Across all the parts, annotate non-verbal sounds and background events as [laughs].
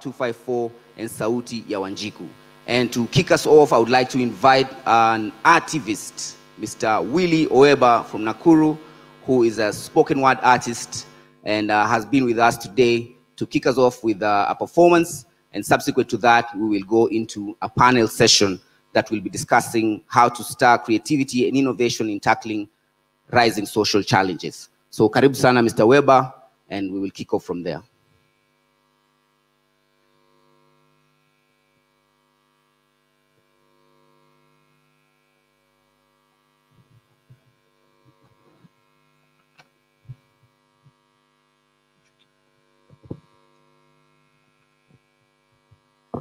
254 and Sauti ya Wanjiku. And to kick us off, I would like to invite an artivist, Mr. Willie Oeba from Nakuru, who is a spoken word artist and uh, has been with us today to kick us off with uh, a performance. And subsequent to that, we will go into a panel session that will be discussing how to stir creativity and innovation in tackling rising social challenges. So karibu sana Mr. Oeba, and we will kick off from there.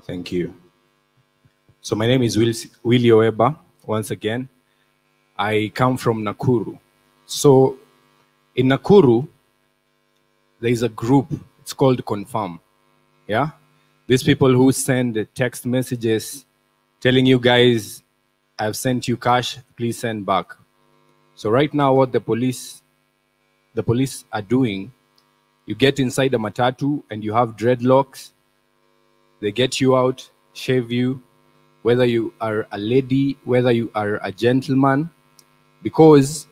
Thank you. So my name is Will, Willie Oeba. Once again, I come from Nakuru. So in Nakuru, there is a group. It's called Confirm. Yeah, these people who send text messages telling you guys, "I've sent you cash. Please send back." So right now, what the police, the police are doing, you get inside a matatu and you have dreadlocks they get you out, shave you, whether you are a lady, whether you are a gentleman, because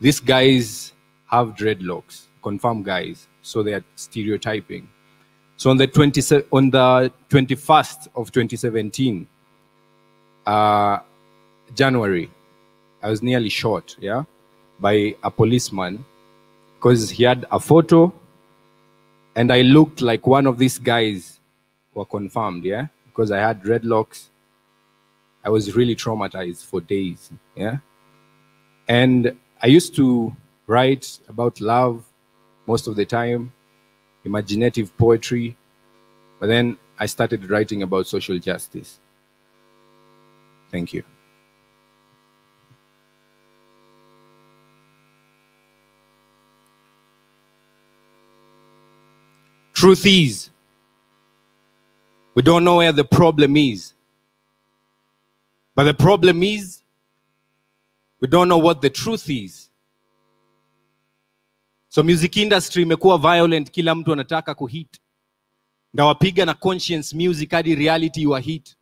these guys have dreadlocks, confirmed guys, so they are stereotyping. So on the 20, on the 21st of 2017, uh, January, I was nearly shot, yeah, by a policeman because he had a photo and I looked like one of these guys were confirmed, yeah, because I had dreadlocks. I was really traumatized for days, yeah. And I used to write about love most of the time, imaginative poetry, but then I started writing about social justice. Thank you. Truth is, we don't know where the problem is. But the problem is, we don't know what the truth is. So music industry imekuwa violent, kila mtu anataka kuhit. Ndawapiga na conscience music hadi reality wa hit.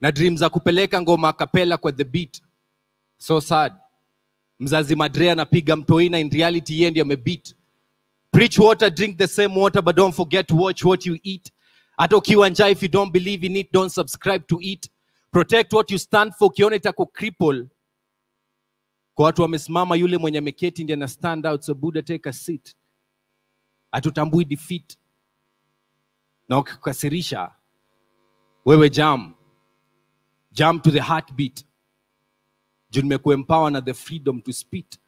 Na dream za kupeleka ngoma kapela kwa the beat. So sad. Mzazi Madre anapiga mtoina in reality yeye ndiye amebeat. Preach water, drink the same water, but don't forget to watch what you eat. Hata ukiwa njaa if you don't believe in it don't subscribe to it. Protect what you stand for. Ukiona itako cripple kwa watu wamesimama yule mwenye ameketi ndiye ana stand out so buddha take a seat. Hatutambui defeat. Na ukikasirisha wewe jam. Jam to the heartbeat. Juu nimekuempower na the freedom to spit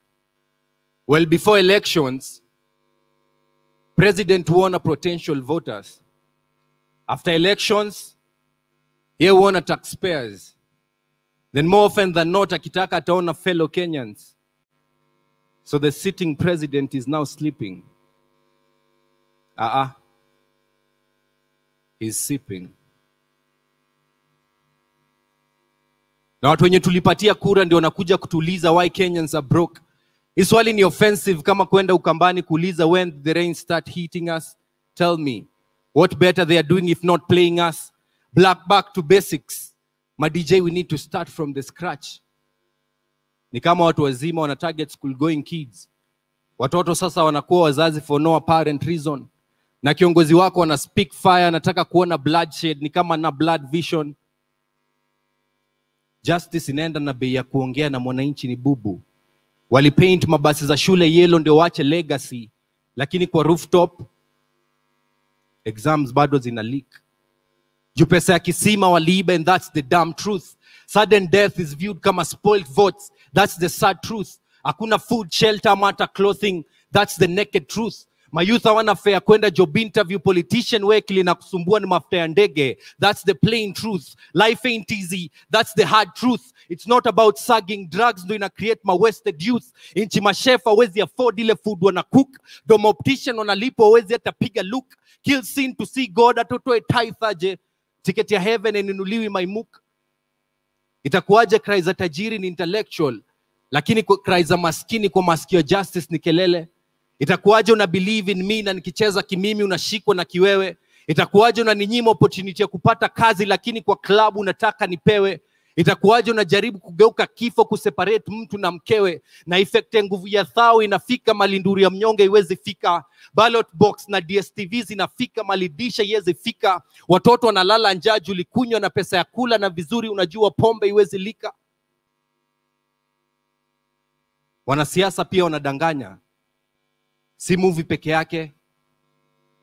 well before elections president huona potential voters after elections yeye huona taxpayers. Then more often than not akitaka ataona fellow kenyans. So the sitting president is now sleeping. Uh-uh. he's sipping. Na watu wenye tulipatia kura ndio wanakuja kutuliza why kenyans are broke. Hii swali ni offensive kama kwenda ukambani kuuliza when the rain start hitting us. Tell me what better they are doing if not playing us? Black back to basics. My dj we need to start from the scratch. Ni kama watu wazima wana target school going kids. Watoto sasa wanakuwa wazazi for no apparent reason. Na kiongozi wako ana speak fire anataka kuona bloodshed ni kama na blood vision. Justice inaenda na bei ya kuongea na mwananchi ni bubu. Walipaint mabasi za shule yellow ndio waache legacy. Lakini kwa rooftop exams bado zina leak. Juu pesa ya kisima waliiba and that's the damn truth. Sudden death is viewed kama spoiled votes. That's the sad truth. Hakuna food shelter ama clothing. That's the naked truth mayouth hawana fare kwenda job interview politician wekili na kusumbua ni mafuta ya ndege. That's the plain truth. Life ain't easy. That's the hard truth. It's not about sagging drugs ndo ina create ma wasted youth. Inchi mashef hawezi afford ile food wana cook. Ndo maoptician wanalipo hawezi hata piga look. Kill sin to see god atotoe tithe aje. Tiketi ya heaven inunuliwi maimuk itakuwaje cry za tajiri ni intellectual lakini cry za maskini kwa masikio justice ni kelele itakuwaje una believe in me na nikicheza kimimi unashikwa na kiwewe? Itakuwaje unaninyima opportunity ya kupata kazi lakini kwa klabu unataka nipewe? Itakuwaje unajaribu kugeuka kifo kuseparate mtu na mkewe? Na effect ya nguvu ya thao inafika malinduri ya mnyonge iwezi fika. Ballot box na dstv zinafika malidisha iwezi fika. Watoto wanalala njaa julikunywa na pesa ya kula na vizuri unajua pombe iwezi lika. Wanasiasa pia wanadanganya si movie peke yake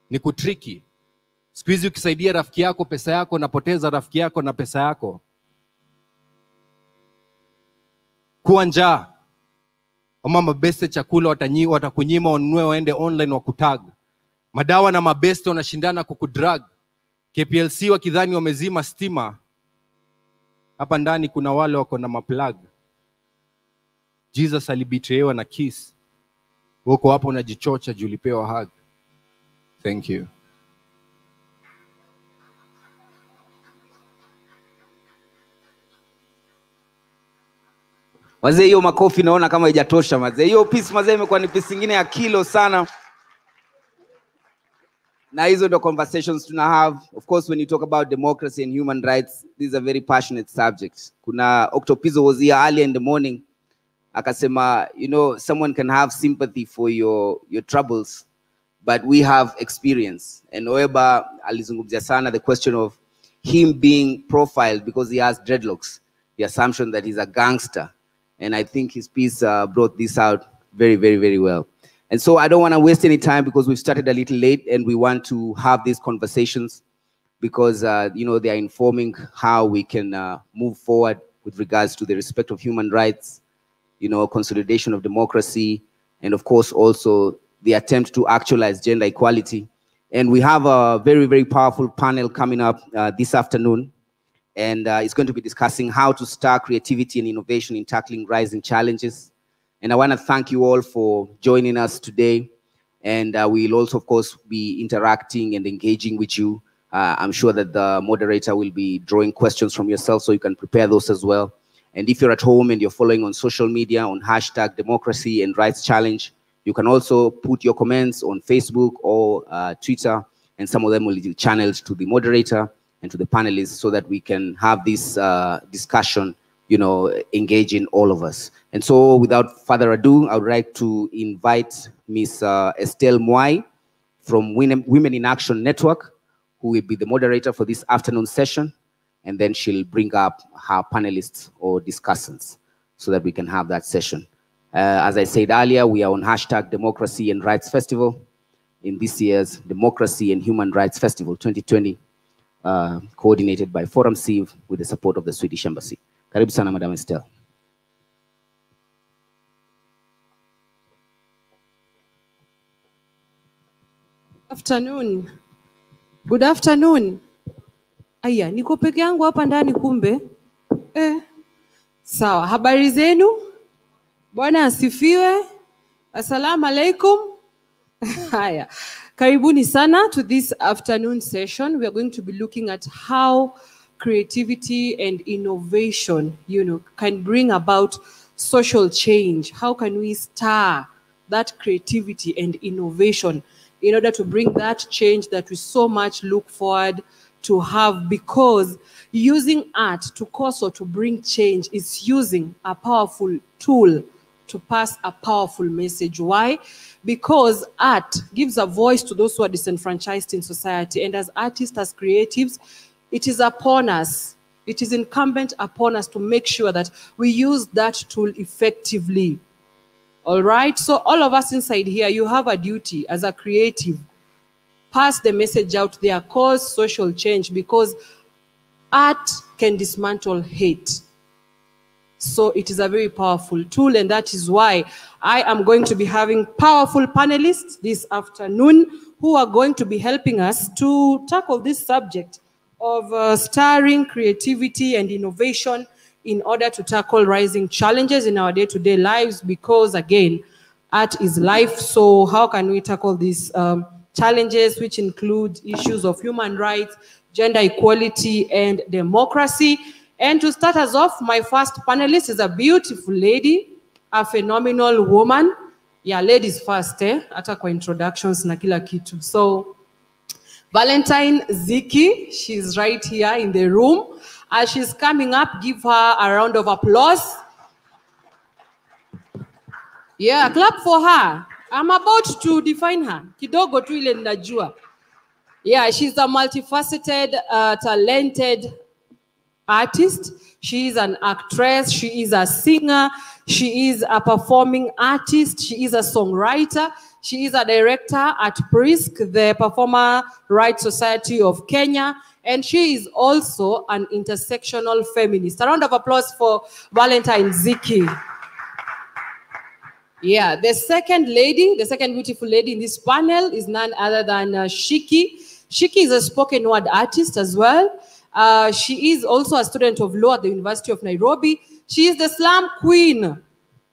ni kutriki. Siku hizi ukisaidia rafiki yako pesa yako napoteza rafiki yako na pesa yako. Kuwa njaa. Ama mabeste chakula watakunyima wanunue waende online wakutag madawa na mabeste wanashindana kukudrag. Kplc wakidhani wamezima stima. Hapa ndani kuna wale wako na maplag jesus alibitrewa na kiss uko hapo unajichocha juu ulipewa hug thank you Wazee, hiyo makofi naona kama haijatosha mazee. Hiyo pisi mazee imekuwa ni pisi nyingine ya kilo sana. Na hizo ndo conversations tuna have. Of course when you talk about democracy and human rights, these are very passionate subjects. Kuna Octopizo was here early in the morning akasema, you know, someone can have sympathy for your your troubles but we have experience. And Oeba alizungumzia sana the question of him being profiled because he has dreadlocks, the assumption that he's a gangster. And I think his piece uh, brought this out very, very, very well. And so I don't want to waste any time because we've started a little late and we want to have these conversations because, uh, you know, they are informing how we can uh, move forward with regards to the respect of human rights, you know, consolidation of democracy, and of course also the attempt to actualize gender equality. And we have a very, very powerful panel coming up uh, this afternoon and uh, it's going to be discussing how to stir creativity and innovation in tackling rising challenges. And I want to thank you all for joining us today. And uh, we'll also, of course, be interacting and engaging with you. Uh, I'm sure that the moderator will be drawing questions from yourself, so you can prepare those as well. And if you're at home and you're following on social media on hashtag democracy and rights challenge, you can also put your comments on Facebook or uh, Twitter, and some of them will be channeled to the moderator and to the panelists so that we can have this uh, discussion, you know, engaging all of us. And so without further ado, I would like to invite Ms. Uh, Estelle Mwai from Women Women in Action Network, who will be the moderator for this afternoon session. And then she'll bring up her panelists or discussants so that we can have that session. Uh, as I said earlier, we are on hashtag Democracy and Rights Festival in this year's Democracy and Human Rights Festival 2020 uh, coordinated by ForumCiv with the support of the Swedish Embassy. Karibu sana, Madam Estelle. Afternoon. Good afternoon. Aya, niko peke yangu hapa ndani kumbe. Eh. Sawa, habari zenu? Bwana asifiwe. Assalamu alaikum. [laughs] Haya. Karibuni sana to this afternoon session. We are going to be looking at how creativity and innovation, you know, can bring about social change. How can we stir that creativity and innovation in order to bring that change that we so much look forward to have because using art to cause or to bring change is using a powerful tool to pass a powerful message. Why? Because art gives a voice to those who are disenfranchised in society. And as artists, as creatives, it is upon us, it is incumbent upon us to make sure that we use that tool effectively. All right? So, all of us inside here, you have a duty as a creative. Pass the message out there, cause social change because art can dismantle hate. So it is a very powerful tool, and that is why I am going to be having powerful panelists this afternoon who are going to be helping us to tackle this subject of uh, stirring creativity and innovation in order to tackle rising challenges in our day-to-day lives. Because again, art is life. So how can we tackle these um, challenges, which include issues of human rights, gender equality, and democracy? And to start us off, my first panelist is a beautiful lady, a phenomenal woman. Yeah, ladies first, eh? Hata kwa introductions na kila kitu. So, Valentine Ziki, she's right here in the room. As she's coming up, give her a round of applause. Yeah, clap for her. I'm about to define her. Kidogo tu ile ninajua. Yeah, she's a multifaceted, uh, talented artist. She is an actress. She is a singer. She is a performing artist. She is a songwriter. She is a director at PRISK, the Performer Rights Society of Kenya. And she is also an intersectional feminist. A round of applause for Valentine Ziki. Yeah, the second lady, the second beautiful lady in this panel is none other than uh, Shiki. Shiki is a spoken word artist as well. Uh, she is also a student of law at the University of Nairobi. She is the slam queen.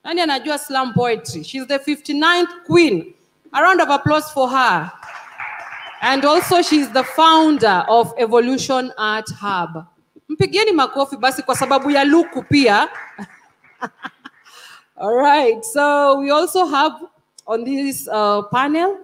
Nani anajua slam poetry? She's the 59th queen. A round of applause for her. And also she's the founder of Evolution Art Hub. Mpigieni makofi basi kwa sababu ya luku pia. [laughs] All right, so we also have on this uh, panel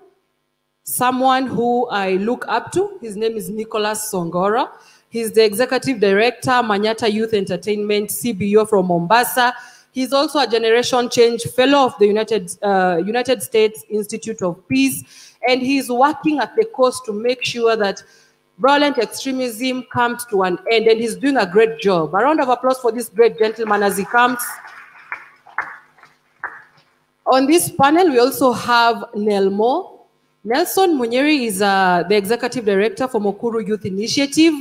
someone who I look up to. His name is Nicholas Songora. He's the executive director, Manyata Youth Entertainment, CBO from Mombasa. He's also a Generation Change Fellow of the United, uh, United States Institute of Peace. And he's working at the coast to make sure that violent extremism comes to an end. And he's doing a great job. A round of applause for this great gentleman as he comes. On this panel, we also have Nelmo. Nelson Munyeri is uh, the executive director for Mukuru Youth Initiative.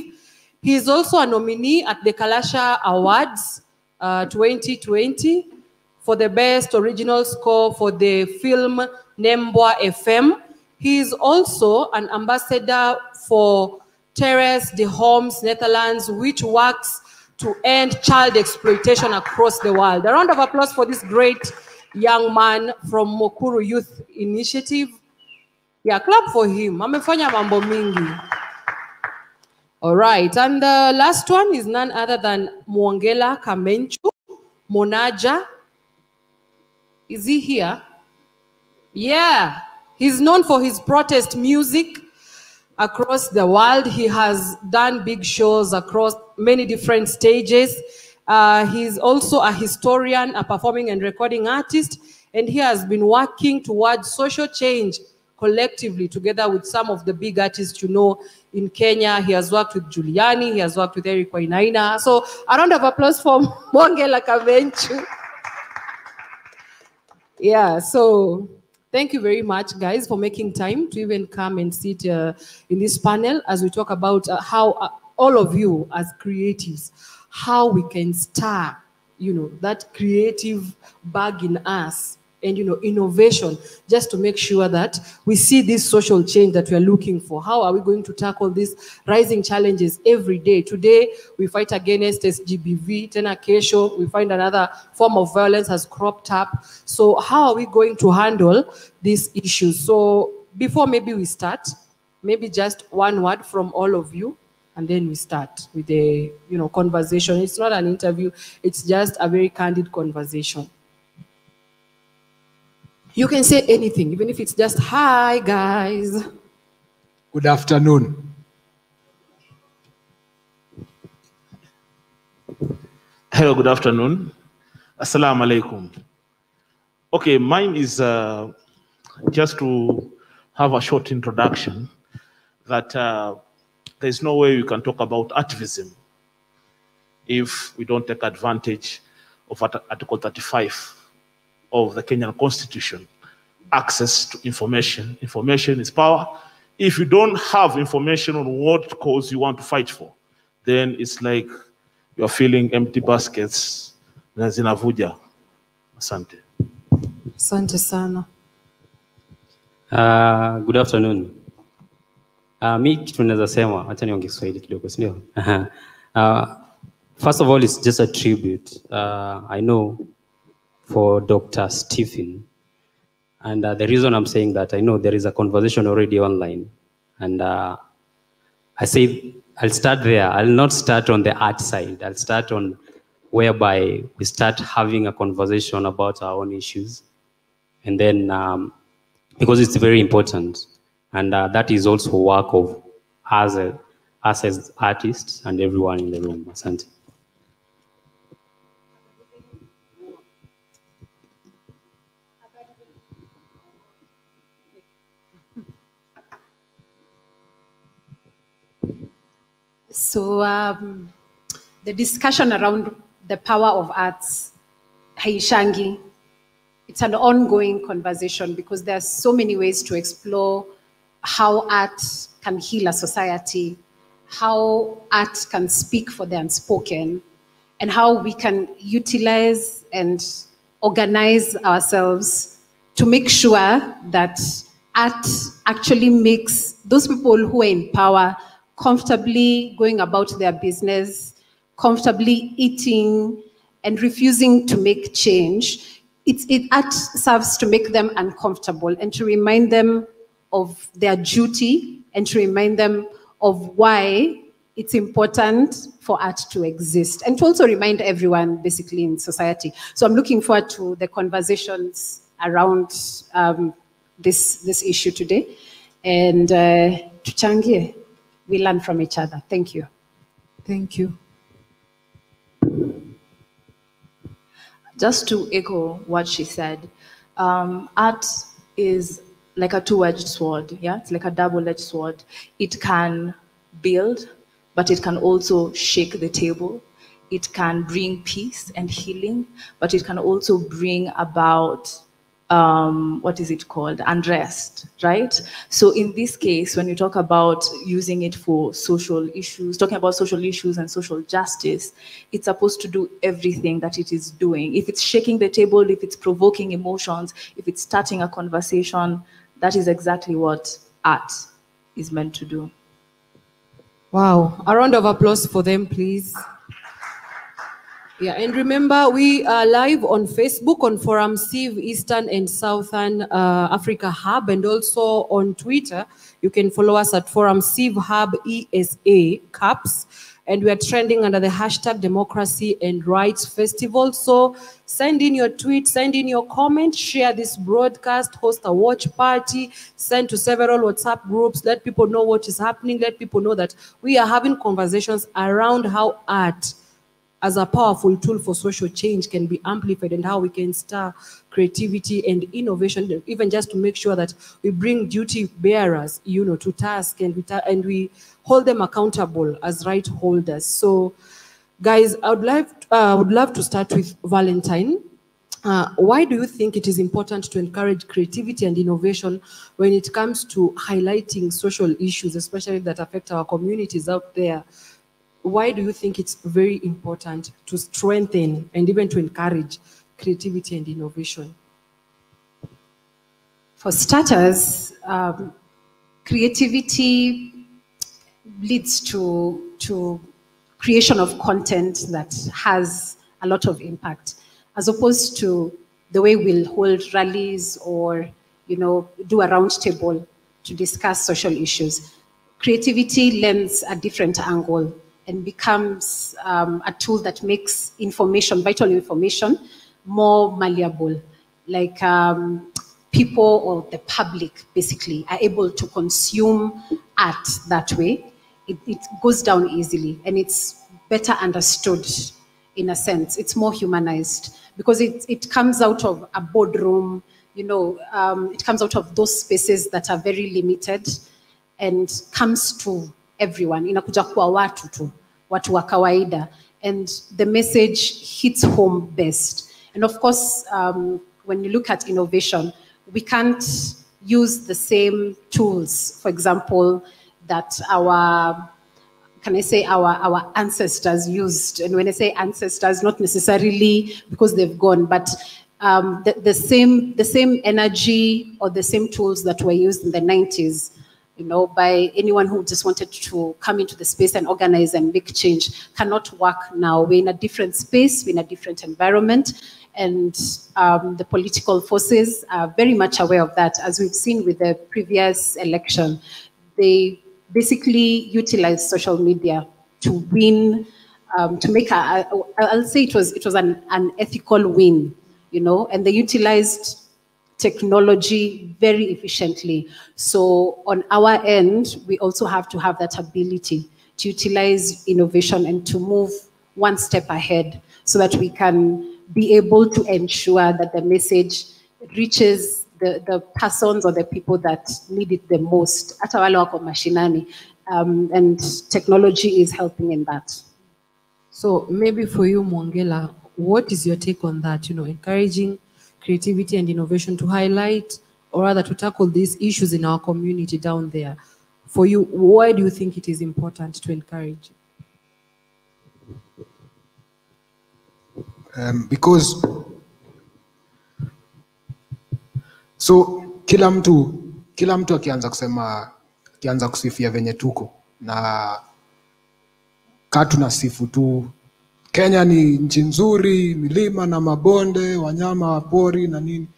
He is also a nominee at the Kalasha Awards uh, 2020 for the best original score for the film Nembwa FM. He is also an ambassador for Terre des Hommes Netherlands, which works to end child exploitation across the world. A round of applause for this great young man from Mukuru Youth Initiative. Yeah, clap for him. Amefanya mambo mingi. All right, and the last one is none other than Mwongela Kamenchu Monaja. Is he here? Yeah, he's known for his protest music across the world. He has done big shows across many different stages. Uh, he's also a historian, a performing and recording artist, and he has been working towards social change collectively together with some of the big artists you know in Kenya. He has worked with Juliani, he has worked with Eric Wainaina. So a round of applause for [laughs] Mwongela Kavenchu. Yeah, so thank you very much, guys, for making time to even come and sit uh, in this panel as we talk about uh, how uh, all of you as creatives, how we can stir, you know, that creative bug in us and you know innovation just to make sure that we see this social change that we are looking for. How are we going to tackle these rising challenges every day? Today we fight against sgbv tena we find another form of violence has cropped up. So how are we going to handle these issues? So before maybe we start maybe just one word from all of you and then we start with the you know conversation it's not an interview it's just a very candid conversation you can say anything, even if it's just hi, guys. Good afternoon. Hello, good afternoon. Assalamu alaikum. Okay, mine is uh, just to have a short introduction that uh, there's no way we can talk about activism if we don't take advantage of Article 35 of the Kenyan Constitution access to information. Information is power. If you don't have information on what cause you want to fight for, then it's like you're filling empty baskets na zinavuja. Asante. Asante sana. Uh, good afternoon. Uh, mi kitu naweza sema, acha niongee Kiswahili kidogo, si ndio? uh, [laughs] first of all, it's just a tribute. Uh, I know for Dr. Stephen. And uh, the reason I'm saying that, I know there is a conversation already online. And uh, I say, I'll start there. I'll not start on the art side. I'll start on whereby we start having a conversation about our own issues. And then, um, because it's very important. And uh, that is also work of us, uh, us as artists and everyone in the room. Asante. So um, the discussion around the power of arts, haishangi, it's an ongoing conversation because there are so many ways to explore how art can heal a society, how art can speak for the unspoken, and how we can utilize and organize ourselves to make sure that art actually makes those people who are in power comfortably going about their business, comfortably eating, and refusing to make change. It art serves to make them uncomfortable and to remind them of their duty and to remind them of why it's important for art to exist and to also remind everyone basically in society. So I'm looking forward to the conversations around um, this, this issue today and uh, tuchangie we learn from each other. Thank you. Thank you. just to echo what she said, um, art is like a two-edged sword. Yeah, it's like a double-edged sword. It can build, but it can also shake the table. It can bring peace and healing, but it can also bring about um, what is it called? Unrest, right? So in this case, when you talk about using it for social issues, talking about social issues and social justice, it's supposed to do everything that it is doing. If it's shaking the table, if it's provoking emotions, if it's starting a conversation, that is exactly what art is meant to do. Wow. A round of applause for them, please. Yeah, and remember, we are live on Facebook on ForumCiv Eastern and Southern uh, Africa Hub, and also on Twitter. You can follow us at ForumCiv Hub ESA CAPS, and we are trending under the hashtag Democracy and Rights Festival. So send in your tweet, send in your comment, share this broadcast, host a watch party, send to several WhatsApp groups, let people know what is happening, let people know that we are having conversations around how art as a powerful tool for social change can be amplified and how we can stir creativity and innovation, even just to make sure that we bring duty bearers, you know, to task and we, and we hold them accountable as right holders. So, guys, I would love, uh, would love to start with Valentine. Uh, why do you think it is important to encourage creativity and innovation when it comes to highlighting social issues, especially that affect our communities out there? why do you think it's very important to strengthen and even to encourage creativity and innovation? For starters, um, creativity leads to, to creation of content that has a lot of impact, as opposed to the way we'll hold rallies or, you know, do a roundtable to discuss social issues. Creativity lends a different angle and becomes um, a tool that makes information, vital information, more malleable. Like um, people or the public basically are able to consume art that way. It, it goes down easily and it's better understood in a sense. It's more humanized because it, it comes out of a boardroom, you know, um, it comes out of those spaces that are very limited and comes to everyone. Inakuja kuwa watu tu, watu wa kawaida. And the message hits home best. And of course, um, when you look at innovation, we can't use the same tools, for example, that our can I say our, our ancestors used? And when I say ancestors, not necessarily because they've gone, but um, the, the, same, the same energy or the same tools that were used in the 90s, you know, by anyone who just wanted to come into the space and organize and make change cannot work now. We're in a different space, we're in a different environment, and um, the political forces are very much aware of that, as we've seen with the previous election. They basically utilize social media to win, um, to make a, a, I'll say it was, it was an, an ethical win, you know, and they utilized technology very efficiently. So on our end, we also have to have that ability to utilize innovation and to move one step ahead so that we can be able to ensure that the message reaches the, the persons or the people that need it the most. Hata wale wako mashinani. Um, and technology is helping in that. So maybe for you, Mwangela, what is your take on that? You know, encouraging creativity and innovation to highlight or rather to tackle these issues in our community down there. For you, why do you think it is important to encourage? um, because so kila mtu kila mtu akianza kusema akianza kusifia venye tuko na kaa tunasifu tu. Kenya ni nchi nzuri milima na mabonde wanyama wa pori na nini.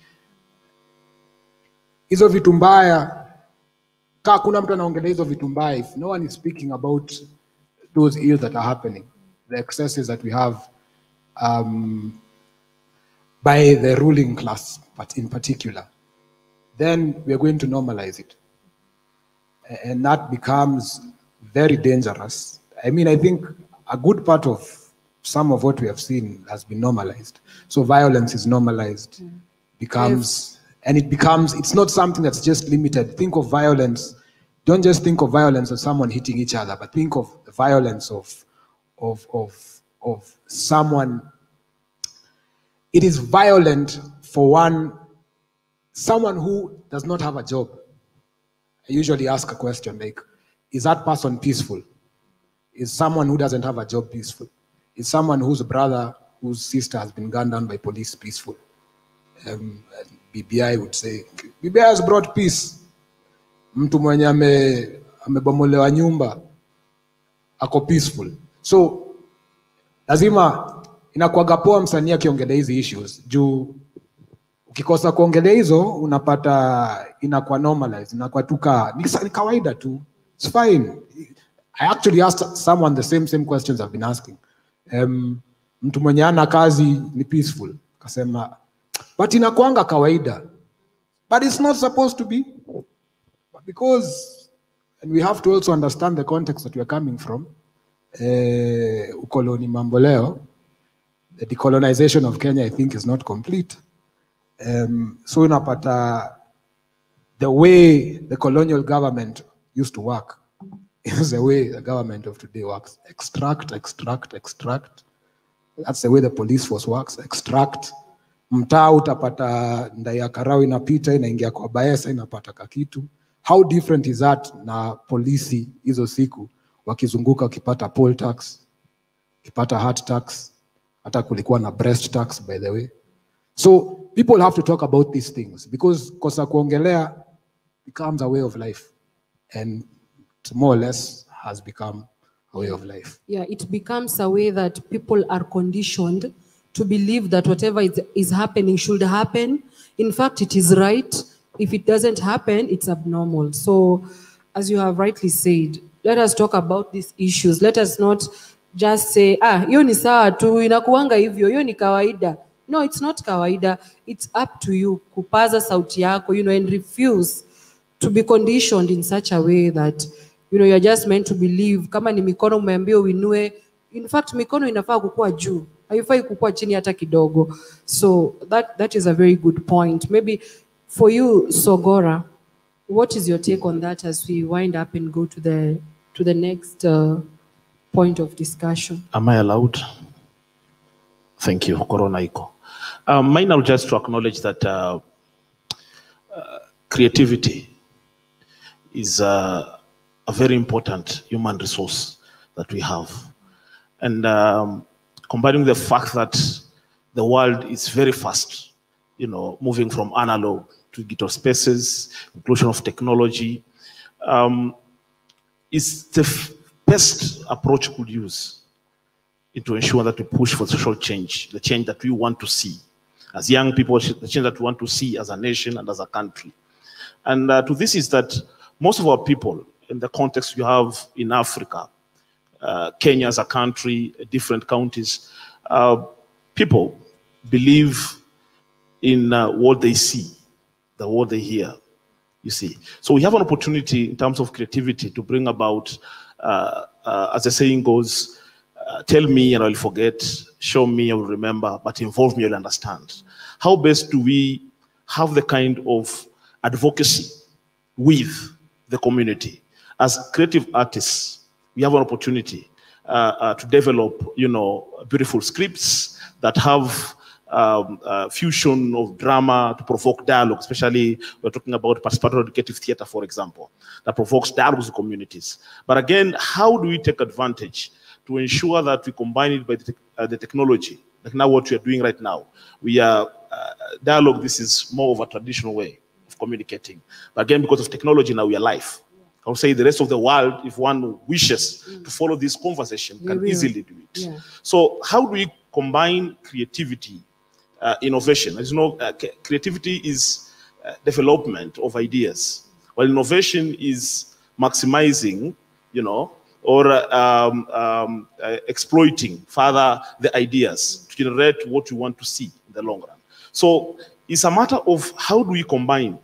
Hizo vitu mbaya kaa kuna mtu anaongelea hizo vitu mbaya. If no one is speaking about those ills that are happening the excesses that we have um, by the ruling class, but in particular, then we are going to normalize it. And that becomes very dangerous. I mean, I think a good part of some of what we have seen has been normalized. So violence is normalized, mm. becomes, and it becomes, it's not something that's just limited. Think of violence, don't just think of violence of someone hitting each other, but think of the violence of, of, of, of someone. It is violent for one, someone who does not have a job. I usually ask a question like, is that person peaceful? Is someone who doesn't have a job peaceful? Is someone whose brother, whose sister has been gunned down by police peaceful? Um, BBI would say, BBI has brought peace. Mtu mwenye ame, amebomolewa nyumba ako peaceful. So lazima inakuwaga poa msanii akiongelea hizi issues juu ukikosa kuongelea hizo unapata inakuwa normalized inakuwa tuka ni kawaida tu. It's fine. I actually asked someone the same same questions i've been asking. Um, mtu mwenye ana kazi ni peaceful. Akasema but inakuanga kawaida. But it's not supposed to be. Because and we have to also understand the context that we are coming from eh, ukoloni mambo leo the decolonization of Kenya I think is not complete um, so unapata the way the colonial government used to work. [laughs] Is the way the government of today works. Extract extract extract. That's the way the police force works. Extract. Mtaa utapata ndaya karau inapita inaingia kwa baesa inapata kakitu how different is that na polisi hizo siku wakizunguka wakipata poll tax wakipata heart tax hata kulikuwa na breast tax by the way. So people have to talk about these things because kosa kuongelea becomes a way of life and more or less has become a way of life Yeah, it becomes a way that people are conditioned to believe that whatever is, is happening should happen. In fact, it is right. If it doesn't happen, it's abnormal. So, as you have rightly said, let us talk about these issues. Let us not just say, ah, hiyo ni sawa tu, inakuanga hivyo, hiyo ni kawaida. No, it's not kawaida. It's up to you kupaza sauti yako, you know, and refuse to be conditioned in such a way that you know you're just meant to believe kama ni mikono umeambiwa uinue in fact mikono inafaa kukua juu haifai kukua chini hata kidogo so that, that is a very good point maybe for you sogora what is your take on that as we wind up and go to the to the next uh, point of discussion Am I allowed? Thank you. Corona iko. Um, mine are just to acknowledge that uh, uh, creativity is uh, a very important human resource that we have. And um, combining the fact that the world is very fast, you know, moving from analog to digital spaces, inclusion of technology, um, is the best approach we could use to ensure that we push for social change, the change that we want to see as young people, the change that we want to see as a nation and as a country. And uh, to this is that most of our people, in the context you have in Africa, uh, Kenya as a country, different counties, uh, people believe in uh, what they see the what they hear. You see, so we have an opportunity in terms of creativity to bring about, uh, uh, as the saying goes, uh, tell me and I'll forget, show me I will remember, but involve me I'll understand. How best do we have the kind of advocacy with the community? As creative artists, we have an opportunity uh, uh, to develop, you know, beautiful scripts that have um, uh, fusion of drama to provoke dialogue, especially we're talking about participatory educative theater, for example, that provokes dialogues with communities. But again, how do we take advantage to ensure that we combine it by the, tech- uh, the technology? Like now what we are doing right now. We are, uh, dialogue, this is more of a traditional way of communicating. But again, because of technology now we are live. I would say the rest of the world, if one wishes to follow this conversation, They can will. easily do it. Yeah. So how do we combine creativity, uh, innovation? As you know, uh, creativity is uh, development of ideas, while innovation is maximizing, you know, or um, um, uh, exploiting further the ideas to generate what we want to see in the long run. So it's a matter of how do we combine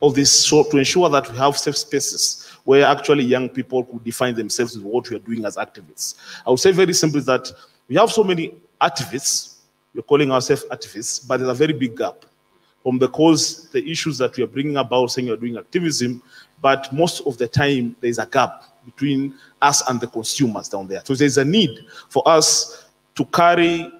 all this so to ensure that we have safe spaces where actually young people could define themselves with what we are doing as activists. I would say very simply that we have so many activists, we're calling ourselves activists, but there's a very big gap from the cause, the issues that we are bringing about saying you're doing activism, but most of the time there's a gap between us and the consumers down there. So there's a need for us to carry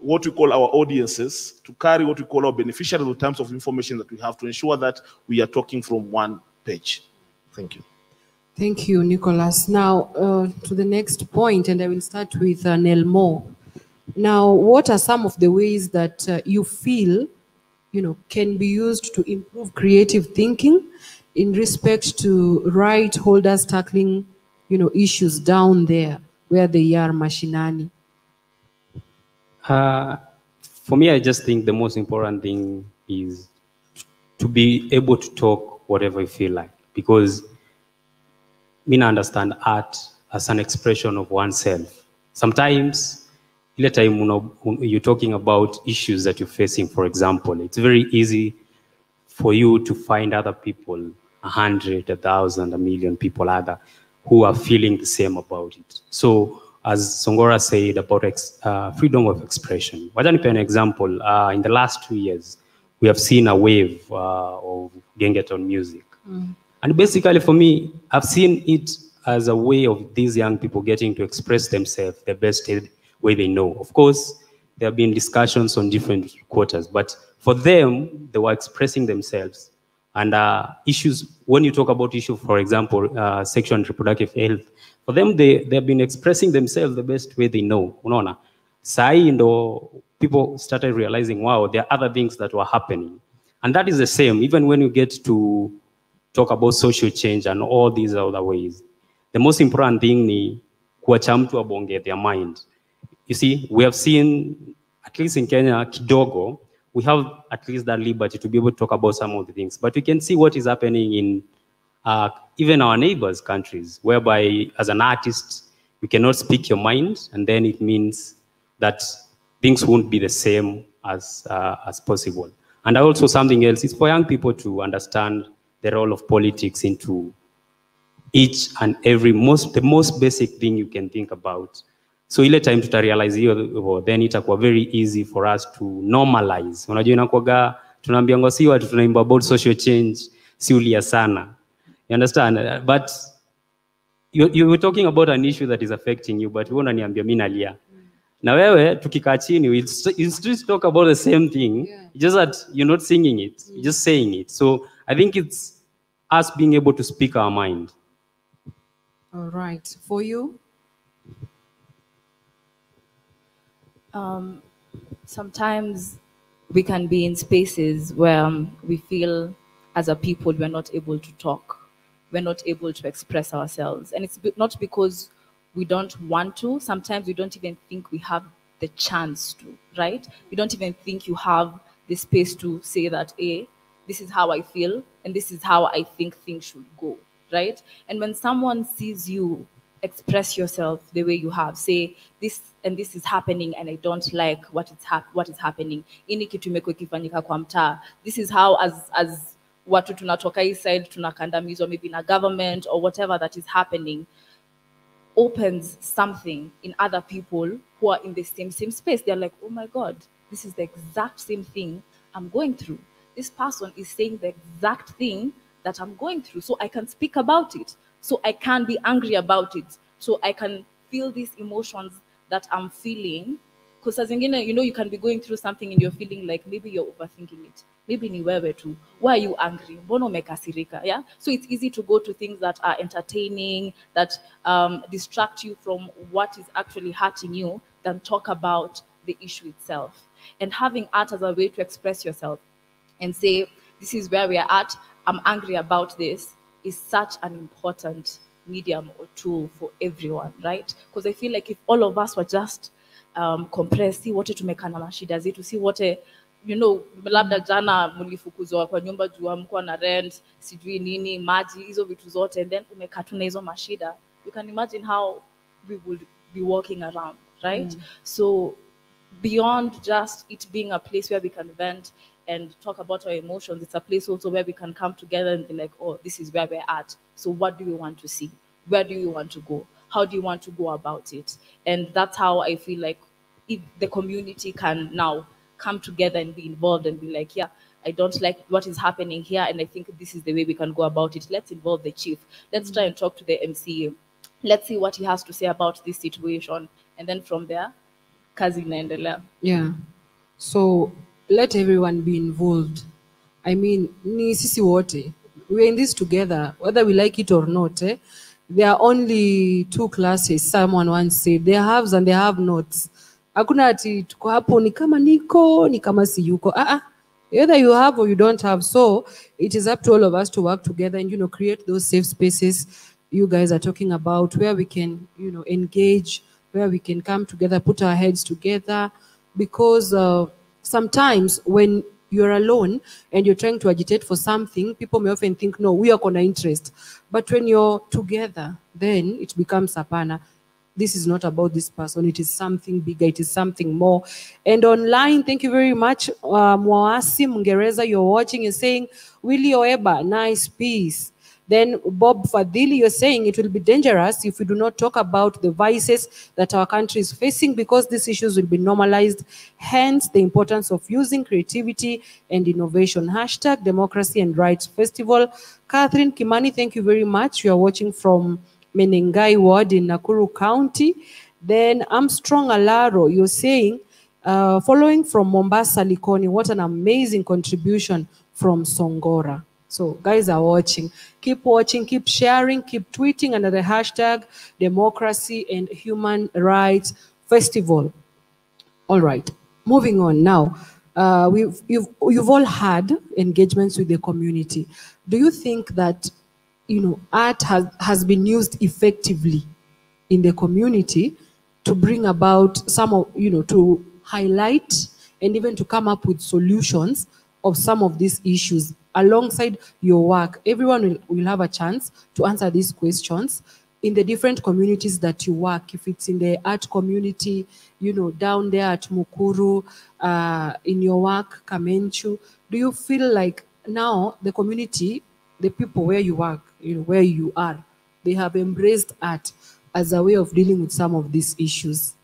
what we call our audiences, to carry what we call our beneficiaries in terms of information that we have to ensure that we are talking from one page. Thank you. Thank you, Nicholas. Now, uh, to the next point, and I will start with uh, Nelmo. Now, what are some of the ways that uh, you feel, you know, can be used to improve creative thinking in respect to right holders tackling, you know, issues down there where they are machinani? Uh, for me, I just think the most important thing is to be able to talk whatever you feel like. Because me understand art as an expression of oneself. Sometimes, time uno- un- you're talking about issues that you're facing, for example, it's very easy for you to find other people, a hundred, a thousand, a million people other, who are feeling the same about it. So, as Songora said about ex, uh, freedom of expression, wacha nipe an example. Uh, in the last two years, we have seen a wave uh, of Gengetone music. And basically, for me, I've seen it as a way of these young people getting to express themselves the best way they know. Of course, there have been discussions on different quarters, but for them, they were expressing themselves. And uh, issues, when you talk about issue, for example, uh, sexual and reproductive health, for them, they, they have been expressing themselves the best way they know. Unaona? Sai ndo people started realizing, wow, there are other things that were happening. And that is the same, even when you get to talk about social change and all these other ways. The most important thing ni kuacha abonge their mind. You see, we have seen, at least in Kenya, kidogo, we have at least that liberty to be able to talk about some of the things. But we can see what is happening in uh, even our neighbors' countries, whereby as an artist, you cannot speak your mind, and then it means that things won't be the same as, uh, as possible. And also something else is for young people to understand the role of politics into each and every most the most basic thing you can think about so ile time tutarealize hiyo hivyo, then itakuwa very easy for us to normalize. Unajua inakuwaga tunaambiangwa si watu tunaimba about social change si ulia sana. You understand? But you, you were talking about an issue that is affecting you but wewe unaniambia mimi nalia. Na wewe tukikaa chini we still talk about the same thing yeah. just that you're not singing it you're just saying it. So i think it's us being able to speak our mind. All right. For you? Um, sometimes we can be in spaces where um, we feel as a people we're not able to talk. We're not able to express ourselves. And it's not because we don't want to. Sometimes we don't even think we have the chance to right? We don't even think you have the space to say that hey, this is how i feel and this is how i think things should go right? And when someone sees you express yourself the way you have. Say this and this is happening and i don't like what is hap- what is happening. Ini kitu imekuwa ikifanyika kwa mtaa. This is how as as watu tunatoka hii side tunakandamizwa maybe na government or whatever that is happening opens something in other people who are in the same same space. They're like oh my god this is the exact same thing i'm going through. This person is saying the exact thing that i'm going through so i can speak about it so i can be angry about it. So i can feel these emotions that i'm feeling. Because as zingine you know you can be going through something and you're feeling like maybe you're overthinking it. Maybe ni wewe tu. Why are you angry? Mbona umekasirika? Yeah? So it's easy to go to things that are entertaining that um, distract you from what is actually hurting you than talk about the issue itself. And having art as a way to express yourself and say this is where we are at. I'm angry about this is such an important medium or tool for everyone right? Because i feel like if all of us were just um, compressed si wote tumekaa na mashida zetu si wote you know labda jana mlifukuzwa kwa nyumba juu hamkuwa na rent sijui nini maji hizo vitu zote and then umekaa tu na hizo mashida you can imagine how we would be walking around right? Mm. so beyond just it being a place where we can vent and talk about our emotions it's a place also where we can come together and be like oh this is where we're at so what do we want to see where do you want to go how do you want to go about it and that's how i feel like if the community can now come together and be involved and be like yeah I don't like what is happening here, and I think this is the way we can go about it. Let's involve the chief. Let's mm. try and talk to the MCA. Let's see what he has to say about this situation, and then from there, kazi inaendelea. Yeah. So let everyone be involved. I mean, ni sisi wote. We're in this together, whether we like it or not. Eh? There are only two classes, someone once said. They are haves and they have nots. Hakuna ati tuko hapo ni kama niko, ni kama si yuko. Ah, ah. Either you have or you don't have. So it is up to all of us to work together and, you know, create those safe spaces you guys are talking about where we can, you know, engage, where we can come together, put our heads together, because uh, sometimes when you're alone and you're trying to agitate for something, people may often think, no, we are gonna interest. But when you're together, then it becomes sapana. This is not about this person. It is something bigger. It is something more. And online, thank you very much, uh, Mwasi Mungereza. You're watching and saying, Willie Oeba, nice piece. Then Bob Fadili, you're saying it will be dangerous if we do not talk about the vices that our country is facing because these issues will be normalized. Hence, the importance of using creativity and innovation. Hashtag Democracy and Rights Festival. Catherine Kimani, thank you very much. You are watching from Menengai Ward in Nakuru County. Then Armstrong Alaro, you're saying, uh, following from Mombasa Likoni, what an amazing contribution from Songora. So, guys are watching. Keep watching, keep sharing, keep tweeting under the hashtag Democracy and Human Rights Festival. All right, moving on now. Uh, we've, you've, you've all had engagements with the community. Do you think that, you know, art has, has been used effectively in the community to bring about some of, you know, to highlight and even to come up with solutions of some of these issues alongside your work. Everyone will, will have a chance to answer these questions in the different communities that you work. If it's in the art community, you know, down there at Mukuru, uh, in your work, Kamenchu, do you feel like now the community, the people where you work, you know, where you are, they have embraced art as a way of dealing with some of these issues?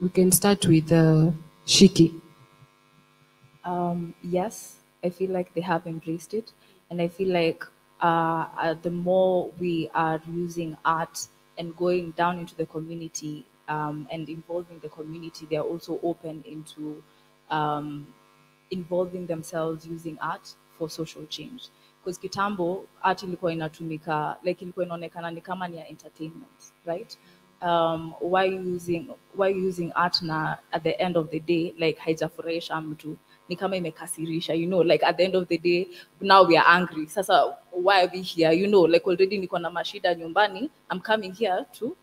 We can start with uh, Shiki. Um, yes, I feel like they have embraced it, and I feel like uh, uh, the more we are using art and going down into the community um, and involving the community, they are also open into um, involving themselves using art for social change. Because kitambo art ilikuwa inatumika like ilikuwa inaonekana ni kama ni entertainment, right? um, why using why using art na at the end of the day like haijafurahisha mtu ni kama imekasirisha you know like at the end of the day now we are angry sasa why are we here you know like already niko na mashida nyumbani i'm coming here to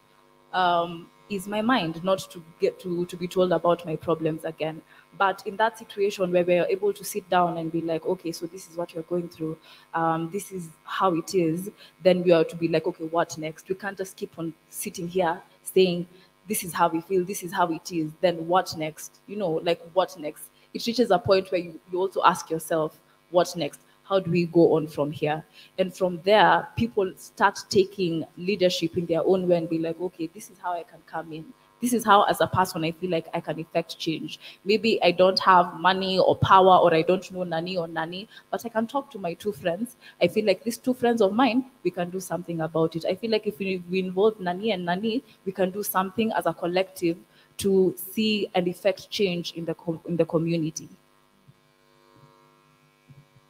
um, is my mind, not to get to, to be told about my problems again. But in that situation where we're able to sit down and be like, okay, so this is what you're going through, um, this is how it is, then we are to be like, okay, what next? We can't just keep on sitting here saying, this is how we feel, this is how it is, then what next? You know, like what next? It reaches a point where you, you also ask yourself, what next? How do we go on from here? And from there, people start taking leadership in their own way and be like, okay, this is how I can come in. This is how, as a person, I feel like I can effect change. Maybe I don't have money or power, or I don't know Nani or Nani, but I can talk to my two friends. I feel like these two friends of mine, we can do something about it. I feel like if we, we involve Nani and Nani, we can do something as a collective to see and effect change in the, com- in the community.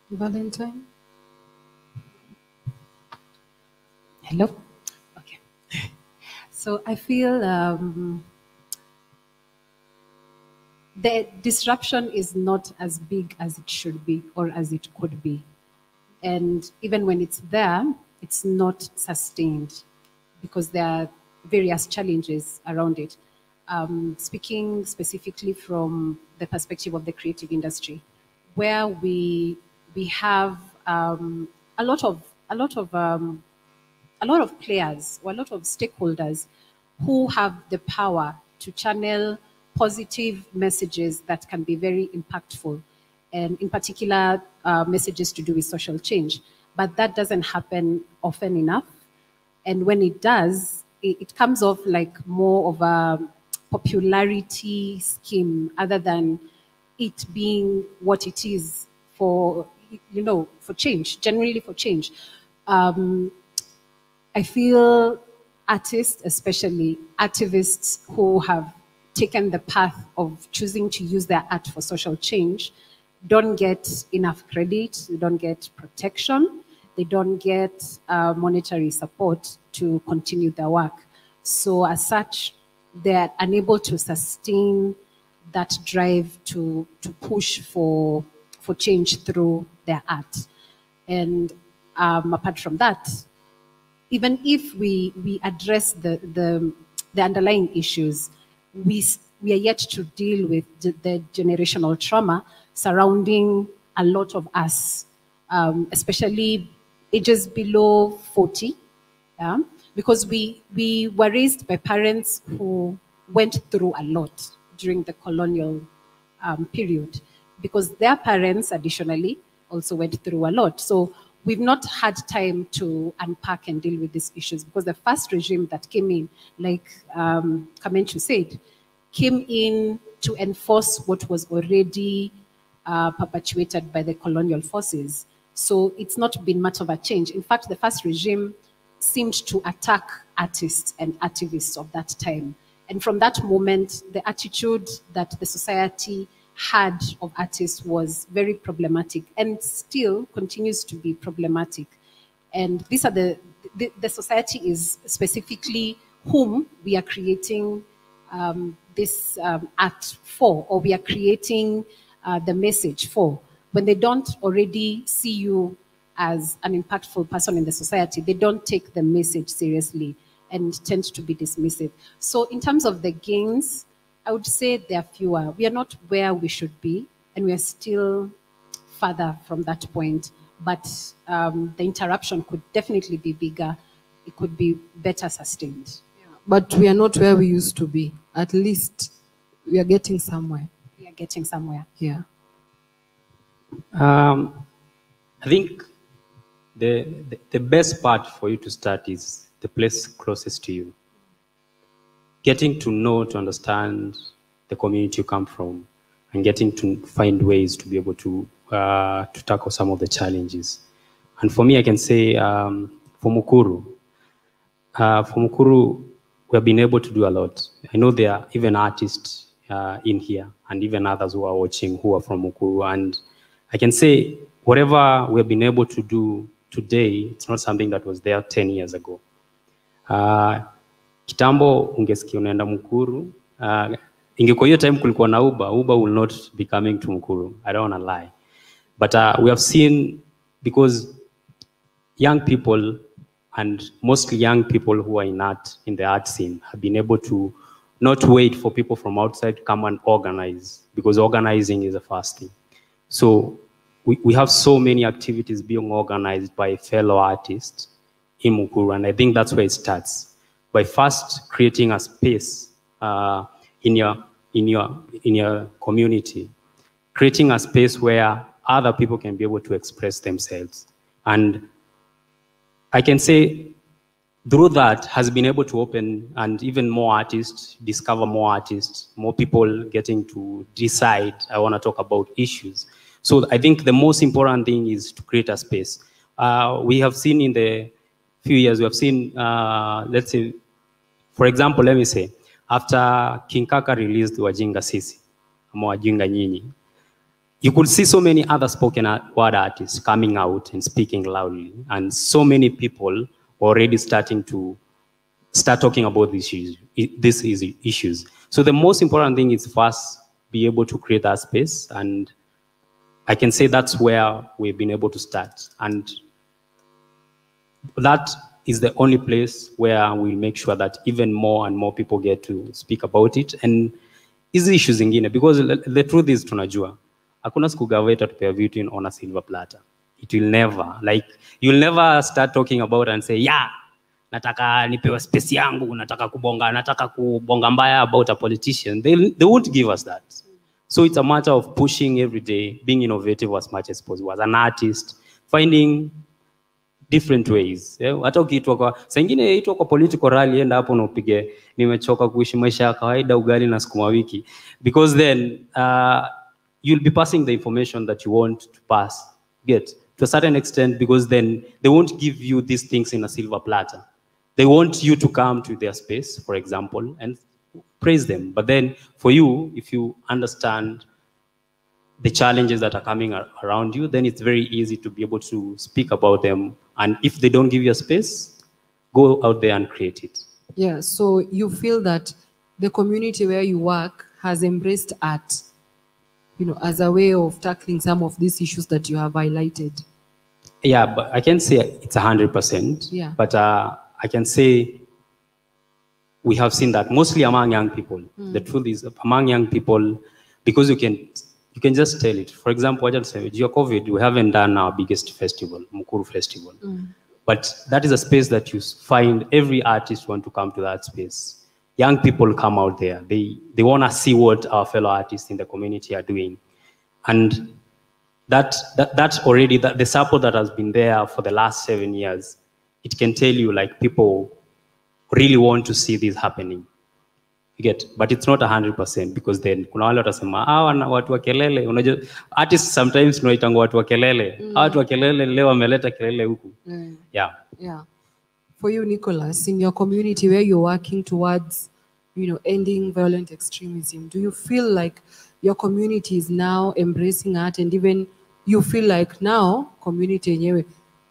Valentine? Hello? Okay. [laughs] So I feel um, the disruption is not as big as it should be or as it could be. And even when it's there, it's not sustained because there are various challenges around it. Um, speaking specifically from the perspective of the creative industry, where we we have um, a lot of a lot of um, a lot of players or a lot of stakeholders who have the power to channel positive messages that can be very impactful, and in particular, uh, messages to do with social change. But that doesn't happen often enough. And when it does, it, it comes off like more of a popularity scheme other than it being what it is for, you know, for change, generally for change. Um, I feel artists, especially activists who have taken the path of choosing to use their art for social change, don't get enough credit, they don't get protection, they don't get uh, monetary support to continue their work. So, as such, they're unable to sustain that drive to, to push for, for change through their art. And um, apart from that, even if we, we address the, the, the underlying issues, we, we are yet to deal with the, generational trauma surrounding a lot of us, um, especially ages below 40, yeah? Because we, we were raised by parents who went through a lot during the colonial um, period, because their parents, additionally, also went through a lot. So we've not had time to unpack and deal with these issues because the first regime that came in, like um, Kamenchu said, came in to enforce what was already uh, perpetuated by the colonial forces. So it's not been much of a change. In fact, the first regime seemed to attack artists and activists of that time. And from that moment, the attitude that the society had of artists was very problematic and still continues to be problematic. And these are the, the, the society is specifically whom we are creating um, this um, art for, or we are creating uh, the message for. When they don't already see you as an impactful person in the society, they don't take the message seriously and tend to be dismissive. So, in terms of the gains, I would say there are fewer. We are not where we should be, and we are still further from that point. But um, the interruption could definitely be bigger. It could be better sustained. But we are not where we used to be. At least we are getting somewhere. We are getting somewhere. Yeah. Um, I think the, the best part for you to start is the place closest to you. Getting to know, to understand the community you come from, and getting to find ways to be able to uh, to tackle some of the challenges. And for me, I can say um, for Mukuru, uh, for Mukuru, we have been able to do a lot. I know there are even artists uh, in here and even others who are watching who are from Mukuru. And I can say whatever we have been able to do today, it's not something that was there 10 years ago. Uh, kitambo ungesikia unaenda Mukuru, uh, ingekuwa hiyo time kulikuwa na Uber, Uber will not be coming to Mukuru. I don't want to lie. But uh, we have seen, because young people and mostly young people who are in art, in the art scene, have been able to not wait for people from outside to come and organize because organizing is the first thing. So we, we have so many activities being organized by fellow artists in Mukuru, and I think that's where it starts by first creating a space uh, in your in your in your community, creating a space where other people can be able to express themselves, and I can say through that has been able to open and even more artists discover more artists more people getting to decide i want to talk about issues so i think the most important thing is to create a space uh, we have seen in the few years we have seen uh, let's say for example let me say after king kaka released wajinga sisi wajinga nyinyi you could see so many other spoken word artists coming out and speaking loudly and so many people already starting to start talking about these issues, these issues. So the most important thing is first be able to create that space, and I can say that's where we've been able to start, and that is the only place where we'll make sure that even more and more people get to speak about it. And hizi issues zingine because the, truth is tunajua hakuna siku gava itatupea vitu in on a silver platter. It will never like you'll never start talking about and say yeah nataka nipewe space yangu nataka kubonga nataka kubonga mbaya about a politician. They, they won't give us that so it's a matter of pushing every day being innovative as much as possible as an artist finding different ways. Hata ukiitwa kwa itwa kwa political rally enda hapo na upige nimechoka kuishi maisha ya kawaida ugali na sukuma wiki. Because then uh, you'll be passing the information that you want to pass. Get? To a certain extent because then they won't give you these things in a silver platter. They want you to come to their space for example and praise them but then for you if you understand the challenges that are coming ar- around you, then it's very easy to be able to speak about them. And if they don't give you a space, go out there and create it. Yeah, so you feel that the community where you work has embraced art, you know, as a way of tackling some of these issues that you have highlighted. Yeah, but I can say it's a hundred percent. Yeah. But uh, I can say we have seen that mostly among young people. Hmm. The truth is among young people, because you can you can just tell it. For example, I just say during COVID, we haven't done our biggest festival, Mukuru Festival. Hmm. But that is a space that you find every artist want to come to that space. Young people come out there. They they want to see what our fellow artists in the community are doing, and that that that's already that the support that has been there for the last seven years. It can tell you like people really want to see this happening. You get, but it's not hundred percent because then kuna wale watasema ah wana watu wa kelele. Unajua artists sometimes tunaitanga watu wa kelele. mm. watu wa kelele leo wameleta kelele huku. mm. Yeah. Yeah. For you, Nicholas, in your community where you're working towards, you know, ending violent extremism, do you feel like your community is now embracing art and even you feel like now community yenyewe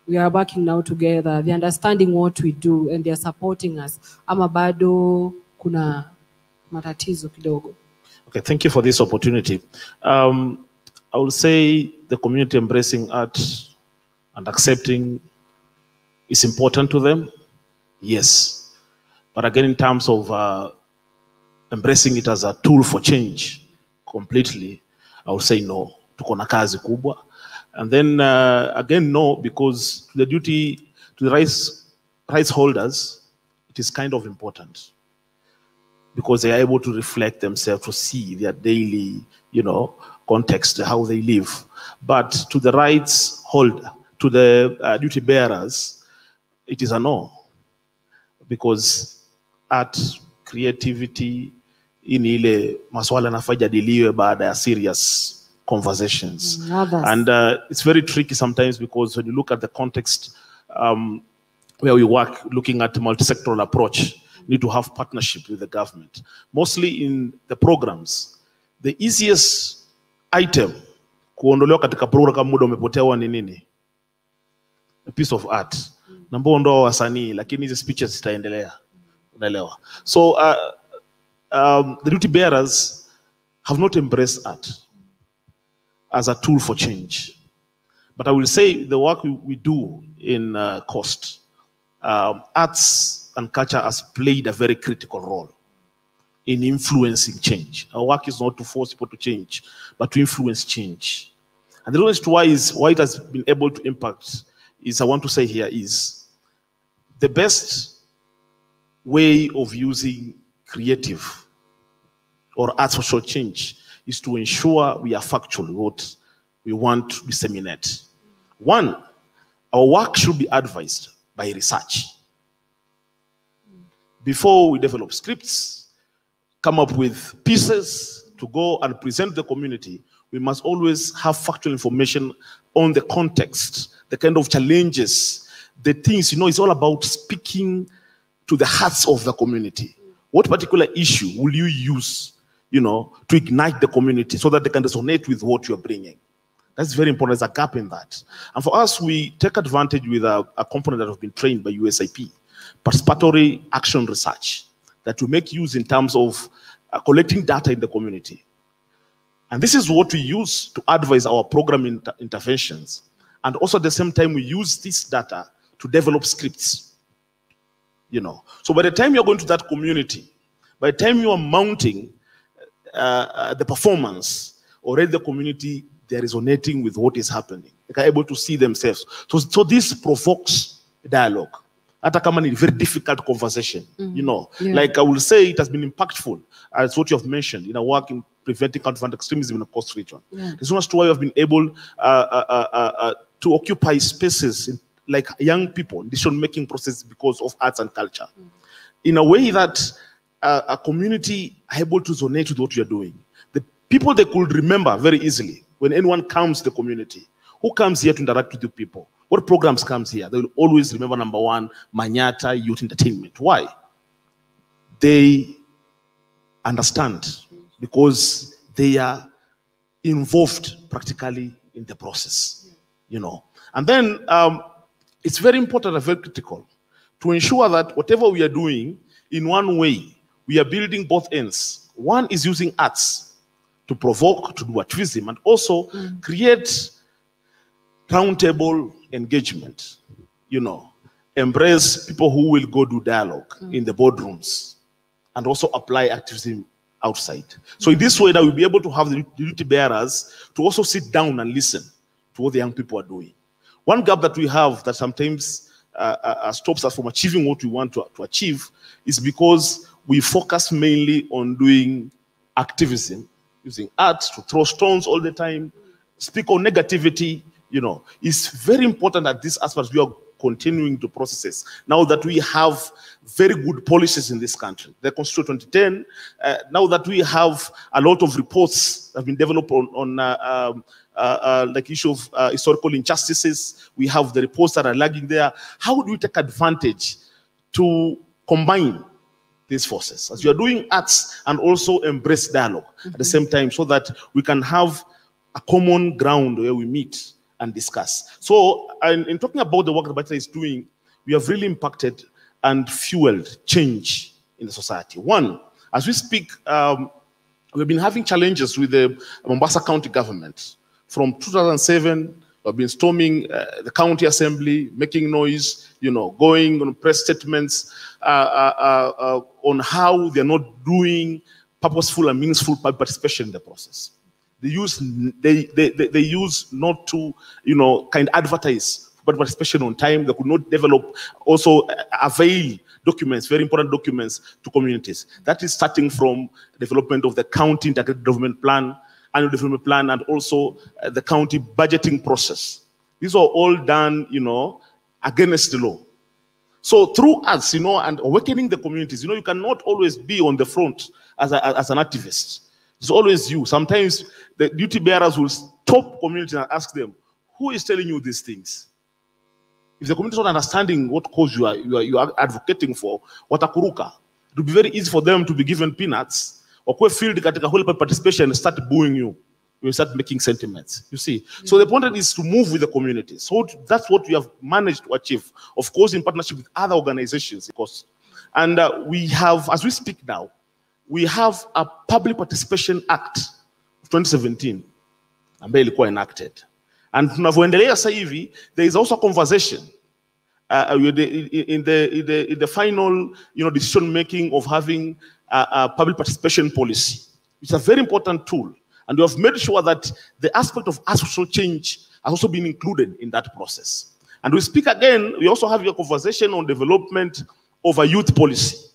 we are working now together, they're understanding what we do and they're supporting us. Ama bado kuna matatizo kidogo. Okay, thank you for this opportunity. Um, I will say the community embracing art and accepting is important to them. Yes. But again, in terms of uh, embracing it as a tool for change completely, I will say no. Tuko na kazi kubwa. And then uh, again, no, because the duty, to the rights, rights holders, it is kind of important because they are able to reflect themselves to see their daily, you know, context, how they live. But to the rights holder, to the uh, duty bearers, it is a no, because art, creativity, hii ni ile maswala yanafaa jadiliwe baada ya serious conversations. Mm. And uh, it's very tricky sometimes because when you look at the context um, where we work, looking at multi-sectoral approach, you need to have partnership with the government. Mostly in the programs, the easiest item kuondolewa katika program kama muda umepotewa ni nini? A piece of art. Namba ondoa wasanii, lakini hizi speeches zitaendelea. Unaelewa? So uh, um, the duty bearers have not embraced art as a tool for change. But I will say the work we, we do in uh, cost, um, arts and culture has played a very critical role in influencing change. Our work is not to force people to change, but to influence change. And the reason why is why it has been able to impact is I want to say here is the best way of using creative or art for social change is to ensure we are factual what we want to disseminate. One, our work should be advised by research. Before we develop scripts, come up with pieces to go and present the community, we must always have factual information on the context, the kind of challenges, the things, you know, it's all about speaking to the hearts of the community. What particular issue will you use, you know, to ignite the community so that they can resonate with what you're bringing? That's very important. There's a gap in that. And for us, we take advantage with a, a component that has been trained by USIP, participatory action research, that we make use in terms of uh, collecting data in the community. And this is what we use to advise our program inter- interventions. And also at the same time, we use this data to develop scripts. You know, so by the time you're going to that community, by the time you are mounting uh, uh, the performance, already the community they're resonating with what is happening. They're able to see themselves. So, so this provokes dialogue. Hata kama ni very difficult conversation, you know. Yeah. Like I will say, it has been impactful, as what you have mentioned, in our work in preventing counterfeit extremism in the coast region. Yeah. Much to why we have been able uh, uh, uh, uh, uh, to occupy spaces in, like young people, decision-making process because of arts and culture, in a way that uh, a community able to donate with what you're doing. The people they could remember very easily when anyone comes to the community. Who comes here to interact with people? What programs comes here? They will always remember number one, Manyata Youth Entertainment. Why? They understand because they are involved practically in the process, you know. And then um, it's very important and very critical to ensure that whatever we are doing, in one way, we are building both ends. One is using arts to provoke, to do activism, and also create roundtable engagement. You know, embrace people who will go do dialogue in the boardrooms and also apply activism outside. So in this way, that we'll be able to have the duty bearers to also sit down and listen to what the young people are doing. One gap that we have that sometimes uh, uh, uh, stops us from achieving what we want to, to achieve is because we focus mainly on doing activism, using art to throw stones all the time, speak on negativity. You know, it's very important that these aspects we are continuing to process now that we have very good policies in this country. The Constitution 2010, uh, now that we have a lot of reports that have been developed on, on uh, um, uh, uh, like issue of uh, historical injustices, we have the reports that are lagging there. How do we take advantage to combine these forces as you are doing arts and also embrace dialog at the same time so that we can have a common ground where we meet and discuss. So, and in talking about the work that Bata is doing, we have really impacted and fueled change in the society. One, as we speak, um, we've been having challenges with the Mombasa County government. From 2007, we've been storming uh, the county assembly, making noise, you know, going on press statements uh, uh, uh, uh, on how they're not doing purposeful and meaningful participation in the process. They use they, they, they, they use not to, you know, kind of advertise but participation on time. They could not develop, also avail documents, very important documents to communities. That is starting from development of the county integrated development plan, annual development plan, and also uh, the county budgeting process. These are all done, you know, against the law. So through us, you know, and awakening the communities, you know, you cannot always be on the front as, a, as an activist. It's always you. Sometimes the duty bearers will stop communities and ask them, who is telling you these things? If the community is not understanding what cause you are, you are, you are advocating for, watakuruka. It would be very easy for them to be given peanuts or field katika whole participation start booing you. You start making sentiments. You see. So the point is to move with the community. So that's what we have managed to achieve. Of course, in partnership with other organizations, of course. And uh, we have, as we speak now, we have a Public Participation Act of 2017 ambayo ilikuwa enacted. And tunavyoendelea sasa hivi, there is also a conversation uh, uh, in the, in the, in the final, you know, decision making of having a, a public participation policy. It's a very important tool. And we have made sure that the aspect of social change has also been included in that process. And we speak again, we also have a conversation on development of a youth policy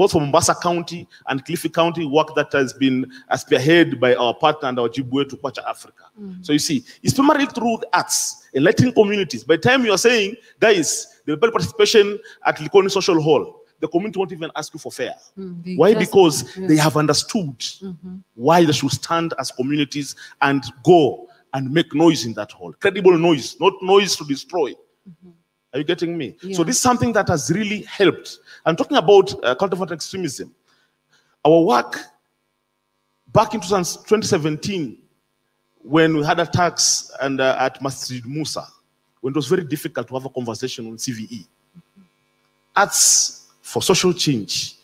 both from Mombasa County and Kilifi County, work that has been spearheaded by our partner and our Jibwe to Kwacha Africa. So you see, it's primarily through the arts, enlightening communities. By the time you are saying, guys, the public participation at Likoni Social Hall, the community won't even ask you for fare. Mm, they Why? Because yeah. they have understood Mhm. why they should stand as communities and go and make noise in that hall. Credible noise, not noise to destroy. Are you getting me? So this is something that has really helped. I'm talking about uh, counterfeit extremism. Our work back in 2017, when we had attacks and uh, at Masjid Musa, when it was very difficult to have a conversation on CVE. Arts for social change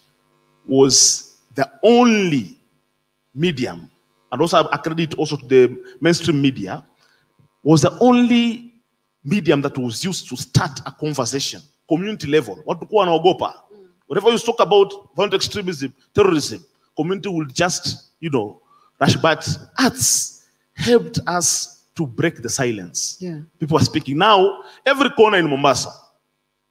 was the only medium, and also I credit also to the mainstream media, was the only medium that was used to start a conversation, community level. Watu kuwa wanaogopa. Whatever you talk about violent extremism, terrorism, community will just, you know, rush. But arts helped us to break the silence. Yeah. People are speaking. Now, every corner in Mombasa,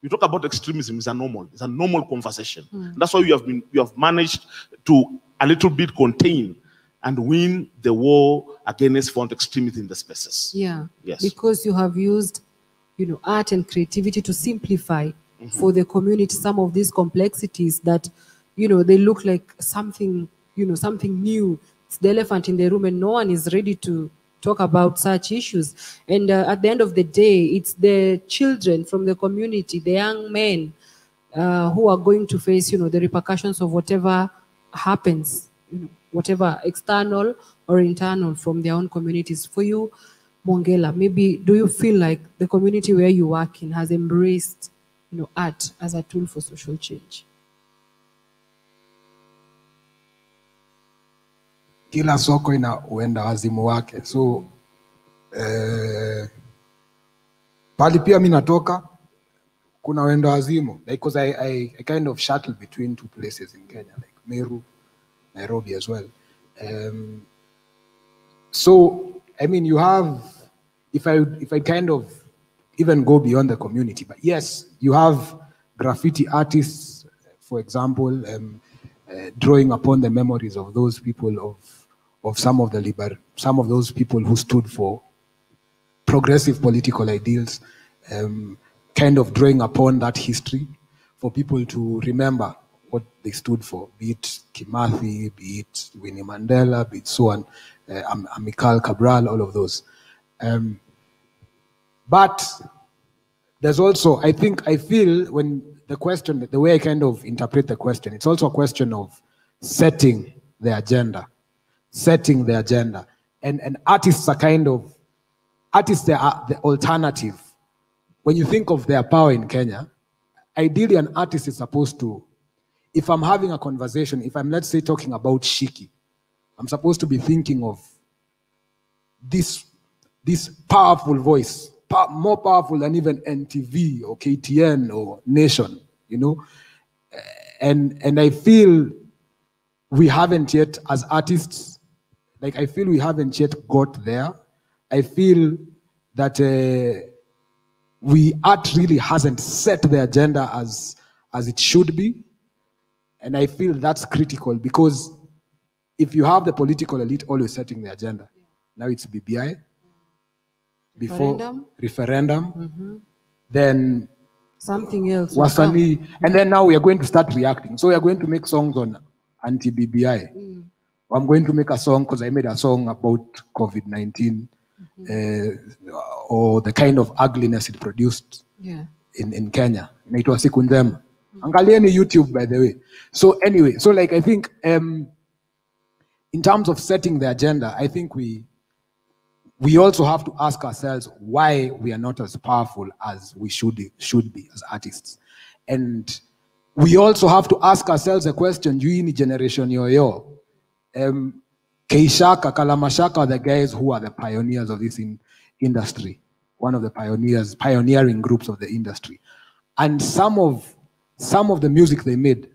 you talk about extremism is a normal, it's a normal conversation. Mm. That's why you have been you have managed to a little bit contain and win the war against violent extremism in the spaces. Yeah. Yes. Because you have used, you know, art and creativity to simplify for the community some of these complexities that, you know, they look like something, you know, something new. It's the elephant in the room, and no one is ready to talk about such issues. And uh, at the end of the day, it's the children from the community, the young men, uh, who are going to face, you know, the repercussions of whatever happens, you know, whatever external or internal from their own communities. For you, Mongela, maybe do you feel like the community where you work in has embraced, you know, art as a tool for social change? kila soko ina uenda wazimu wake. So eh, pali pia mi natoka kuna uenda wazimu. Like, 'cause I, I, I kind of shuttle between two places in kenya like meru nairobi as well. Um, so i mean you have if i if i kind of even go beyond the community but yes you have graffiti artists for example um, uh, drawing upon the memories of those people of of some of the liber some of those people who stood for progressive political ideals, um, kind of drawing upon that history for people to remember what they stood for, be it Kimathi, be it Winnie Mandela, be it so on, uh, Am- Amilcar Cabral, all of those. Um, but there's also, I think, I feel when the question, the way I kind of interpret the question, it's also a question of setting the agenda, setting the agenda. And, and artists are kind of, artists, are the alternative. When you think of their power in Kenya, ideally an artist is supposed to, if I'm having a conversation, if I'm, let's say, talking about Shiki, I'm supposed to be thinking of this, this powerful voice, more powerful than even NTV or KTN or Nation, you know? And, and I feel we haven't yet, as artists, like I feel we haven't yet got there. I feel that uh, we art really hasn't set the agenda as as it should be, and I feel that's critical because if you have the political elite always setting the agenda, now it's BBI before Referendum. referendum, Mhm. then Something else. wasanii, and then now we are going to start reacting. So we are going to make songs on anti-BBI. Mm. I'm going to make a song because I made a song about COVID 19 uh, or the kind of ugliness it produced Yeah. in, in Kenya. Inaitwa Siku Njema. Angalieni YouTube, by the way. So anyway, so like I think um, in terms of setting the agenda, I think we we also have to ask ourselves why we are not as powerful as we should should be as artists, and we also have to ask ourselves a question: you in generation yoyo. Um, K-Shaka, Kalamashaka are the guys who are the pioneers of this in, industry, one of the pioneers, pioneering groups of the industry. and some of some of the music they made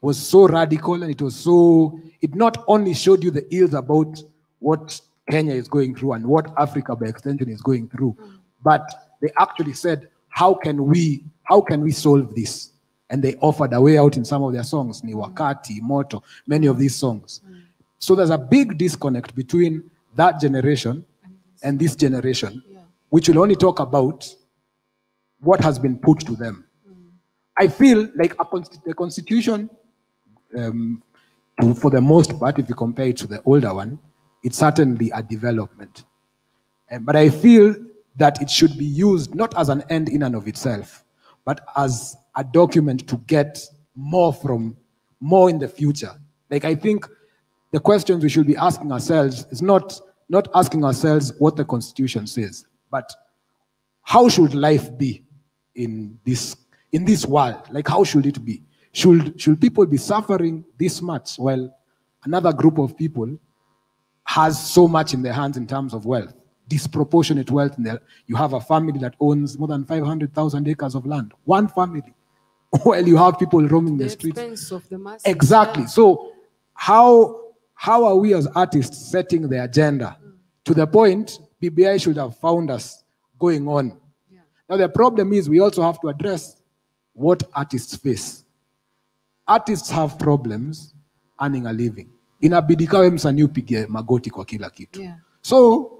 was so radical and it was so it not only showed you the ills about what Kenya is going through and what Africa by extension is going through, but they actually said, how can we how can we solve this? And they offered a way out in some of their songs, Ni Wakati, Moto, many of these songs. So there's a big disconnect between that generation and this generation, which will only talk about what has been put to them. I feel like a the constitution, um, for the most part, if you compare it to the older one, it's certainly a development. Uh, but I feel that it should be used not as an end in and of itself, but as a document to get more from more in the future. Like I think the questions we should be asking ourselves is not not asking ourselves what the constitution says, but how should life be in this in this world? Like how should it be? Should should people be suffering this much while another group of people has so much in their hands in terms of wealth, disproportionate wealth in there. You have a family that owns more than 500,000 acres of land, one family, [laughs] while you have people roaming the, The streets. the. Exactly. So how how are we as artists setting the agenda to the point BBI should have found us going on? Now the problem is we also have to address what artists face. Artists have problems earning a living. Inabidi kawe msanii upige magoti kwa kila kitu. Yeah. So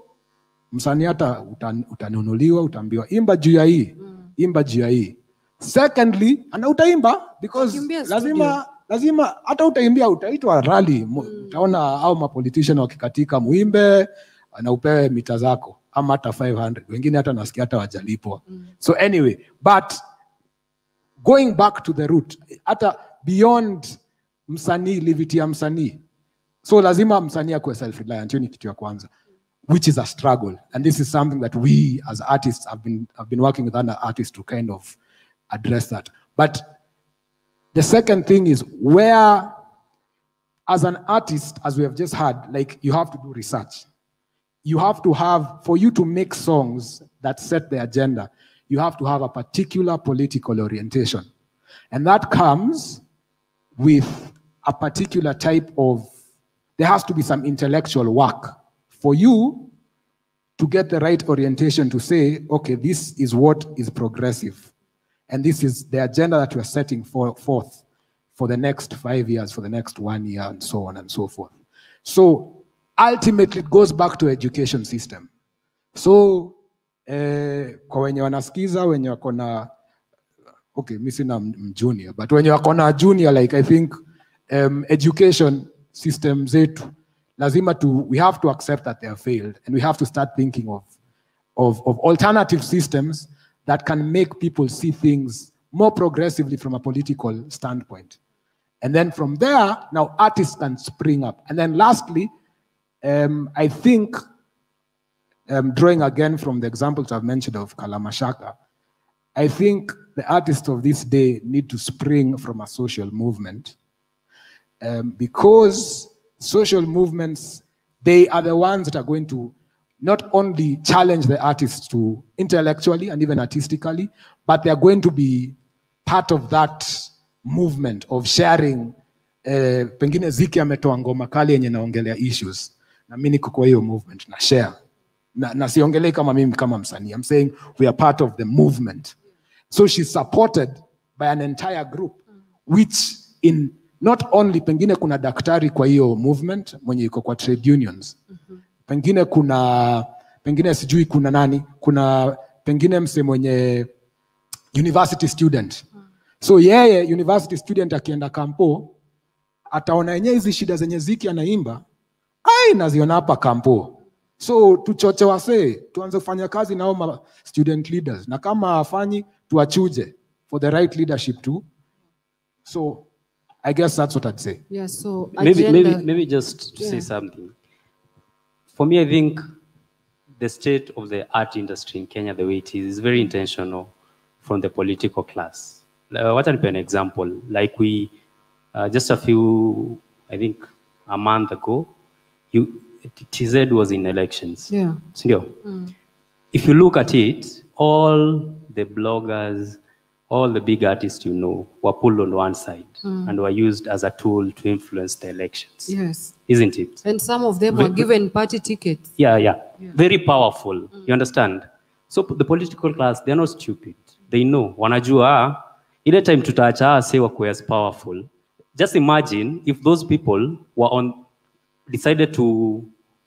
msanii hata utan, utanunuliwa, utaambiwa imba juu ya hii, mm. imba juu ya hii. Secondly, ana utaimba because lazima lazima hata utaimbia utaitwa rally mm. utaona au mapolitician wakikatika muimbe na upewe mita zako ama hata 500 wengine hata nasikia hata wajalipwa mm. so anyway but going back to the root hata beyond msanii liviti ya msanii so lazima msanii akuwe self reliant hiyo ni kitu ya kwanza which is a struggle and this is something that we as artists have been, have been working with other artists to kind of address that but the second thing is where, as an artist, as we have just heard, like you have to do research. You have to have, for you to make songs that set the agenda, you have to have a particular political orientation. And that comes with a particular type of, there has to be some intellectual work for you to get the right orientation to say, okay, this is what is progressive. And this is the agenda that we're setting for, forth for the next five years, for the next one year, and so on and so forth. So ultimately, it goes back to education system. So when eh, kwa wenye wanasikiza, wenye wako na okay, mi sina m- m- junior, but wenye wako na junior, like I think um, education system zetu lazima to we have to accept that they have failed, and we have to start thinking of of, of alternative systems that can make people see things more progressively from a political standpoint. And then from there, now artists can spring up. And then lastly, um, I think, um, drawing again from the examples I've mentioned of Kalamashaka, I think the artists of this day need to spring from a social movement um, because social movements they are the ones that are going to not only challenge the artists to intellectually and even artistically but they are going to be part of that movement of sharing eh, pengine Shiki ametoa ngoma kali yenye naongelea issues. Na mi niko kwa hiyo movement na share. Na, na siongelei kama mimi kama msanii. I'm saying we are part of the movement. So she's supported by an entire group which in not only pengine kuna daktari kwa hiyo movement mwenye iko kwa trade unions. Pengine kuna pengine sijui kuna nani kuna pengine mse mwenye university student. So yeye university student akienda kampo ataona yenyewe hizi shida zenye ziki anaimba ai naziona hapa kampo so tuchoche wasee tuanze kufanya kazi nao ma student leaders. Na kama afanyi tuachuje for the right leadership too so i guess that's what i'd say Yeah, so maybe, agenda. maybe, maybe just to say something. For me, I think the state of the art industry in Kenya, the way it is, is very intentional from the political class. Uh, what I'll be an example, like we, uh, just a few, I think a month ago, you, TZ was in elections. Yeah. Sindio? If you look at it, all the bloggers, all the big artists you know were pulled on one side Mm. and were used as a tool to influence the elections, Yes. isn't it? And some of them were given party tickets. Yeah, yeah. Very powerful. You understand? So the political class, they're not stupid. They know. Wanajua, ile time tutaacha say wako as powerful. Just imagine if those people were on, decided to,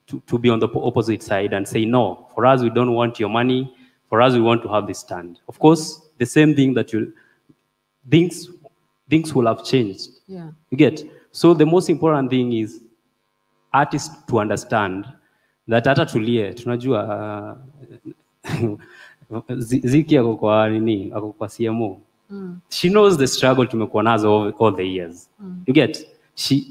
to, to be on the opposite side and say, no, for us, we don't want your money. For us, we want to have this stand. Of course, the same thing that you, things, things will have changed. Yeah. You get? So the most important thing is artists to understand that hata tulie tunajua uh, [laughs] Ziki ako kwa nini ako kwa CMO Mm. she knows the struggle tumekuwa nazo all, all the years Mm. you get she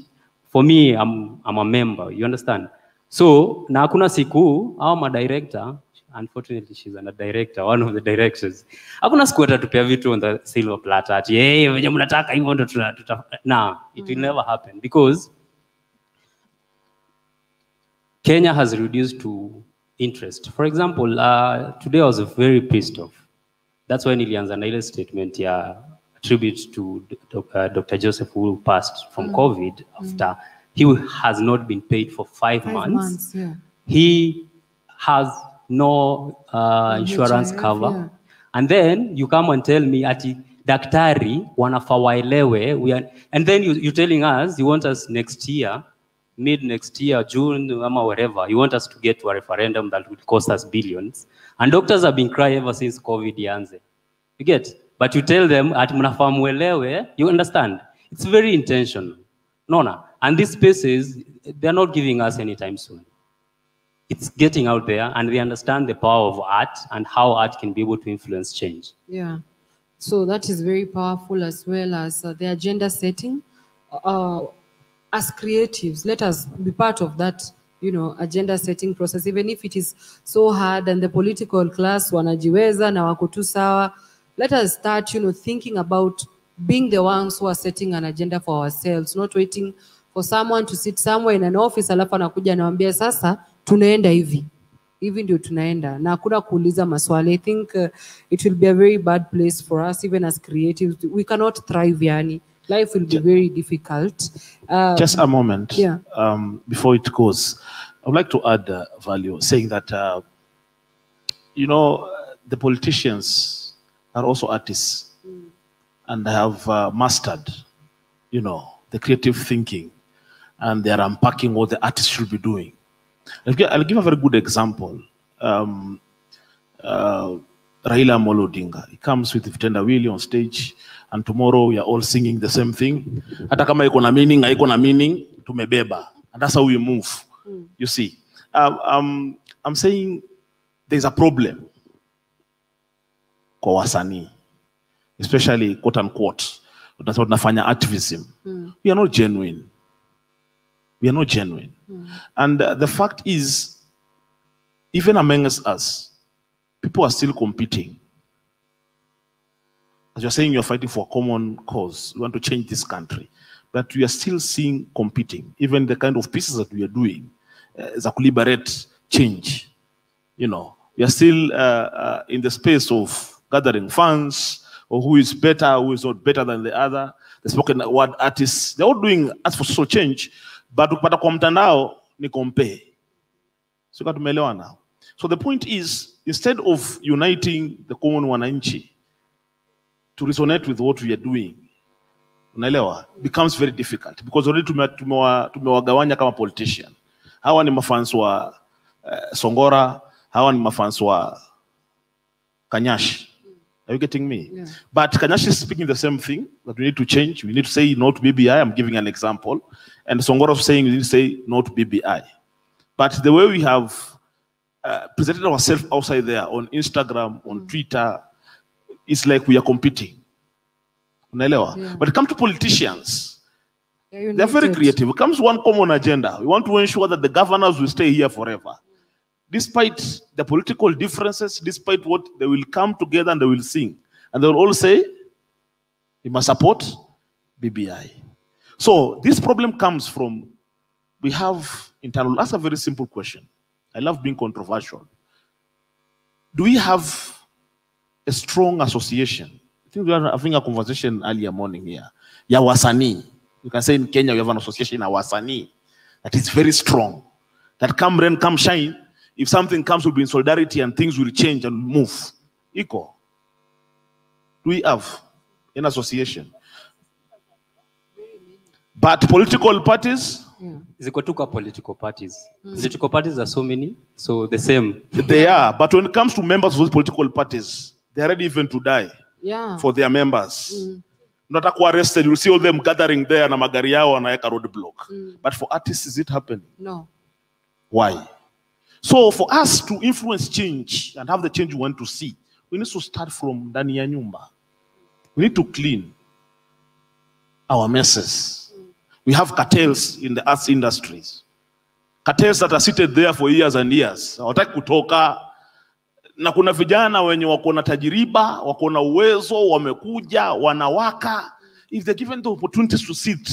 for me I'm, I'm a member you understand so na hakuna siku au ma director unfortunately she's a director one of the directors hakuna siku atatupia vitu on the silver platter ati hey, venye mnataka hivyo ndo tuta, nah it will never happen because Kenya has reduced to interest. For example, uh, today I was very pissed off. That's why nilianza na ile statement ya tribute to Doc- uh, Dr. Joseph who passed from Mm. COVID after mm. he has not been paid for five, Five months. months, yeah. He has no uh, insurance cover. yeah. And then you come and tell me ati daktari wanafaa waelewe we are, and then you, you're telling us you want us next year mid next year june ama whatever you want us to get to a referendum that would cost us billions. And doctors have been crying ever since covid ianze you get? But you tell them ati mnafaa muelewe you understand? It's very intentional. Nona? And these spaces they're not giving us anytime soon it's getting out there and they understand the power of art and how art can be able to influence change Yeah. So that is very powerful as well as uh, the agenda setting. Uh, as creatives, let us be part of that, you know, agenda setting process, even if it is so hard and the political class wanajiweza na wako sawa. Let us start, you know, thinking about being the ones who are setting an agenda for ourselves, not waiting for someone to sit somewhere in an office alafu anakuja anawambia sasa tunaenda hivi. Hivi ndio tunaenda. Na hakuna kuuliza maswali. I think uh, it will be a very bad place for us even as creatives. We cannot thrive yani. Life will be very difficult. Uh, Just a moment yeah. um, before it goes. I would like to add uh, value, saying that, uh, you know, the politicians are also artists and have uh, mastered, you know, the creative thinking and they are unpacking what the artist should be doing. I'll give, I'll give a very good example. Um, uh, Raila Molo Odinga. He comes with Vitenda Willi on stage, and tomorrow we are all singing the same thing. Hata kama iko na meaning, haiko na meaning, tumebeba. And that's how we move. You see. Um, um, I'm saying there's a problem kwa wasanii, especially quote unquote, tunafanya activism. mm. We are not genuine. We are not genuine. And uh, the fact is, even amongst us, people are still competing. As you're saying, you're fighting for a common cause. You want to change this country. But we are still seeing competing. Even the kind of pieces that we are doing uh, a liberate change. You know, we are still uh, uh, in the space of gathering funds or who is better, who is not better than the other. The spoken word artists, they're all doing art for social change, but ukipata kwa mtandao ni compare. Sio tumeelewana. So the point is, instead of uniting the common wananchi to resonate with what we are doing, unaelewa, becomes very difficult because already tume- tumewa- tumewagawanya kama politician. Hawa ni mafans wa uh, Songora, hawa ni mafans wa Kanyashi. Are you getting me? Yeah. But Kanyashi is speaking the same thing that we need to change. We need to say no to BBI. I'm giving an example. And Songora is saying we need to say no to BBI. But the way we have uh, presented ourselves outside there on Instagram, on Twitter, it's like we are competing. Unaelewa? Yeah. But come to politicians, They're they're very creative. It comes one common agenda. We want to ensure that the governors will stay here forever. Despite the political differences, despite what they will come together and they will sing. And they will all say, we must support BBI. So this problem comes from we have internal. That's a very simple question. I love being controversial. Do we have a strong association I think we were having a conversation earlier morning here. Ya wasanii. You can say in Kenya we have an association, ya wasanii, that is very strong. That come rain, come shine. If something comes, we'll be in solidarity and things will change and move. Equal. Do we have an association? But political parties, ziko tu political parties mm. political parties are so many so the same they are. But when it comes to members of those political parties, they're ready even to die Yeah. for their members. Mm. Not akuwa arrested, you'll see all them gathering there na magari yao wanaweka roadblock. Mm. But for artists, is it happening? No. Why? So for us to influence change and have the change we want to see, we need to start from ndani ya nyumba. We need to clean our messes. We have cartels in the arts industries. Cartels that are seated there for years and years. Hawataki kutoka. Na kuna vijana wenye wako na tajiriba, wako na uwezo, wamekuja, wanawaka. If they're given the opportunities to sit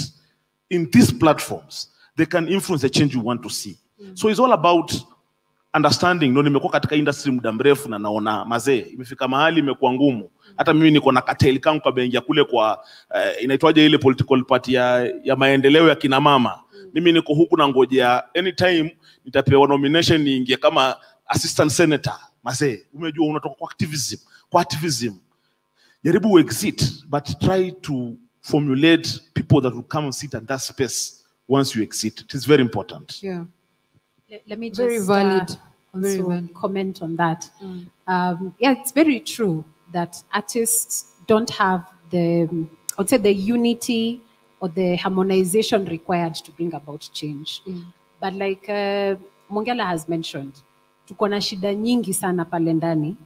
in these platforms, they can influence the change we want to see. Mm. So it's all about understanding. Ndio nimekuwa katika industry muda mrefu na naona mazee, imefika mahali imekuwa ngumu. Hata mimi niko na cartel kangu kameingia kule kwa uh, inaitwaje ile political party ya, ya maendeleo ya kina mama. Mimi niko huku na ngojea anytime nitapewa nomination niingie kama assistant senator. Mazee, umejua unatoka kwa activism, kwa activism. Jaribu exit but try to formulate people that will come and sit at that space once you exit. It is very important. Yeah. Let, let me just Very valid. uh, Very valid. comment on that. Um, yeah, it's very true that artists don't have the, I would say, the unity or the harmonization required to bring about change. But like uh, Mongela has mentioned, tuko na shida nyingi sana pale ndani,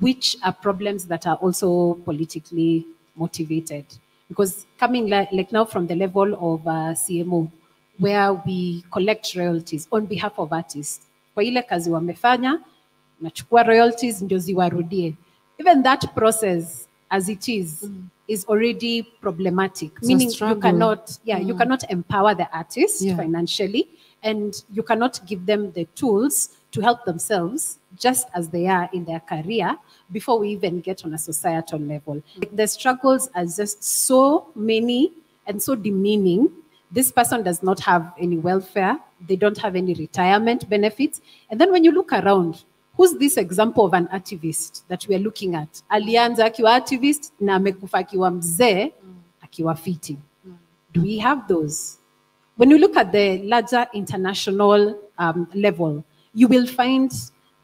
which are problems that are also politically motivated. Because coming like, like now from the level of uh, CMO, where we collect royalties on behalf of artists. Kwa ile kazi wamefanya, nachukua royalties ndio ziwarudie. Even that process as it is, mm. is already problematic. It's Meaning you cannot, yeah, you mm. cannot empower the artist Yeah. financially and you cannot give them the tools to help themselves just as they are in their career before we even get on a societal level. The struggles are just so many and so demeaning. This person does not have any welfare, they don't have any retirement benefits. And then when you look around, who's this example of an activist that we are looking at? Alianza akiwa activist na amekufa akiwa mzee akiwa fiti. Do we have those? when you look at the larger international um, level, you will find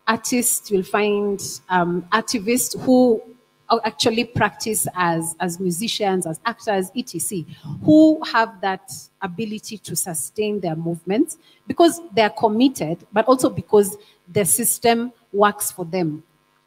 artists, you'll find um, activists who Uh, actually practice as, as musicians, as actors, etc., who have that ability to sustain their movements because they're committed, but also because the system works for them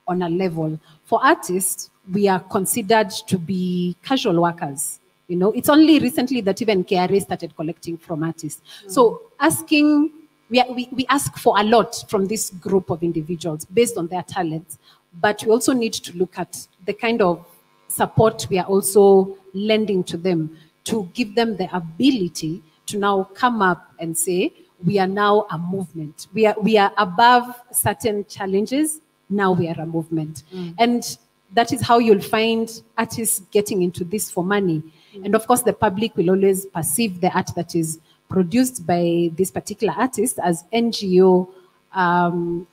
on a level. For artists, we are considered to be casual workers. You know, it's only recently that even KRA started collecting from artists. Mm. So asking, we, we, we ask for a lot from this group of individuals based on their talents, but we also need to look at the kind of support we are also lending to them to give them the ability to now come up and say, we are now a movement. We are, we are above certain challenges. Now we are a movement. And that is how you'll find artists getting into this for money. And of course, the public will always perceive the art that is produced by this particular artist as NGO um,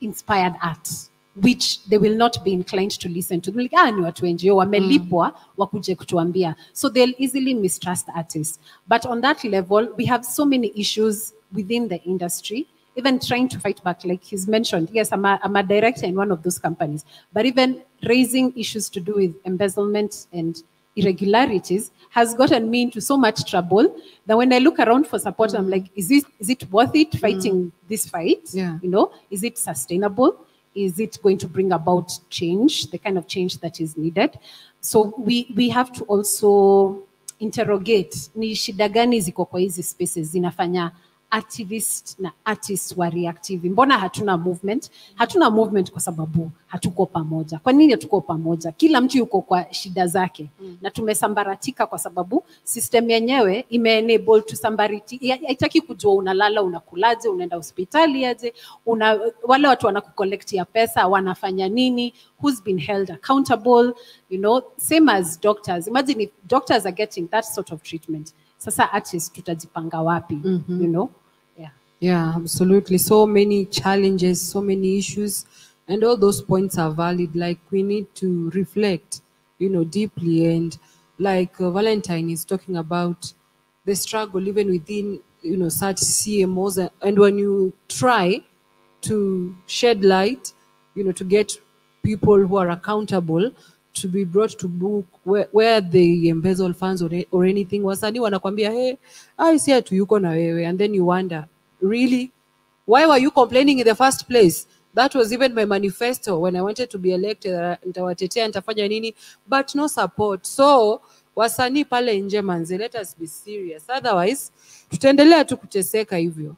inspired art, which they will not be inclined to listen to. Like, ah, ni watu wa NGO wamelipwa wakuje kutuambia. So they'll easily mistrust artists. But on that level, we have so many issues within the industry even trying to fight back, like he's mentioned. Yes, I'm a, I'm a director in one of those companies, but even raising issues to do with embezzlement and irregularities has gotten me into so much trouble that when I look around for support, I'm like, is it is it worth it fighting this fight? Yeah. You know, is it sustainable? Is it going to bring about change, the kind of change that is needed? So we we have to also interrogate ni shida gani ziko kwa hizi spaces zinafanya activist na artist wa reactive. Mbona hatuna movement? Hatuna movement kwa sababu hatuko pamoja. Kwa nini hatuko pamoja? Kila mtu yuko kwa shida zake. Mm. na tumesambaratika kwa sababu system yenyewe imeenable tusambariti ya- haitaki kujua unalala unakulaje unaenda hospitali aje una, wale watu wanakukolektia pesa wanafanya nini who's been held accountable? You know same as doctors. Imagine if doctors are getting that sort of treatment sasa artists tutajipanga wapi Mhm. you know yeah Yeah, absolutely. So many challenges, so many issues, and all those points are valid. Like we need to reflect, you know, deeply. And like uh, Valentine is talking about the struggle even within, you know, such CMOs. And- And when you try to shed light, you know, to get people who are accountable to be brought to book where, where they embezzle funds or, or anything wasanii wanakwambia hey, I see atu yuko na wewe. And then you wonder really? Why were you complaining in the first place? That was even my manifesto. When i wanted to be elected uh, nitawatetea nitafanya nini? But no support. So wasanii pale nje manze let us be serious. Otherwise tutaendelea tu kuteseka hivyo.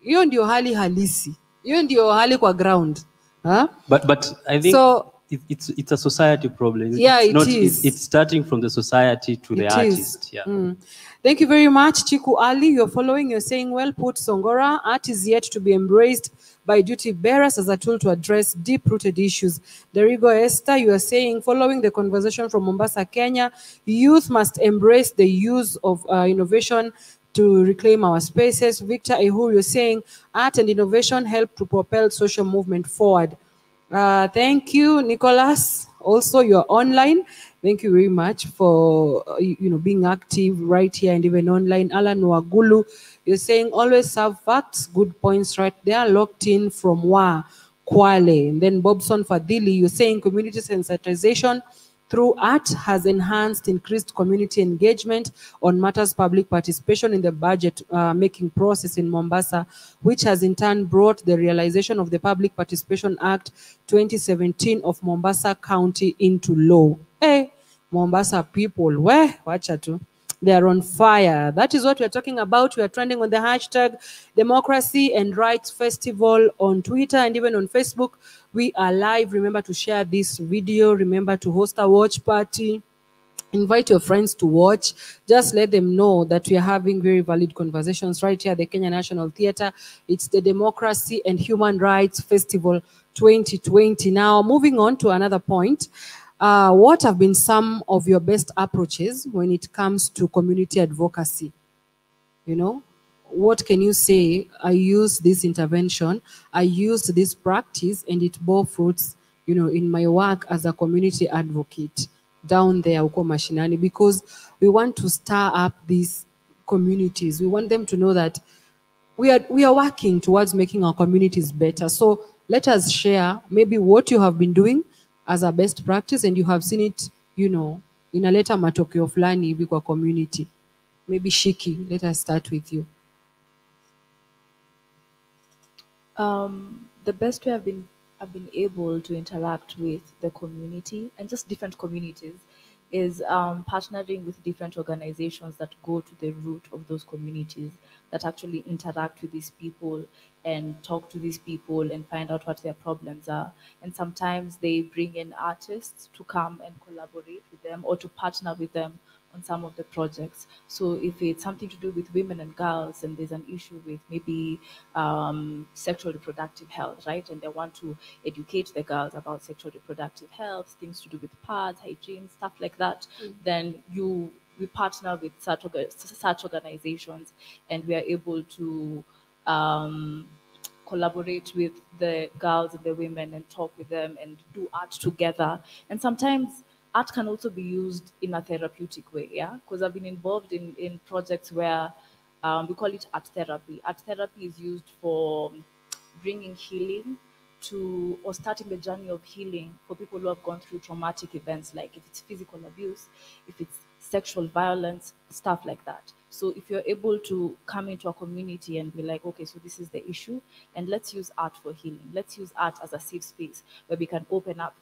Hiyo ndio hali halisi. Hiyo ndio hali kwa ground. Huh? But but I think So- it, it's it's a society problem. Yeah, it's it not, is. It's, it's starting from the society to the It is. artist. Yeah. Mm. Thank you very much, Chiku Ali. You're following, you're saying, well put, Songora. Art is yet to be embraced by duty bearers as a tool to address deep rooted issues. Derigo Esther, you are saying, following the conversation from Mombasa, Kenya, youth must embrace the use of uh, innovation to reclaim our spaces. Victor Ehur, you're saying, art and innovation help to propel social movement forward. Uh, thank you, Nicholas. Also, you're online. Thank you very much for uh, you know being active right here and even online. Alan Wagulu, you're saying always have facts, good points right there, locked in from Wa Kwale. And then Bobson Fadili, you're saying community sensitization through art has enhanced increased community engagement on matters public participation in the budget uh, making process in Mombasa, which has in turn brought the realization of the Public Participation Act 2017 of Mombasa County into law. Hey, Mombasa people, where? Wacha tu. They are on fire. That is what we are talking about. We are trending on the hashtag Democracy and Rights Festival on Twitter and even on Facebook. We are live. Remember to share this video. Remember to host a watch party. Invite your friends to watch. Just let them know that we are having very valid conversations right here at the kenya national theatre. It's the democracy and human rights festival 2020 now moving on to another point. Uh, what have been some of your best approaches when it comes to community advocacy? You know what can you say? I used this intervention. I used this practice and it bore fruits you know in my work as a community advocate down there huko mashinani because we want to stir up these communities. We want them to know that we are we are working towards making our communities better. So let us share maybe what you have been doing as a best practice and you have seen it you know inaleta matokeo fulani hivi kwa community. Maybe shiki let us start with you um, the best way I've been I've been able to interact with the community and just different communities is um, partnering with different organizations that go to the root of those communities that actually interact with these people and talk to these people and find out what their problems are. And sometimes they bring in artists to come and collaborate with them or to partner with them on some of the projects. So if it's something to do with women and girls and there's an issue with maybe um, sexual reproductive health, right? And they want to educate the girls about sexual reproductive health, things to do with pads, hygiene, stuff like that, then you we partner with such, such organizations and we are able to um, collaborate with the girls and the women and talk with them and do art together. And sometimes art can also be used in a therapeutic way, yeah? Because I've been involved in, in projects where um, we call it art therapy. Art therapy is used for bringing healing to or starting the journey of healing for people who have gone through traumatic events like if it's physical abuse if it's sexual violence stuff like that so if you're able to come into a community and be like okay so this is the issue and let's use art for healing let's use art as a safe space where we can open up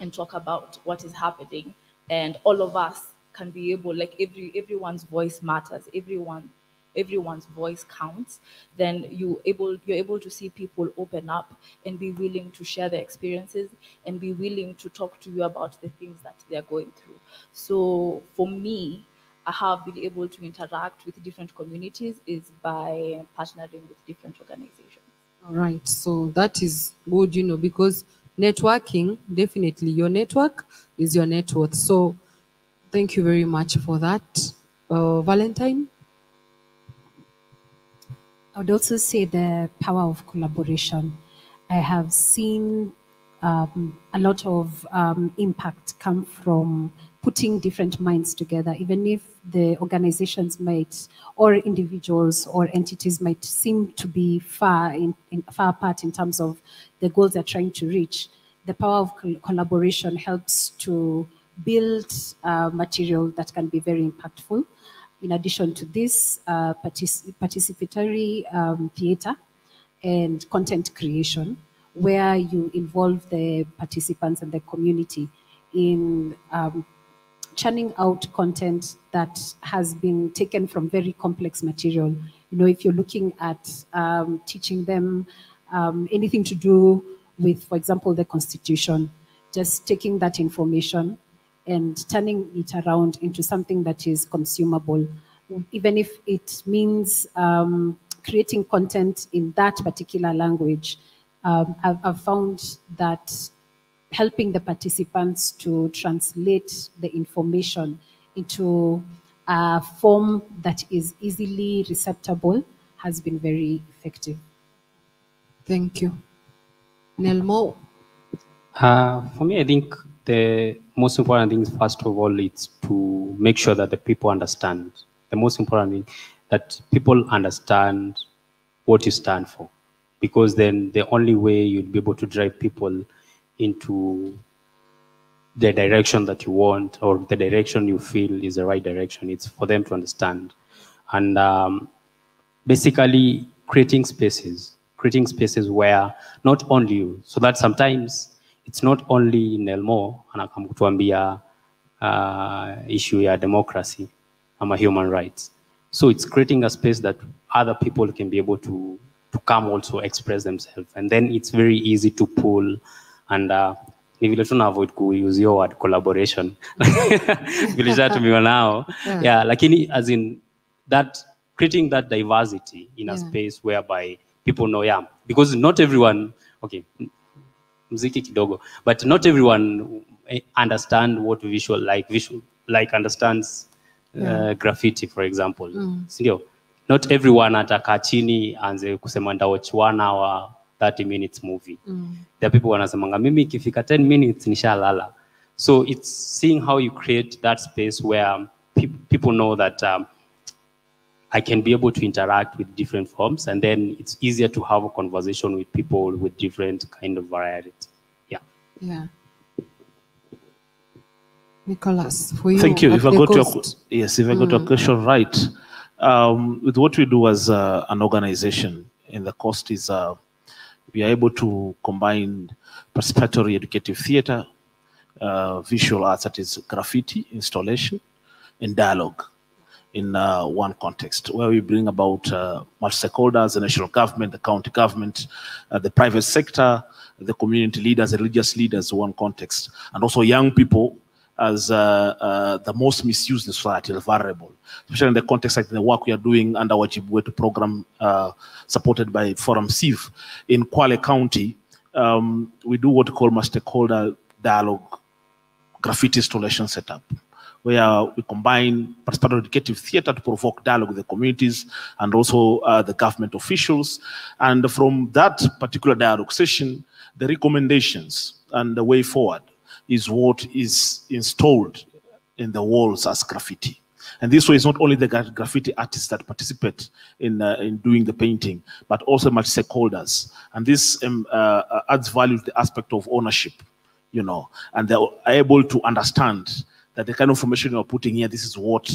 and talk about what is happening and all of us can be able like every everyone's voice matters everyone everyone's voice counts, then you able you're able to see people open up and be willing to share their experiences and be willing to talk to you about the things that they're going through. So for me, I have been able to interact with different communities is by partnering with different organizations. All right, so that is good, you know, because networking, definitely your network is your net worth. So thank you very much for that. Uh, Valentine? I would also say the power of collaboration. I have seen um, a lot of um, impact come from putting different minds together, even if the organizations might, or individuals or entities might seem to be far in, in far apart in terms of the goals they're trying to reach. The power of col- collaboration helps to build uh, material that can be very impactful. In addition to this, uh, partic- participatory um, theater and content creation, where you involve the participants and the community in um, churning out content that has been taken from very complex material. You know, if you're looking at um, teaching them um, anything to do with, for example, the Constitution, just taking that information and turning it around into something that is consumable, even if it means um, creating content in that particular language. Um, I've, I've found that helping the participants to translate the information into a form that is easily receptible has been very effective. Thank you. Nelmo? Uh, for me, I think the most important thing, is, first of all, is to make sure that the people understand. The most important thing that people understand what you stand for, because then the only way you'll be able to drive people into the direction that you want or the direction you feel is the right direction. It's for them to understand. And um, basically creating spaces, creating spaces where not only you, so that sometimes it's not only Nelmo anakam kutuambia uh, issue ya democracy ama human rights. So it's creating a space that other people can be able to to come also express themselves, and then it's very easy to pull and uh, ni vile tu na avoid kuuse your word collaboration [laughs] vile nao Yeah. yeah lakini as in that creating that diversity in a Yeah. space whereby people know yeah because not everyone okay mziki kidogo but not everyone eh, understand what visual like visual like understands Yeah. uh, graffiti for example Mm. sindio not everyone atakaa chini anze kusema ndawatch wa 30 minutes movie Mm. there are people wanasemanga mimi ikifika 10 minutes nishalala so it's seeing how you create that space where pe- people know that um, i can be able to interact with different forms and then it's easier to have a conversation with people with different kind of variety yeah Yeah. Nicholas, for you. Thank you. If I the got your yes, if I got your Mm. question right, um, with what we do as uh, an organization in the coast is uh, we are able to combine participatory educative theater, uh, visual arts, that is graffiti installation, and dialogue in uh, one context where we bring about uh, multi-stakeholders, the national government, the county government, uh, the private sector, the community leaders, religious leaders, one context, and also young people as uh, uh, the most misused in society, the vulnerable, especially in the context like the work we are doing under our Jibwetu program uh, supported by ForumCiv in Kwale County. Um, we do what we call multi-stakeholder dialogue graffiti installation setup, where we combine participatory educative theater to provoke dialogue with the communities and also uh, the government officials. And from that particular dialogue session, the recommendations and the way forward is what is installed in the walls as graffiti. And this way, it's not only the graffiti artists that participate in, uh, in doing the painting, but also much stakeholders. And this um, uh, adds value to the aspect of ownership, you know, and they're able to understand that the kind of information you're putting here, this is what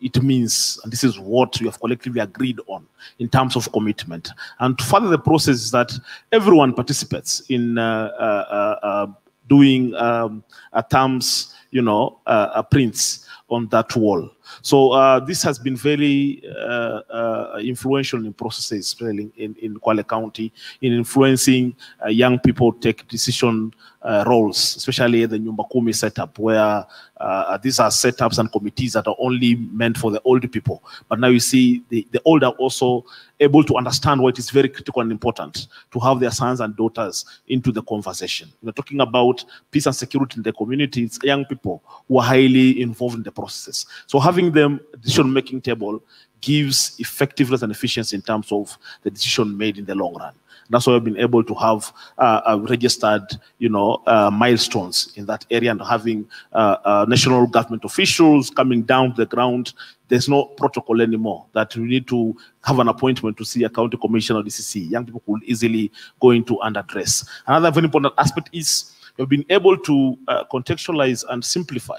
it means, and this is what we have collectively agreed on in terms of commitment. And to further the process is that everyone participates in uh, uh, uh, uh, doing um, uh, terms, you know, uh, prints on that wall. So uh, this has been very uh, uh, influential in processes, in, in Kwale County, in influencing uh, young people take decision uh, roles, especially the Nyumba Kumi setup, where uh, these are setups and committees that are only meant for the old people. But now you see the, the old are also able to understand what is very critical and important to have their sons and daughters into the conversation. We're talking about peace and security in the community. It's young people who are highly involved in the processes. So having them decision-making table gives effectiveness and efficiency in terms of the decision made in the long run. That's why we've been able to have uh, uh, registered, you know, uh, milestones in that area and having uh, uh, national government officials coming down to the ground. There's no protocol anymore that we need to have an appointment to see a county commissioner or DCC. Young people could easily go into and address. Another very important aspect is we've been able to uh, contextualize and simplify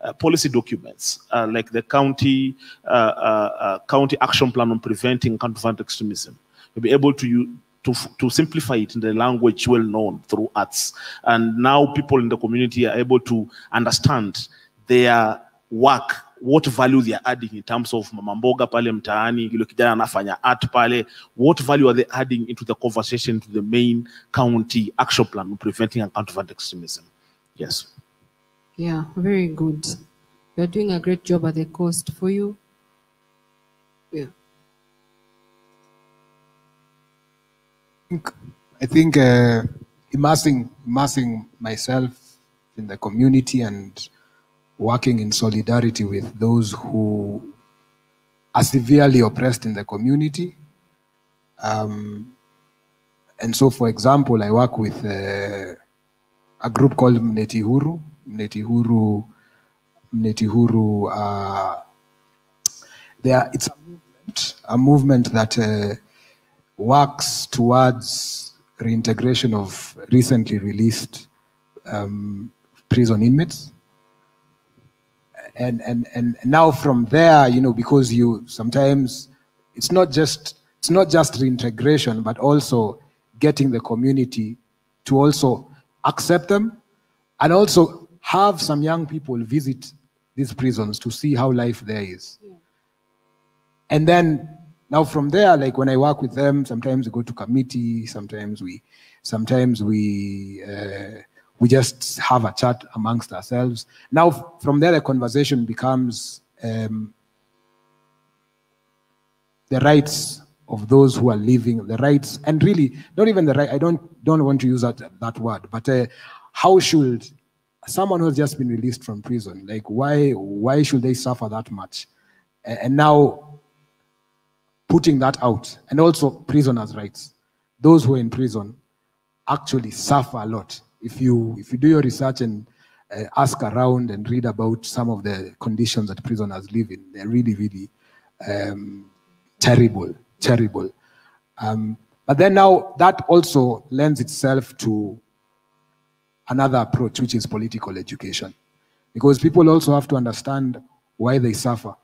uh, policy documents uh, like the county uh, county action plan on preventing counter-violent extremism. We'll be able to to, to simplify it in the language well known through arts, and now people in the community are able to understand their work what value they are adding in terms of mama mboga pale mtaani kijana anafanya art pale what value are they adding into the conversation to the main county action plan on preventing and counter-violent extremism yes Yeah, very good. You're doing a great job at the coast for you. I think uh, immersing, immersing myself in the community and working in solidarity with those who are severely oppressed in the community. Um, and so, for example, I work with uh, a group called Mneti Huru. Mneti Huru, uh, they are, it's a movement, a movement that uh, works towards reintegration of recently released um, prison inmates. And, and, and now from there, you know, because you sometimes it's not just it's not just reintegration, but also getting the community to also accept them and also have some young people visit these prisons to see how life there is. And then now from there, like when I work with them, sometimes we go to committee, sometimes we, sometimes we, uh, we just have a chat amongst ourselves. Now from there, the conversation becomes um, the rights of those who are living, the rights, and really not even the right. I don't don't want to use that that word, but uh, how should someone who has just been released from prison, like why why should they suffer that much? A- And now putting that out, and also prisoners' rights. Those who are in prison actually suffer a lot. If you if you do your research and uh, ask around and read about some of the conditions that prisoners live in, they're really really um, terrible, terrible. Um, but then now that also lends itself to another approach, which is political education, because people also have to understand why they suffer.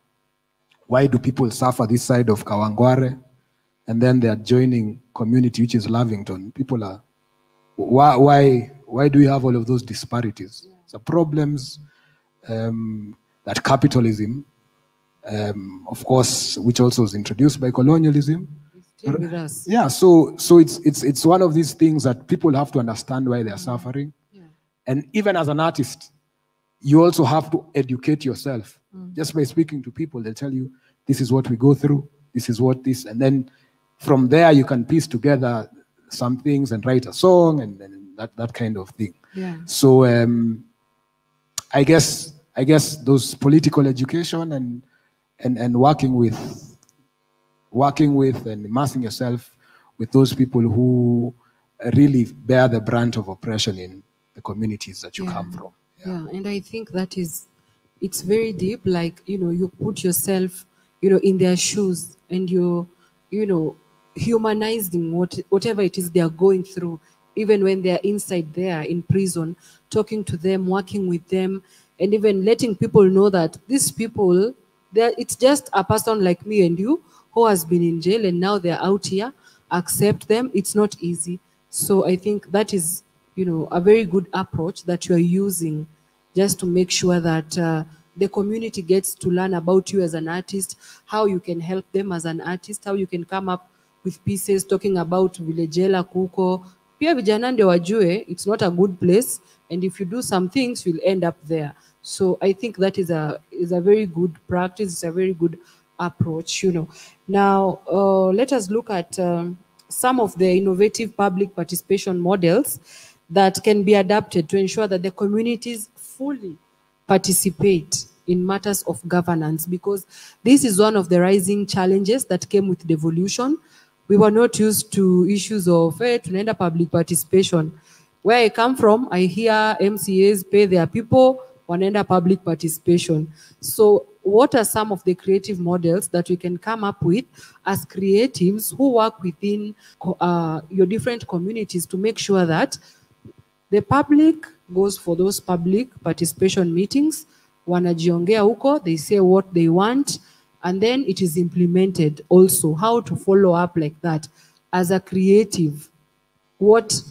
Why do people suffer this side of Kawangware, and then they are joining community, which is Lavington? People are why why why do we have all of those disparities? The problems um, that capitalism, um, of course, which also was introduced by colonialism. Yeah, so so it's it's it's one of these things that people have to understand why they are suffering, and even as an artist, you also have to educate yourself. Just by speaking to people, they'll tell you this is what we go through, this is what this, and then from there you can piece together some things and write a song and, and that that kind of thing. Yeah. So um, I guess I guess those political education and and and working with working with and immersing yourself with those people who really bear the brunt of oppression in the communities that you come from. Yeah, and I think that is, it's very deep. Like you know, you put yourself, you know, in their shoes, and you, you know, humanizing what whatever it is they are going through, even when they are inside there in prison, talking to them, working with them, and even letting people know that these people, they're, it's just a person like me and you who has been in jail and now they're out here. Accept them. It's not easy. So I think that is, you know, a very good approach that you are using just to make sure that uh, the community gets to learn about you as an artist, how you can help them as an artist, how you can come up with pieces talking about vilejela kuko. Pia vijana ndio wajue it's not a good place and if you do some things you'll end up there. So I think that is a is a very good practice, it's a very good approach, you know. Now uh, let us look at um, some of the innovative public participation models that can be adapted to ensure that the communities fully participate in matters of governance because this is one of the rising challenges that came with devolution. We were not used to issues of hey, tunaenda public participation. Where I come from, I hear MCAs pay their people, wanaenda public participation. So what are some of the creative models that we can come up with as creatives who work within uh, your different communities to make sure that the public goes for those public participation meetings. Wanajiongea huko they say what they want and then it is implemented also. How to follow up like that. As a creative what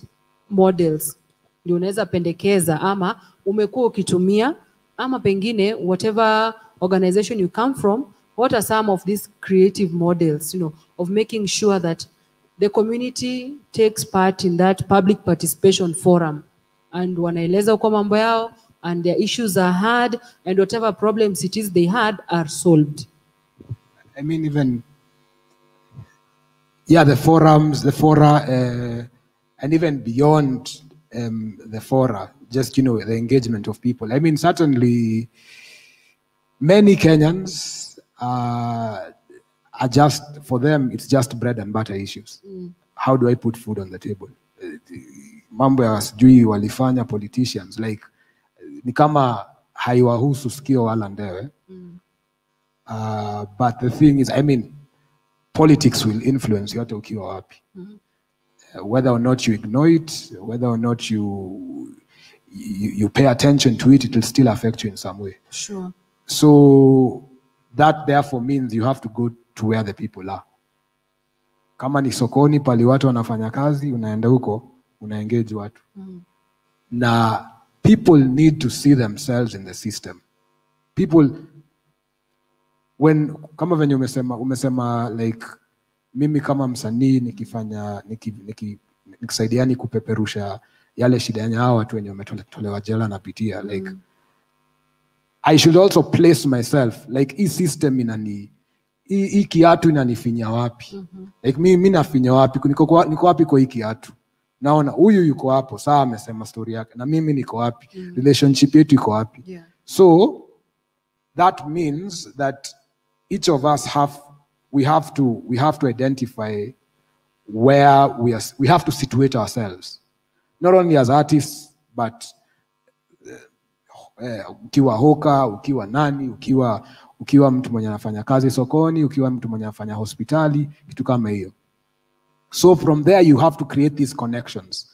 models? Ndio unaweza pendekeza ama umekuwa ukitumia ama pengine whatever organization you come from what are some of these creative models you know of making sure that the community takes part in that public participation forum and wanaeleza huko mambo yao and their issues are heard and whatever problems it is they had are solved I mean, even yeah, the forums, the fora, uh, and even beyond um, the fora, just you know, the engagement of people. I mean, certainly, many Kenyans uh, are just for them. It's just bread and butter issues. How do I put food on the table? Mambo ya sijui walifanya politicians like ni kama haiwahusu sikio wala ndewe. mm. Uh, but the thing is, I mean, politics will influence yote ukiwa wapi. mm. Uh, whether or not you ignore it, whether or not you, you you pay attention to it, it will still affect you in some way. sure So that therefore means you have to go to where the people are. Kama ni sokoni pali watu wanafanya kazi, unaenda huko, una engage watu. Na people need to see themselves in the system. People when kama venye umesema umesema like mimi kama msanii nikifanya niki, niki, nikisaidiani kupeperusha yale shida yenye hao watu wenye wametolewa jela napitia like I should also place myself like hii system inani hii kiatu inanifinya wapi mm-hmm. like mi, mi nafinya wapi niko, niko wapi kwa hii kiatu naona huyu yuko hapo saa amesema stori yake na mimi niko wapi? Mm. relationship yetu iko wapi? Yeah. So that means that each of us have we have to we have to identify where we are we have to situate ourselves. Not only as artists but eh, ukiwa hoka ukiwa nani ukiwa ukiwa mtu mwenye anafanya kazi sokoni ukiwa mtu mwenye anafanya hospitali kitu kama hiyo so from there you have to create these connections.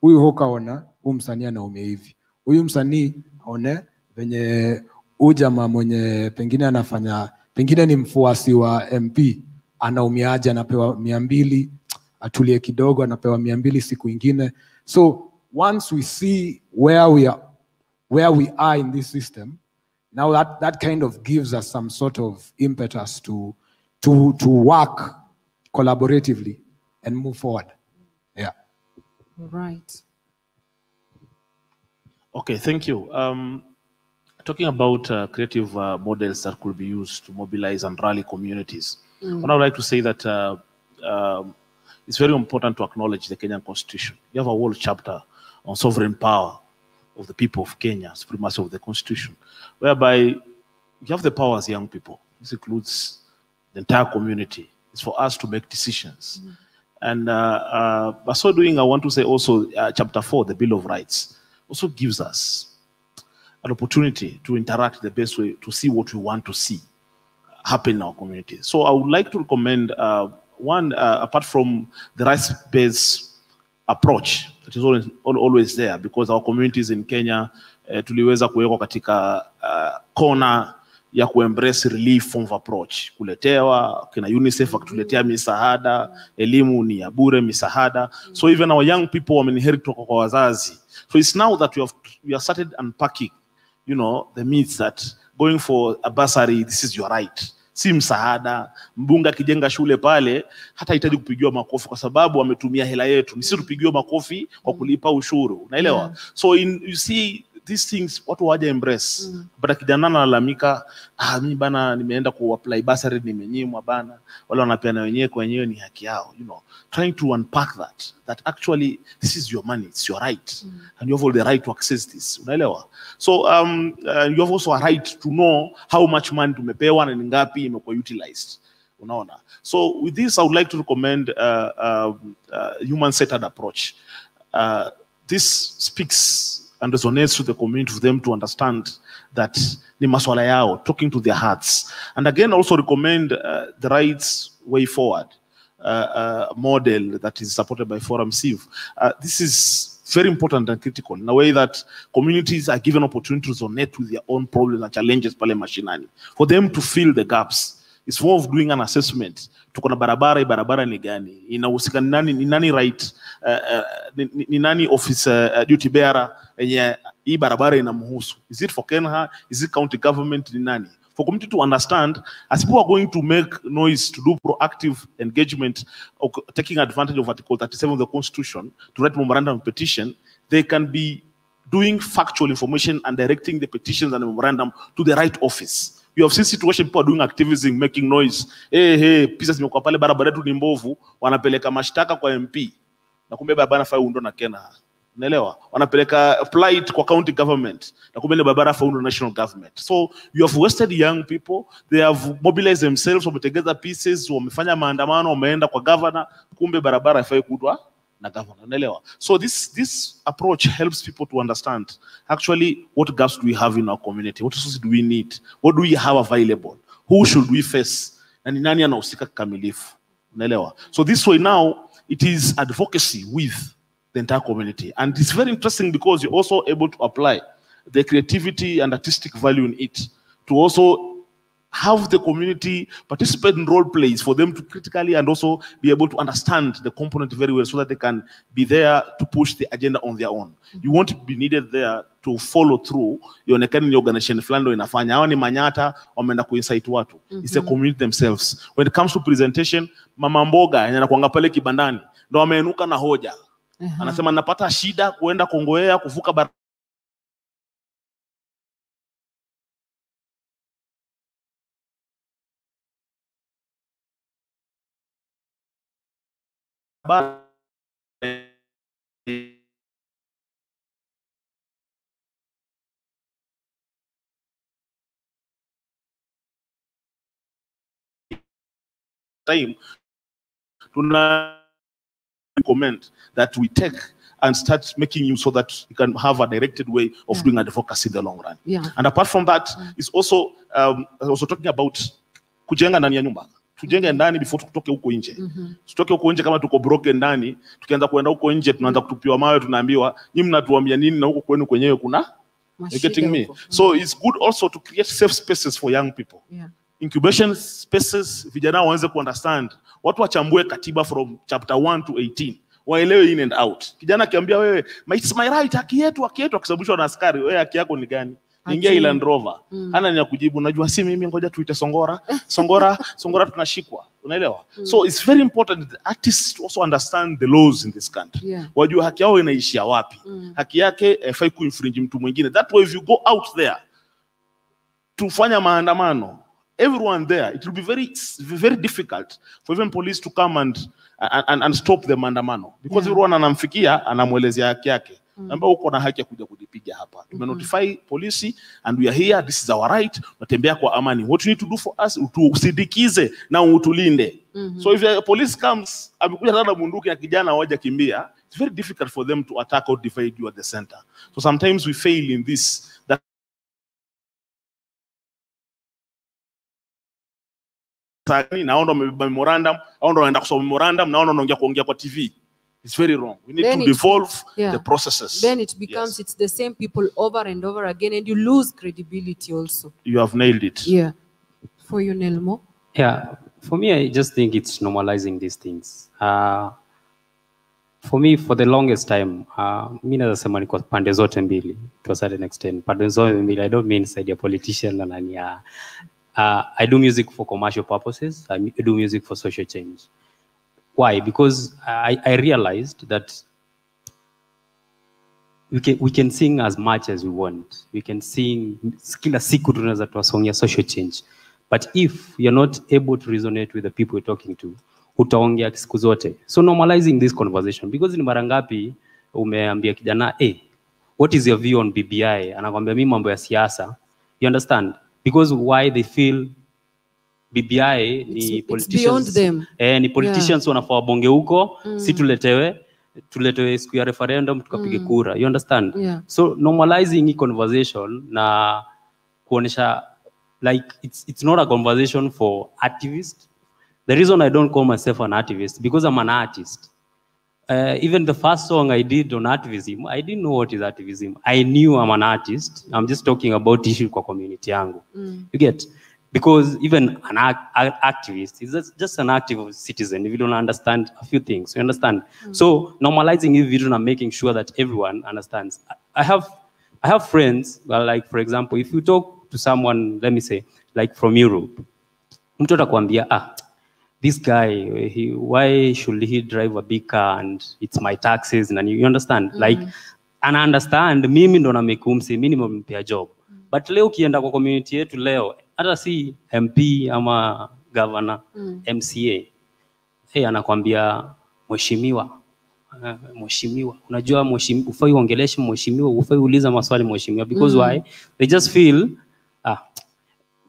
Huyu hoka ona huyu msanii anaumia hivi. Huyu msanii aone venye huyu jamaa mwenye pengine anafanya pengine ni mfuasi wa mp anaumiaje anapewa mia mbili atulie kidogo anapewa mia mbili siku ingine. So once we see where we are where we are in this system now that, that kind of gives us some sort of impetus to to to work collaboratively and move forward yeah right Okay, thank you. Um, talking about uh, creative uh, models that could be used to mobilize and rally communities, what I would like to say that uh, um, it's very important to acknowledge the Kenyan Constitution. You have a whole chapter on sovereign power of the people of Kenya, supremacy of the Constitution, whereby you have the power as young people. This includes the entire community. It's for us to make decisions. And uh, uh, by so doing, I want to say also, uh, chapter four, the Bill of Rights, also gives us an opportunity to interact the best way to see what we want to see happen in our community. So I would like to recommend uh, one, uh, apart from the rights-based approach that is always, always there because our communities in Kenya eh, tuliweza kuwekwa katika uh, kona ya kuembrace relief form of approach, kuletewa kina UNICEF akituletea misaada, elimu ni ya bure, misaada. So even our young people wameinherit kutoka kwa wazazi. So it's now that we have we have started unpacking you know, the myths that going for a bursary, this is your right. Si msaada. Mbunge akijenga shule pale hata hitaji kupigiwa makofi kwa sababu ametumia hela yetu. Ni sisi tupigiwe makofi kwa kulipa ushuru. Unaelewa? Yeah. So in, you see these things watu waje embrace. Mm. But kijana analalamika, ah, mimi bana nimeenda ku apply bursary nimenyimwa bana. Wale wanapeana wenyewe kwa wenyewe ni haki yao, you know. Trying to unpack that that actually this is your money, it's your right. mm. And you have all the right to access this. Unaelewa? So um, uh, you have also a right to know how much money tumepewa na ni ngapi imekuwa utilized. Unaona? So with this I would like to recommend uh, uh, uh, human-centered approach. Uh, this speaks and resonates to the community for them to understand that ni maswala yao, talking to their hearts. And again, also recommend uh, the rights way forward uh, uh, model that is supported by ForumCiv. Uh, this is very important and critical in a way that communities are given opportunities to resonate with their own problems and challenges for them to fill the gaps. It's more of doing an assessment. Tuko na barabara, barabara ni gani? Inahusika ni nani, ni nani right, uh, uh, ni, ni- ni nani office uh, duty bearer yenye hii barabara inamhusu? Is it for Kenha? Is it county government? Ni nani? For community to understand, as people are going to make noise to do proactive engagement, or taking advantage of Article 37 of the Constitution to write memorandum petition, they can be doing factual information and directing the petitions and memorandum to the right office. You have seen situation people are doing activism, making noise. Hey, hey, pisa zimekuwa pale barabara yetu ni mbovu, wanapeleka mashtaka kwa MP. Na kumbe barabara fai undo na Kena. Unaelewa? Wanapeleka plight kwa county government. Na kumbe barabara fai undo national government. So you have wasted young people. They have mobilized themselves, wametengeza pieces, wamefanya maandamano, wameenda kwa governor. Kumbe barabara haifai kutwa na governor. Unaelewa? So this this approach helps people to understand actually what gaps do we have in our community? What resources do we need? What do we have available? Who should we face? Na ni nani anahusika kikamilifu? Unaelewa? So this way now it is advocacy with the entire community. And it's very interesting because you're also able to apply the creativity and artistic value in it to also have the community participate in role plays for them to critically and also be able to understand the component very well so that they can be there to push the agenda on their own. Mm -hmm. You won't be needed there to follow through. Ionekane ni organization fulani ndio inafanya. Hawa ni manyata wameenda kuinsight watu. It's the community themselves. When it comes to presentation mama mboga anakuanga pale kibandani ndo ameinuka na hoja. Anasema napata shida kuenda kongoea kuvuka bara time tuna recommend that we take and start making use so that you can have a directed way of doing advocacy in the long run. Yeah. And apart from that, it's also um, also talking about kujenga ndani ya nyumba. Tujenge ndani before tutoke huko nje. Tutoke huko nje kama tuko broken ndani, tukianza kuenda huko nje tunaanza kutupiwa mawe, tunaambiwa nyinyi mnatuambia nini na huko kwenu kwenyewe kuna You're getting me? huko. So it's good also to create safe spaces for young people Yeah. incubation spaces vijana waanze kuunderstand watu wachambue katiba from chapter 1 to 18 waelewe in and out kijana akiambia wewe it's my right haki yetu haki yetu akisababishwa na askari wewe haki yako ni gani ingia. Land Rover. Hana ni ya kujibu. Najua si mimi ngoja tuite Songora. Songora [laughs] Songora tunashikwa. Unaelewa? Mm. so it's very important that artists also understand the laws in this country. Yeah. Wajua haki yao inaishia wapi? Mm. haki yake haifai kuinfringe mtu mwingine. That way if you go out there tufanya maandamano everyone there it will be very very difficult for even police to come and and, and stop the maandamano. Because Yeah. everyone anamfikia anamwelezea haki yake ambao uko na haki ya kuja kujipiga hapa. Tume notify polisi and we are here. This is our right. Tunatembea kwa amani. What you need to do for us utusindikize na utulinde. So if a police comes amekuja na bunduki na kijana waja kimbia it's very difficult for them to attack or divide you at the center. So sometimes we fail in this. That naona wamebeba memorandum naona wanaenda kusoma memorandum naona wanaongea kuongea kwa TV it's very wrong we need Then to it- devolve yeah. the processes Then it becomes Yes. it's the same people over and over again, and you lose credibility also. you have nailed it Yeah. For you, Nelmo. Yeah, for me, I just think it's normalizing these things. Uh, for me for the longest time uh, mi naweza sema niko pande zote mbili to a certain extent pande zote mbili i don't mean side ya politician na nani ya uh, i do music for commercial purposes i do music for social change why? Because i, I realized that we can, we can sing as much as we want. We can sing kila siku tunaweza toa song ya social change. But if you're not able to resonate with the people you're talking to utaongea siku zote. So normalizing this conversation because ni mara ngapi umeambia kijana hey, what is your view on bbi anakwambia mi mambo ya siasa. You understand? Because why they feel bbi ni It's- politicians them. eh, ni politicians wanafaa wabonge huko si tuletewe tuletewe siku ya referendum tukapige mm. kura you understand Yeah. so normalizing hii conversation na kuonesha like it's, it's not a conversation for activist the reason i don't call myself an activist because i'm an artist uh, even the first song I did on activism, I didn't know what is activism. I knew I'm an artist. I'm just talking about issue kwa community yangu. Mm. You get? Because even an ac- activist is just, an active citizen if you don't understand a few things. You understand? Hmm. So normalizing video and making sure that everyone understands. I- I have I have friends, well, like for example, if you talk to someone, let me say, like from Europe, mtu atakwambia ah this guy he, why should he drive a big car and it's my taxes and you understand hmm. like ana understand mimi ndo namekumsi mi nimempea job hmm. but leo ukienda kwa community yetu leo hata si mp ama governor mca hey, anakwambia mheshimiwa uh, mheshimiwa unajua mheshimiwa ufai uongeleshe mheshimiwa ufai uliza maswali mheshimiwa because mm. why they just feel ah,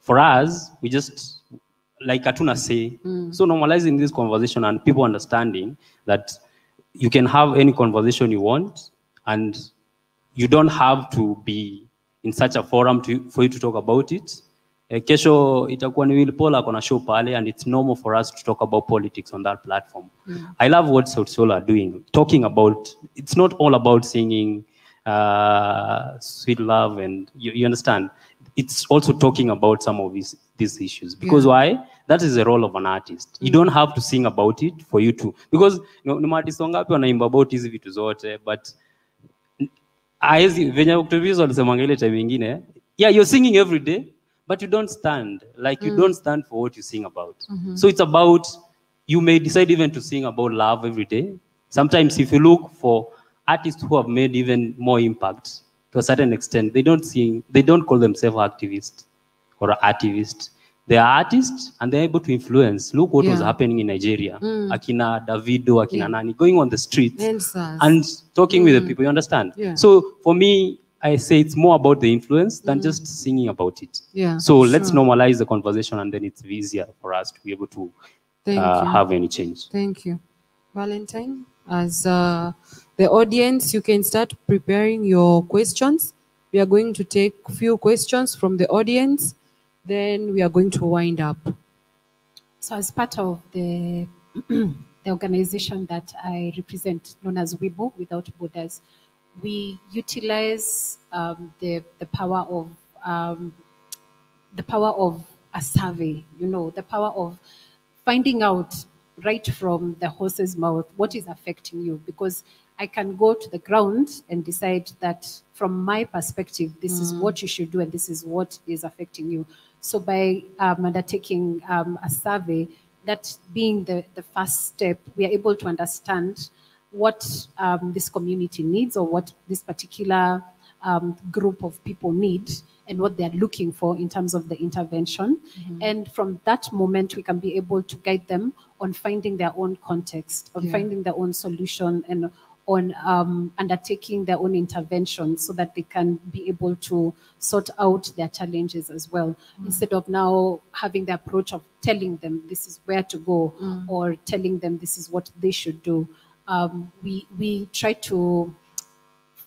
for us we just like hatuna say. Mm. so normalizing this conversation and people understanding that you can have any conversation you want and you don't have to be in such a forum to, for you to talk about it Eh, kesho itakuwa ni Will Paul ako na show pale and it's normal for us to talk about politics on that platform. Mm. I love what Sauti Sol are doing, talking about, it's not all about singing uh, sweet love and you, you understand. It's also talking about some of these, these issues because yeah. why? That is the role of an artist. You don't have to sing about it for you to, because ni maartist wangapi wanaimba about hizi vitu zote but haezi venye Octavius walisemanga ile time ingine yeah you're singing every day but you don't stand. Like you mm. don't stand for what you sing about. Mm-hmm. So it's about you may decide even to sing about love every day. Sometimes if you look for artists who have made even more impact to a certain extent they don't sing they don't call themselves activists or activists they are artists and they're able to influence. Look what was happening in nigeria. Mm. Akina davido akina nani going on the streets and talking with the mm. people you understand? Yeah. so for me i say it's more about the influence than just singing about it Yeah, so let's sure. normalize the conversation and then it's easier for us to be able to uh, have any change Thank you. Valentine, as uh, the audience, you can start preparing your questions. We are going to take few questions from the audience, then we are going to wind up. So, as part of the [clears throat] the organization that I represent, known as WIBO, Without Borders, we utilize um, the the power of um, the power of a survey. You know, the power of finding out right from the horse's mouth what is affecting you because I can go to the ground and decide that from my perspective, this is what you should do and this is what is affecting you. So by um, undertaking um, a survey, that being the, the first step, we are able to understand what um, this community needs or what this particular um, group of people need and what they're looking for in terms of the intervention. And from that moment, we can be able to guide them on finding their own context, on Yeah. finding their own solution, and on um, undertaking their own intervention so that they can be able to sort out their challenges as well. Instead of now having the approach of telling them this is where to go or telling them this is what they should do, um, we, we try to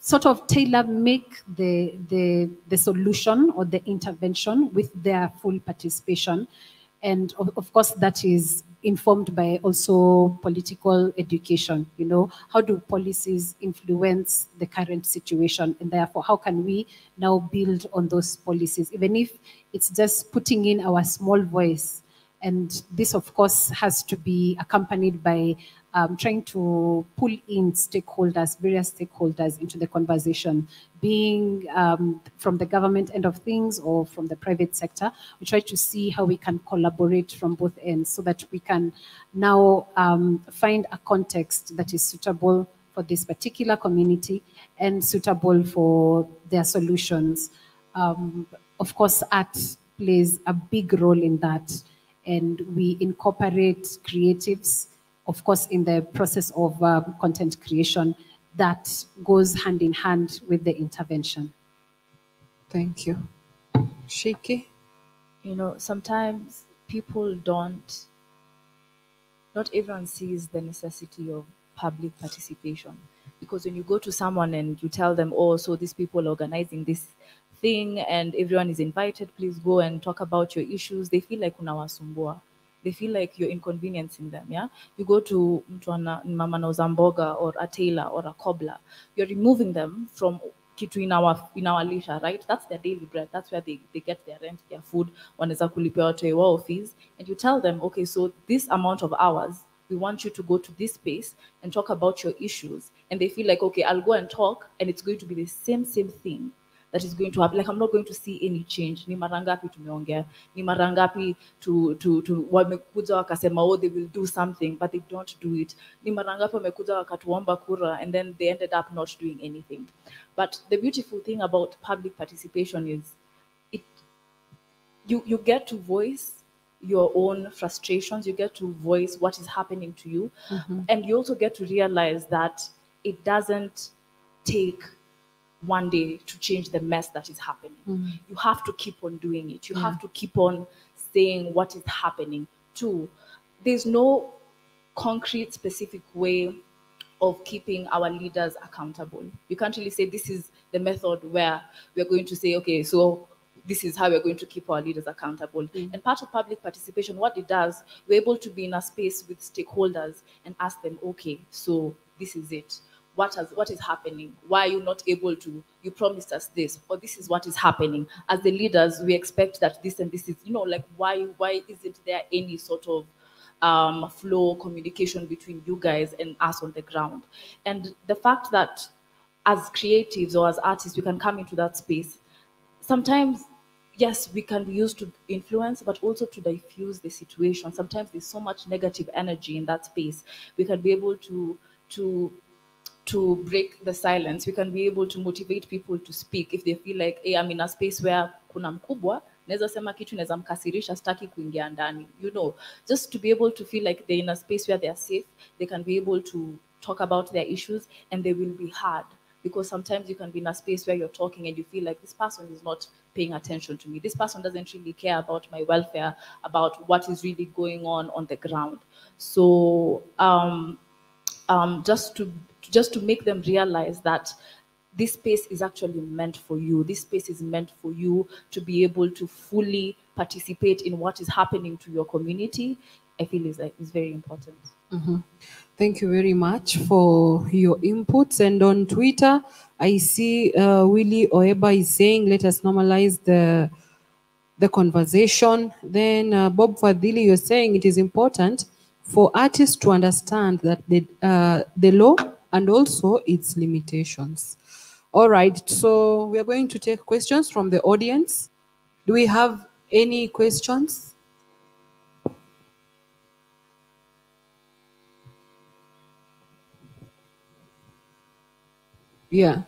sort of tailor make the, the, the solution or the intervention with their full participation. And of, of course, that is informed by also political education. You know, how do policies influence the current situation? And therefore, how can we now build on those policies, even if it's just putting in our small voice? And this, of course, has to be accompanied by um, trying to pull in stakeholders, various stakeholders into the conversation, being um, from the government end of things or from the private sector. We try to see how we can collaborate from both ends so that we can now um, find a context that is suitable for this particular community and suitable for their solutions. Um, of course, art plays a big role in that, and we incorporate creatives, of course, in the process of um, content creation that goes hand in hand with the intervention. Thank you. Shiki? you know, sometimes people don't, not everyone sees the necessity of public participation. Because when you go to someone and you tell them, oh, so these people are organizing this thing and everyone is invited, please go and talk about your issues, they feel like unawasumbua. They feel like you're inconveniencing them, yeah? You go to mtu ana- mama nauza mboga or a tailor or a cobbler, you're removing them from kitu inawalisha right? That's their daily bread. That's where they, they get their rent their food. Wanaweza kulipia watoi wao fees. And you tell them okay so this amount of hours we want you to go to this space and talk about your issues. And they feel like okay i'll go and talk and it's going to be the same same thing that is going to happen. Like i'm not going to see any change. Ni mara ngapi tumeongea? Ni mara ngapi tu, tu, tu, wamekuja wakasema oh they will do something but they don't do it. Ni mara ngapi wamekuja wakatuomba kura and then they ended up not doing anything. But the beautiful thing about public participation is it you you get to voice your own frustrations you get to voice what is happening to you mm-hmm. and you also get to realize that it doesn't take one day to change the mess that is happening mm. you have to keep on doing it you have to keep on saying what is happening too there's no concrete specific way of keeping our leaders accountable. You can't really say this is the method where we're going to say, okay, so this is how we're going to keep our leaders accountable. Mm. And part of public participation, what it does, we're able to be in a space with stakeholders and ask them, okay, so this is it. What has what is happening? Why are you not able to? You promised us this, or this is what is happening. As the leaders, we expect that this and this is, you know, like why why isn't there any sort of um, flow communication between you guys and us on the ground. And the fact that as creatives or as artists, we can come into that space, sometimes, yes, we can be used to influence, but also to diffuse the situation. Sometimes there's so much negative energy in that space. We can be able to, to, to break the silence. We can be able to motivate people to speak. If they feel like, hey, I'm in a space where kuna mkubwa, naweza sema kitu naweza mkasirisha sitaki kuingia ndani you know. Just to be able to feel like they're in a space where they're safe they can be able to talk about their issues and they will be heard. Because sometimes you can be in a space where you're talking and you feel like this person is not paying attention to me. This person doesn't really care about my welfare about what is really going on on the ground. So um, um, just to just to make them realize that this space is actually meant for you. This space is meant for you to be able to fully participate in what is happening to your community. I feel is is very important. Mhm. Thank you very much for your inputs. And on Twitter, I see uh, Willie Oeba is saying, "Let us normalize the the conversation." Then uh, Bob Fadili, you're saying it is important for artists to understand that the uh, the law and also its limitations. All right, so we are going to take questions from the audience. Do we have any questions? Yeah.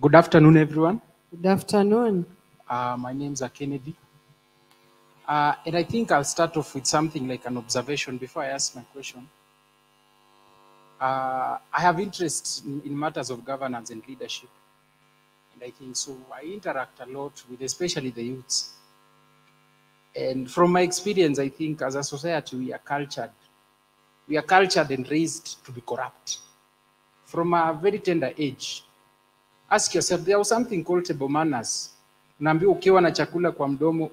Good afternoon, everyone. Good afternoon. Uh, my name is Kennedy. Uh, and I think I'll start off with something like an observation before I ask my question. Uh, I have interest in, in matters of governance and leadership. And I think so. I interact a lot with especially the youths. And from my experience, I think as a society, we are cultured. We are cultured and raised to be corrupt. From a very tender age, ask yourself, there was something called table manners. Unaambiwa ukiwa na chakula kwa mdomo.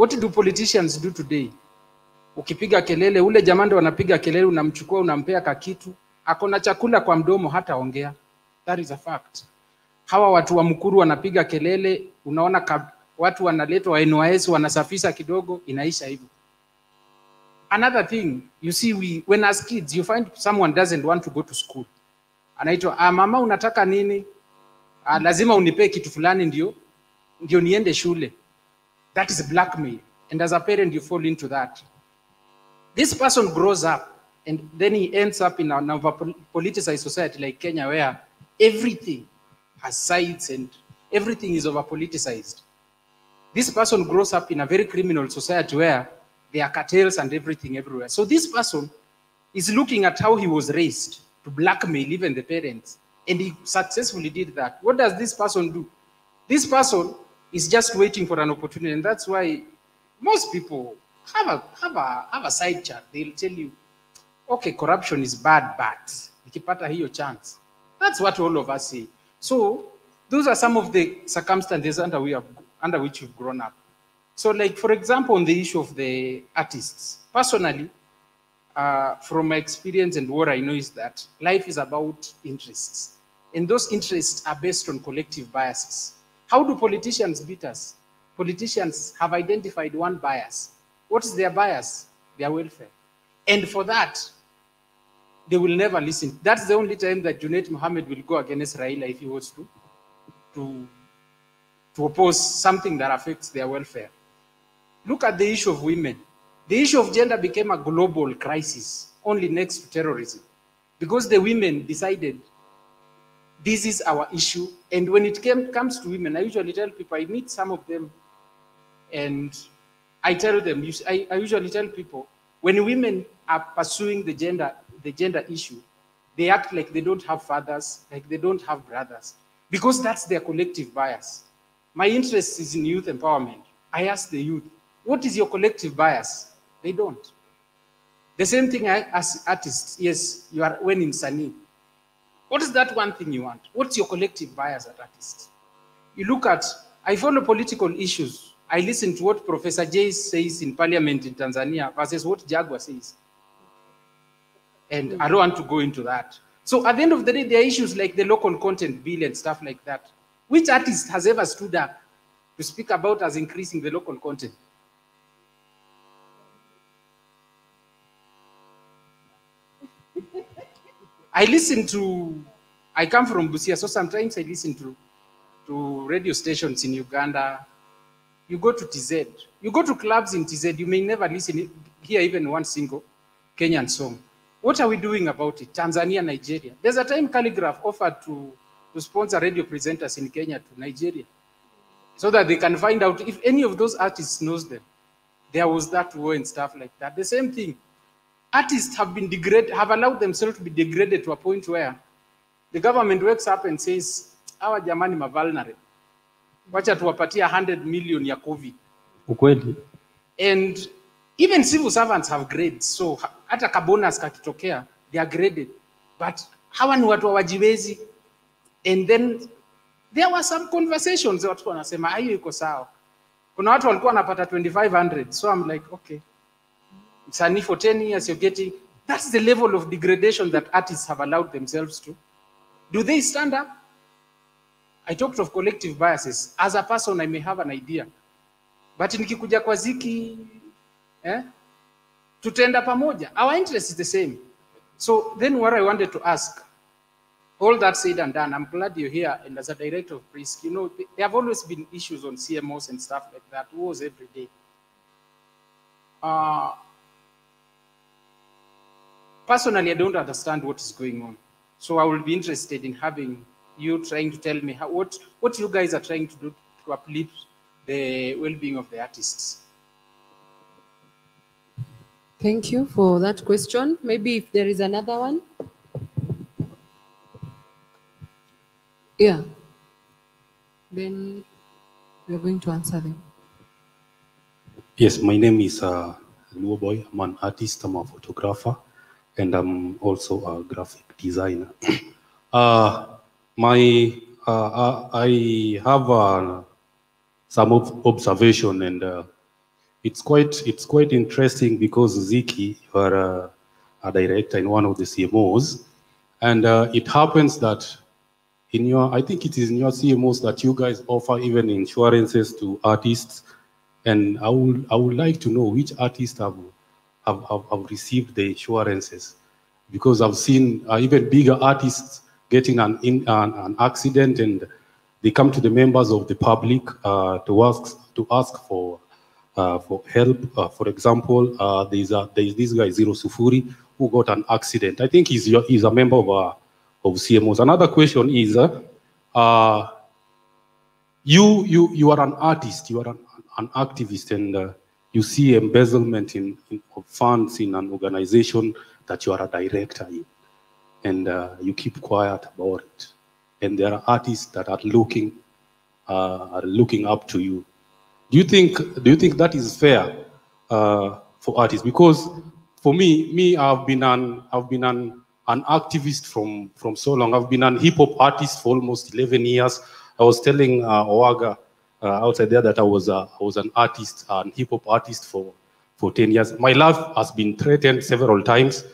What do politicians do today? Ukipiga kelele, ule jamaa ndo anapiga kelele, unamchukua unampea kakitu, ako na chakula kwa mdomo, hata ongea. That is a fact. Hawa watu wa Mkuru wanapiga kelele, unaona ka, watu wanaletwa wa NYS wanasafisha kidogo, inaisha hivyo. Another thing, you see, we, when as kids, you find someone doesn't want to go to school. Anaitwa, ah, mama unataka nini? Ah, lazima unipee kitu fulani ndio, ndio niende shule. That is blackmail. And as a parent, you fall into that. This person grows up and then he ends up in an over politicized society like Kenya where everything has sides and everything is over politicized. This person grows up in a very criminal society where there are cartels and everything everywhere. So this person is looking at how he was raised to blackmail even the parents. And he successfully did that. What does this person do? This person is just waiting for an opportunity. And that's why most people have a, have a, have a side chat. They'll tell you, okay, corruption is bad, but nikipata hiyo chance. That's what all of us say. So those are some of the circumstances under, we have, under which we've grown up. So like, for example, on the issue of the artists, personally, uh, from my experience and what I know is that life is about interests. And those interests are based on collective biases. How do politicians beat us? Politicians have identified one bias. What is their bias? Their welfare. And for that, they will never listen. That's the only time that Junet Mohamed will go against Raila if he was to, to, to oppose something that affects their welfare. Look at the issue of women. The issue of gender became a global crisis, only next to terrorism, because the women decided this is our issue. And when it came, comes to women, I usually tell people, I meet some of them, and I tell them, I, I usually tell people, when women are pursuing the gender, the gender issue, they act like they don't have fathers, like they don't have brothers, because that's their collective bias. My interest is in youth empowerment. I ask the youth, what is your collective bias? They don't. The same thing I ask artists, yes, you are when in Sani. What is that one thing you want? What's your collective bias as artists? You look at, I follow political issues. I listen to what Professor Jay says in parliament in Tanzania versus what Jaguar says. And I don't want to go into that. So at the end of the day, there are issues like the local content bill and stuff like that. Which artist has ever stood up to speak about as increasing the local content? I listen to, I come from Busia, so sometimes I listen to, to radio stations in Uganda. You go to TZ, you go to clubs in TZ, you may never listen, hear even one single Kenyan song. What are we doing about it? Tanzania, Nigeria. There's a time Khaligraph offered to, to sponsor radio presenters in Kenya to Nigeria so that they can find out if any of those artists knows them. There was that war and stuff like that. The same thing. Artists have been degraded, have allowed themselves to be degraded to a point where the government wakes up and says, hawa jamani ma vulnerable. Wacha tuwapatia 100 million ya COVID. Ukweli. And even civil servants have grades. So ha- hata kabonus kakitokea, they are graded. But hawa ni watu hawajiwezi. And then there were some conversations watu wanasema "Ah, hiyo iko sawa. Kuna watu walikuwa wanapata 2500. So I'm like, okay. Msanii for 10 years you're getting that's the level of degradation that artists have allowed themselves to. Do they stand up? I talked of collective biases. As a person I may have an idea. But nikikuja kwa ziki eh, tutaenda pamoja. Our interest is the same. So then what I wanted to ask, all that said and done, I'm glad you're here. And as a director of PRISK, you know, there have always been issues on CMOs and stuff like that, wars every day. Uh, personally, I don't understand what is going on. So I will be interested in having you trying to tell me how, what, what you guys are trying to do to uplift the well-being of the artists. Thank you for that question. Maybe if there is another one. Yeah. Then we are going to answer them. Yes, my name is uh, Luo Boy. I'm an artist, I'm a photographer, and I'm also a graphic designer. [clears throat] uh, my, uh, uh, I have uh, some ob- observation, and uh, it's quite it's quite interesting because Ziki, you are a, a director in one of the CMOs, and uh, it happens that in your, I think it is in your CMOs that you guys offer even insurances to artists. And I would, I would like to know which artists have, have, have, have received the insurances. Because I've seen uh, even bigger artists getting an, in, an, an accident and they come to the members of the public uh, to ask to ask for uh, for help. Uh, for example, uh, there's a, there's this guy Zzero Sufuri who got an accident. I think he's he's a member of uh, of CMOs. Another question is, you you you are an artist, you are an, an activist, and you see embezzlement in, in of funds in an organization that you are a director in, and uh, you keep quiet about it. And there are artists that are looking uh, are looking up to you. Do you think do you think that is fair uh, for artists? Because for me, me, I've been an I've been an an activist from from so long. I've been an hip hop artist for almost 11 years. I was telling uh, Owaga uh, outside there that I was uh, I was an artist, an hip hop artist for for 10 years. My life has been threatened several times,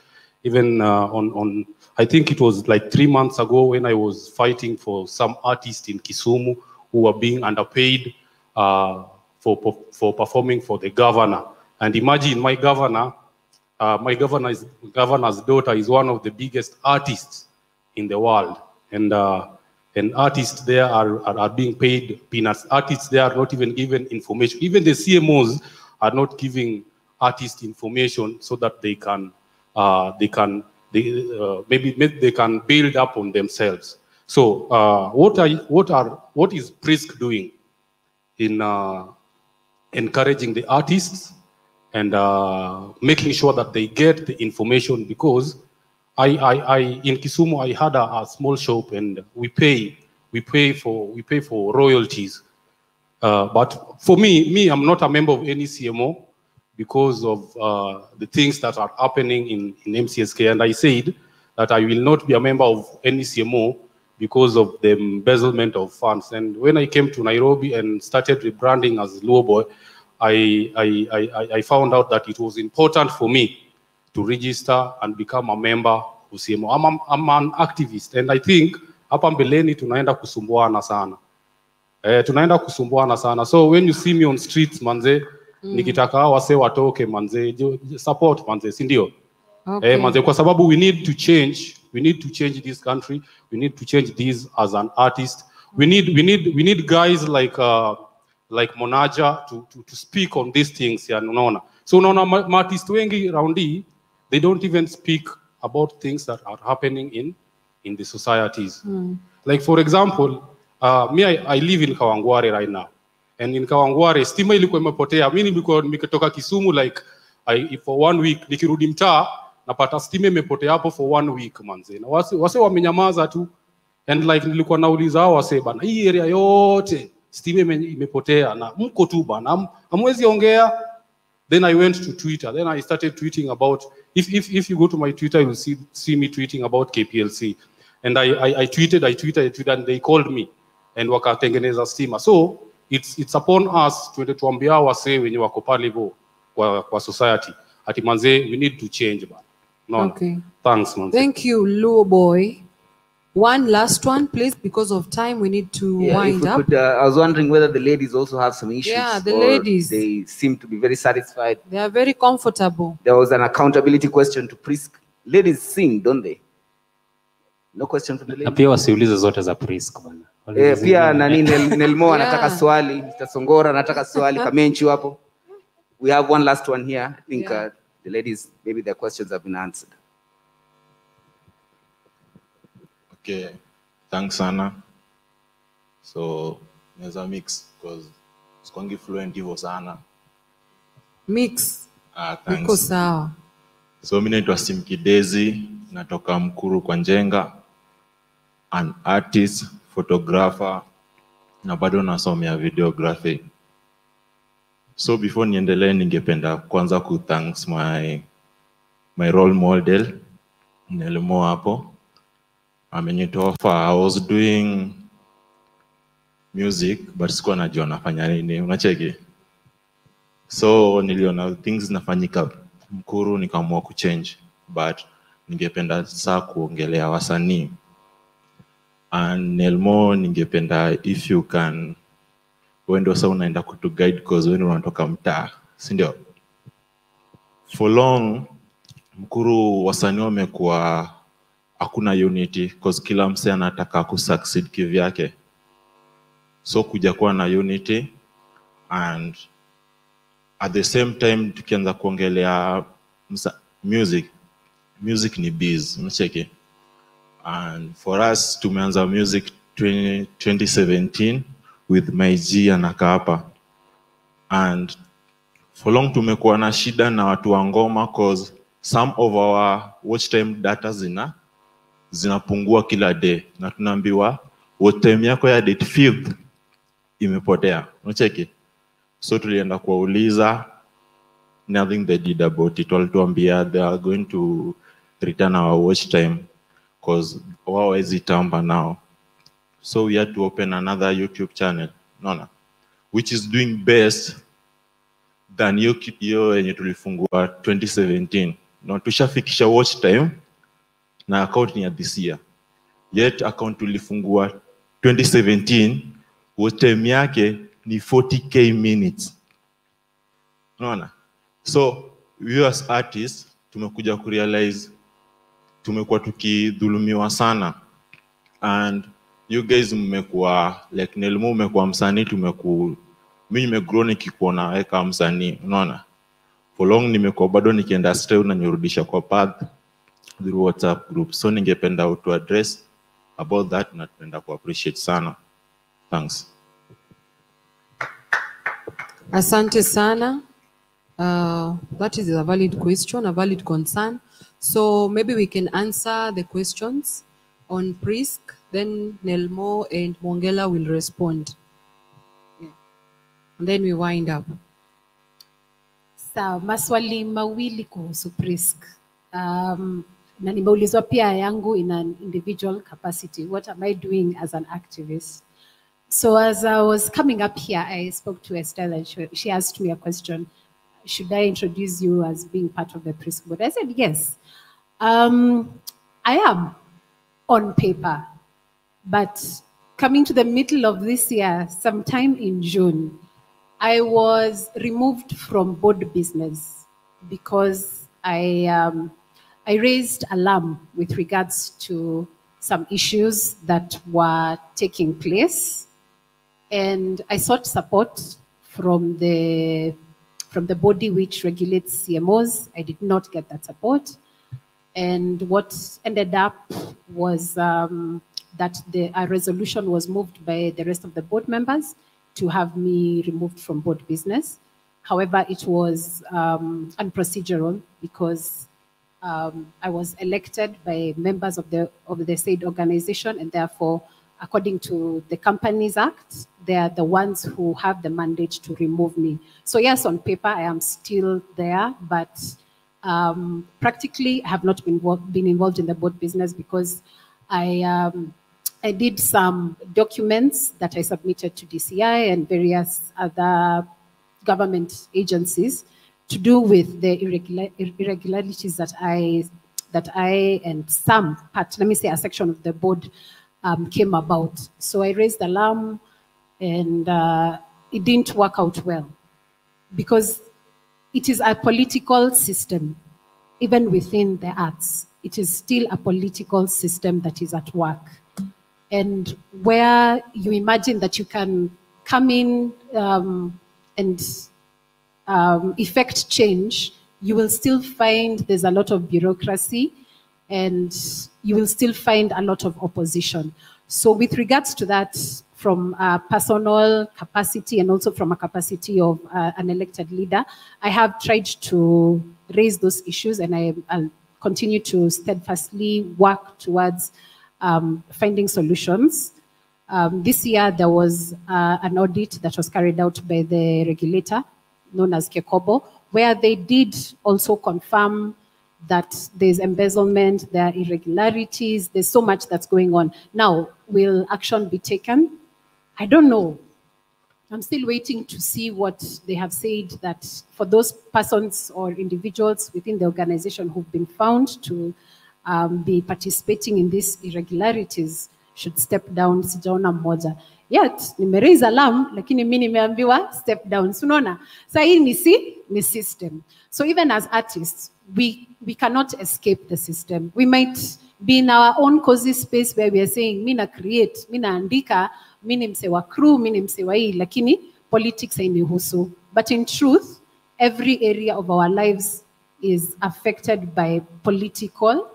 even uh, on on I think it was like three months ago when I was fighting for some artists in Kisumu who were being underpaid uh, for for performing for the governor. And imagine my governor uh, my governor's, governor's daughter is one of the biggest artists in the world. And, uh, and artists there are, are, are being paid peanuts. Artists there are not even given information. Even the CMOs are not giving artists information so that they can, uh, they can they, uh, maybe, they can build up on themselves. So uh, what, are, what, are, what is Prisk doing in uh, encouraging the artists and uh, making sure that they get the information because I, I, I in Kisumu I had a, a small shop and we pay we pay for we pay for royalties. Uh, but for me, me I'm not a member of any CMO because of uh, the things that are happening in, in MCSK. And I said that I will not be a member of any CMO because of the embezzlement of funds. And when I came to Nairobi and started rebranding as Luo Boy, I, I, I, I found out that it was important for me to register and become a member of CMO. I'm, I'm, I'm an activist and I think hapa mbeleni tunaenda kusumbuana sana. Eh, tunaenda kusumbuana sana. So when you see me on streets manze, Mm. nikitaka wase watoke manze, support manze, si ndio? Okay. Eh, manze, kwa sababu we need to change, we need to change this country, we need to change this as an artist. We need, we need, we need guys like uh, like Monaja to, to, to speak on these things yani unaona. So unaona ma- maartist wengi round hii, they don't even speak about things that are happening in in the societies. Mm. Like for example, uh, me I, I live in Kawangware right now. And in Kawangware stima ilikuwa imepotea. Mimi nilikuwa nikitoka Kisumu like I, for one week nikirudi mtaa napata stima imepotea hapo for one week manze. Na wase, wase wamenyamaza tu. And like nilikuwa nauliza hao wase bana, hii area yote stima ime, imepotea na mko tu bana, hamwezi ongea. Then I went to Twitter. Then I started tweeting about if if, if you go to my Twitter, you'll see see me tweeting about KPLC. And I, I, I tweeted, I tweeted, I tweeted, and they called me and wakatengeneza stima. So it's it's upon us tuambia wasee wenye wako pale hivyo kwa, kwa society ati manze we need to change bana. No, Okay. Thanks manze. Thank you, Luo Boy. One last one, please, because of time, we need to Yeah, wind up. could, uh, I was wondering whether the ladies also have some issues. Yeah, the ladies. They seem to be very satisfied. They are very comfortable. There was an accountability question to Prisk. Ladies sing, don't they? No question from the ladies. pia wasiulize zote za Prisk bana. Eh, pia nani Nel, Nelmo [laughs] anataka Yeah. swali, Mr. Songora anataka swali, Kamenchu hapo. We have one last one here. I think Yeah. uh, the ladies, maybe their questions have been answered. Okay, thanks sana. So naweza mix because sikwangi fluent hivyo sana. Mix. Ah, thanks. sawa. So mimi naitwa Simkidezi, natoka Mkuru kwa Njenga, an artist, photographer na bado nasomea videography. So before niendelee, ningependa kwanza ku thanks my my role model Nelmo hapo amenitoa offer, I was doing music but sikuwa najua nafanya nini, unacheki? So niliona things zinafanyika Mkuru, nikaamua kuchange, but ningependa saa kuongelea wasanii. And Nelmo, ningependa if you can, wewe ndio sasa unaenda kutu guide cause wewe unatoka mtaa, si ndio? For long Mkuru wasanii wamekuwa hakuna unity cause kila mse anataka kusucceed kivyake, so kuja kuwa na unity and at the same time tukianza kuongelea music music ni biz unacheki? And for us tumeanza music 20, 2017 with myg anaka hapa. And for long tumekuwa na shida na watu wa ngoma cause some of our watch time data zina zinapungua kila day. Na tunaambiwa time yako ya date fifth imepotea. Unacheki? So tulienda kuwauliza nothing they did about it. Walituambia they are going to return our watch time cause wao hawezi tamba now so we had to open another youtube channel unaona, which is doing best than hiyo yenye tulifungua 2017 na tushafikisha watch time na account ni ya this year. Yet account tulifungua 2017 watch time yake ni 40k minutes. Unaona? So we as artists tumekuja kurealize tumekuwa tukidhulumiwa sana. And you guys mmekuwa like Nelmo umekuwa msanii tumeku mimi nimegrow nikikuona wewe kama msanii unaona? For long nimekuwa bado nikienda stray unanirudisha kwa path through WhatsApp group so ningependa to address about that na tunaenda ku appreciate sana thanks Asante sana. Uh, that is a valid question, a valid concern. So maybe we can answer the questions on Prisk, then Nelmo and Mongela will respond. Yeah. And then we wind up. Sawa, maswali mawili kuhusu Prisk. Um, na nimeulizwa pia yangu in an individual capacity. What am I doing as an activist? So as I was coming up here, I spoke to Estelle and she, she asked me a question. Should I introduce you as being part of the Prisk board? I said, yes. Um, I am on paper, but coming to the middle of this year, sometime in June, I was removed from board business because I, um, I raised alarm with regards to some issues that were taking place. And I sought support from the, from the body which regulates CMOs. I did not get that support. And what ended up was um, that the, a resolution was moved by the rest of the board members to have me removed from board business. However, it was um, unprocedural because um, I was elected by members of the of the said organization, and therefore, according to the Companies Act, they are the ones who have the mandate to remove me. So yes, on paper, I am still there, but um, practically, I have not been been involved in the board business because I um, I did some documents that I submitted to DCI and various other government agencies to do with the irregular, irregularities that I that I and some part, let me say a section of the board um, came about. So I raised the alarm, and uh, it didn't work out well because it is a political system, even within the arts. It is still a political system that is at work. And where you imagine that you can come in um, and um, effect change, you will still find there's a lot of bureaucracy and you will still find a lot of opposition. So, with regards to that, from a personal capacity and also from a capacity of uh, an elected leader, I have tried to raise those issues and I, I'll continue to steadfastly work towards um, finding solutions. Um, this year, there was uh, an audit that was carried out by the regulator known as KECOBO, where they did also confirm that there's embezzlement, there are irregularities, there's so much that's going on. Now, will action be taken? I don't know. I'm still waiting to see what they have said that for those persons or individuals within the organization who've been found to um, be participating in these irregularities, should step down sijaona mmoja yet nimeraise alarm lakini mi nimeambiwa step down. Si unaona? Sa hii ni, si, ni system. So even as artists we, we cannot escape the system. We might be in our own cozy space where we are saying mi na create mi naandika mi ni mse wa crew mi ni mse wa hii lakini politics hainihusu. But in truth every area of our lives is affected by political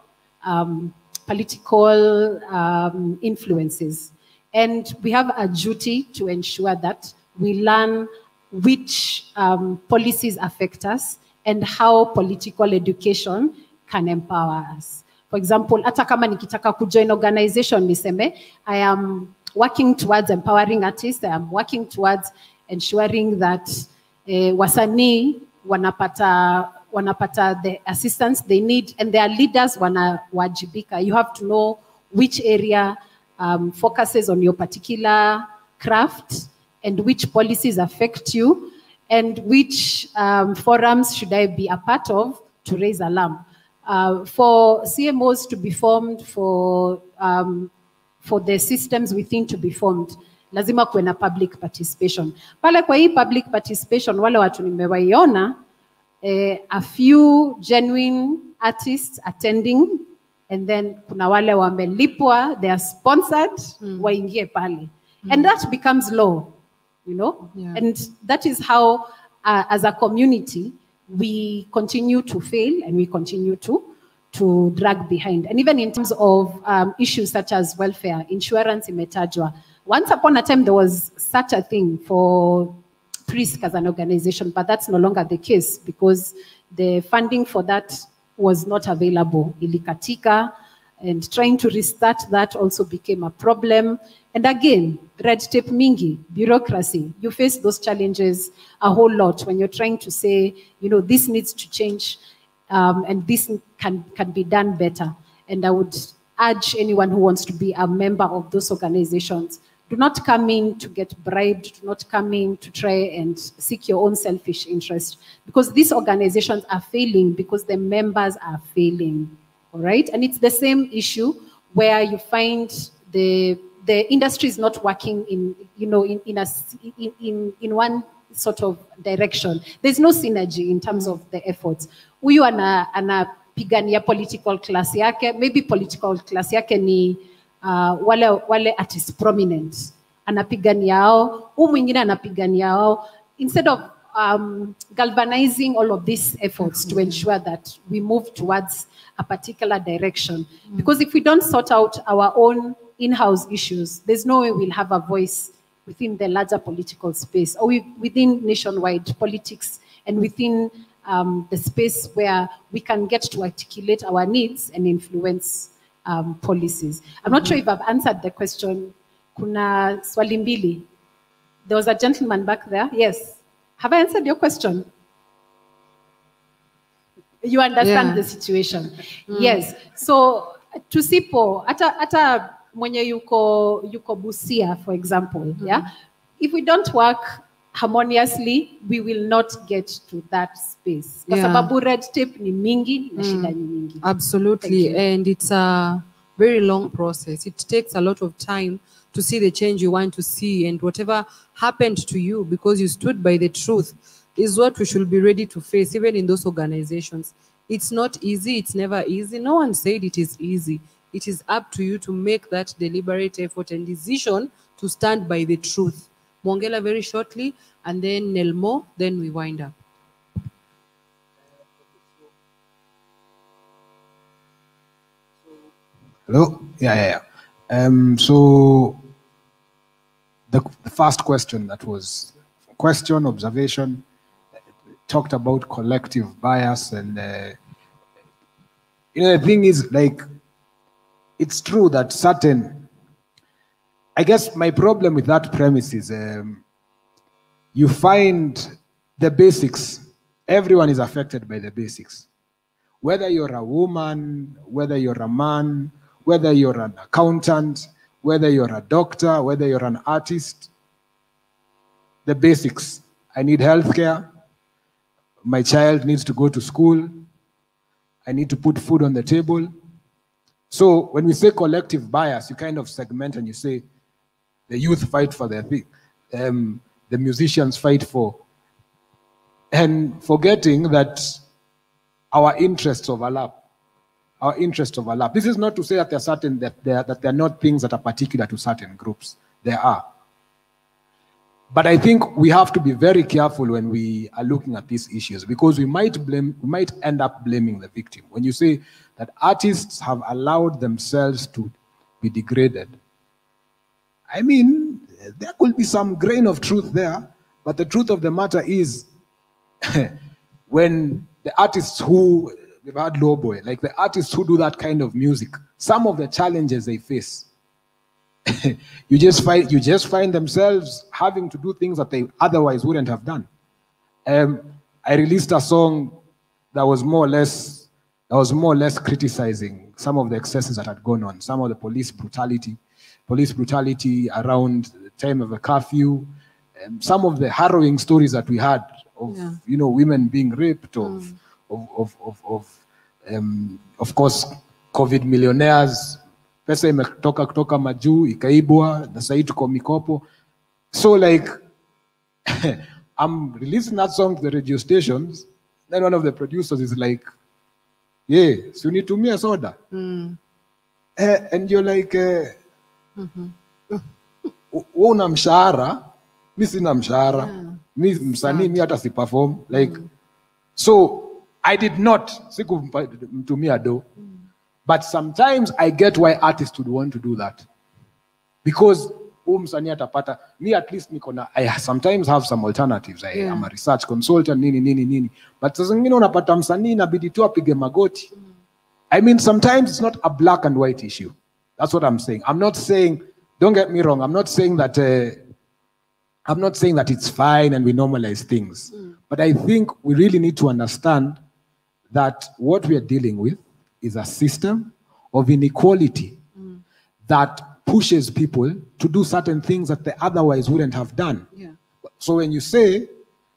um, political um, influences. And we have a duty to ensure that we learn which um, policies affect us and how political education can empower us. For example, hata kama nikitaka kujoin organization niseme, I am working towards empowering artists, I am working towards ensuring that eh, wasanii wanapata wanapata the assistance they need and their leaders wanawajibika. You have to know which area um, focuses on your particular craft and which policies affect you and which um, forums should I be a part of to raise alarm. Uh, for CMOs to be formed, for, um, for the systems within to be formed, lazima kuwe public participation. Pale kwa hii public participation, wale watu nimewaiona, eh, a few genuine artists attending and then kuna wale wamelipwa they are sponsored waingie pale. And that becomes law you know? Yeah. and that is how uh, as a community we continue to fail and we continue to to drag behind. And even in terms of um, issues such as welfare insurance imetajwa. Once upon a time there was such a thing for PRISK as an organization, but that's no longer the case because the funding for that was not available. Ilikatika, and trying to restart that also became a problem. And again, red tape mingi, bureaucracy. You face those challenges a whole lot when you're trying to say, you know, this needs to change um, and this can, can be done better. And I would urge anyone who wants to be a member of those organizations do not come in to get bribed, do not come in to try and seek your own selfish interest because these organizations are failing because the members are failing. All right? And it's the same issue where you find the the industry is not working in you know in in a in, in, in one sort of direction. There's no synergy in terms of the efforts. Huyu ana anapigania political class yake, maybe political class yake ni uh, wale wale artists prominent anapigania hao, huu mwingine anapigania hao instead of um, galvanizing all of these efforts to ensure that we move towards a particular direction. Because if we don't sort out our own in-house issues, there's no way we'll have a voice within the larger political space or within nationwide politics and within um, the space where we can get to articulate our needs and influence um, policies. I'm not sure if I've answered the question. Kuna Swalimbili. There was a gentleman back there. Yes. Have I answered your question? You understand Yeah. the situation. Yes. So tusipo hata hata mwenye yuko yuko Busia for example, yeah. If we don't work harmoniously, we will not get to that space. Kwa Yeah. sababu red tape ni mingi na mm. shida ni nyingi. Absolutely. And it's a very long process. It takes a lot of time to see the change you want to see. And whatever happened to you because you stood by the truth is what we should be ready to face, even in those organizations. It's not easy. It's never easy. No one said it is easy. It is up to you to make that deliberate effort and decision to stand by the truth. Mongela very shortly, and then Nelmo, then we wind up. Hello? Yeah, yeah, yeah. Um, so the, the first question that was question, observation, talked about collective bias and uh, you know the thing is like it's true that certain i guess my problem with that premise is um, you find the basics. Everyone is affected by the basics. Whether you're a woman whether you're a man whether you're an accountant whether you're a doctor whether you're an artist the basics. I need healthcare. My child needs to go to school. I need to put food on the table. So when we say collective bias, you kind of segment and you say the youth fight for their thing, um, the musicians fight for, and forgetting that our interests overlap. Our interests overlap. This is not to say that there are certain that there that there are not things that are particular to certain groups. There are. But I think we have to be very careful when we are looking at these issues because we might blame, we might end up blaming the victim. When you say that artists have allowed themselves to be degraded, I mean, there could be some grain of truth there, but the truth of the matter is [laughs] when the artists who we've had Lowboy, like the artists who do that kind of music, some of the challenges they face [laughs] you just find you just find themselves having to do things that they otherwise wouldn't have done. Um, I released a song that was more or less that was more or less criticizing some of the excesses that had gone on, some of the police brutality, police brutality around the time of a curfew, um, some of the harrowing stories that we had of Yeah. you know women being raped, of of of of, of um, of course COVID millionaires pesa imetoka kutoka majuu ikaibwa na sahii tuko mikopo so like [laughs] i'm releasing that song to the radio stations then one of the producers is like yeah si unitumia soda Mm. eh, and you're like eh, Mhm. u- wewe una mshahara mi sina mshahara. Mi msanii mi hata si perform like so i did not sikumtumia do. But sometimes i get why artists would want to do that. Because huu msanii atapata mi at least niko na i sometimes have some alternatives. I, Yeah. am a research consultant nini nini nini. But saa zingine unapata msanii inabidi tu apige magoti. I mean sometimes it's not a black and white issue that's what i'm saying. I'm not saying don't get me wrong i'm not saying that uh, i'm not saying that it's fine and we normalize things. Mm. But i think we really need to understand that what we are dealing with is a system of inequality mm. that pushes people to do certain things that they otherwise wouldn't have done. Yeah. So when you say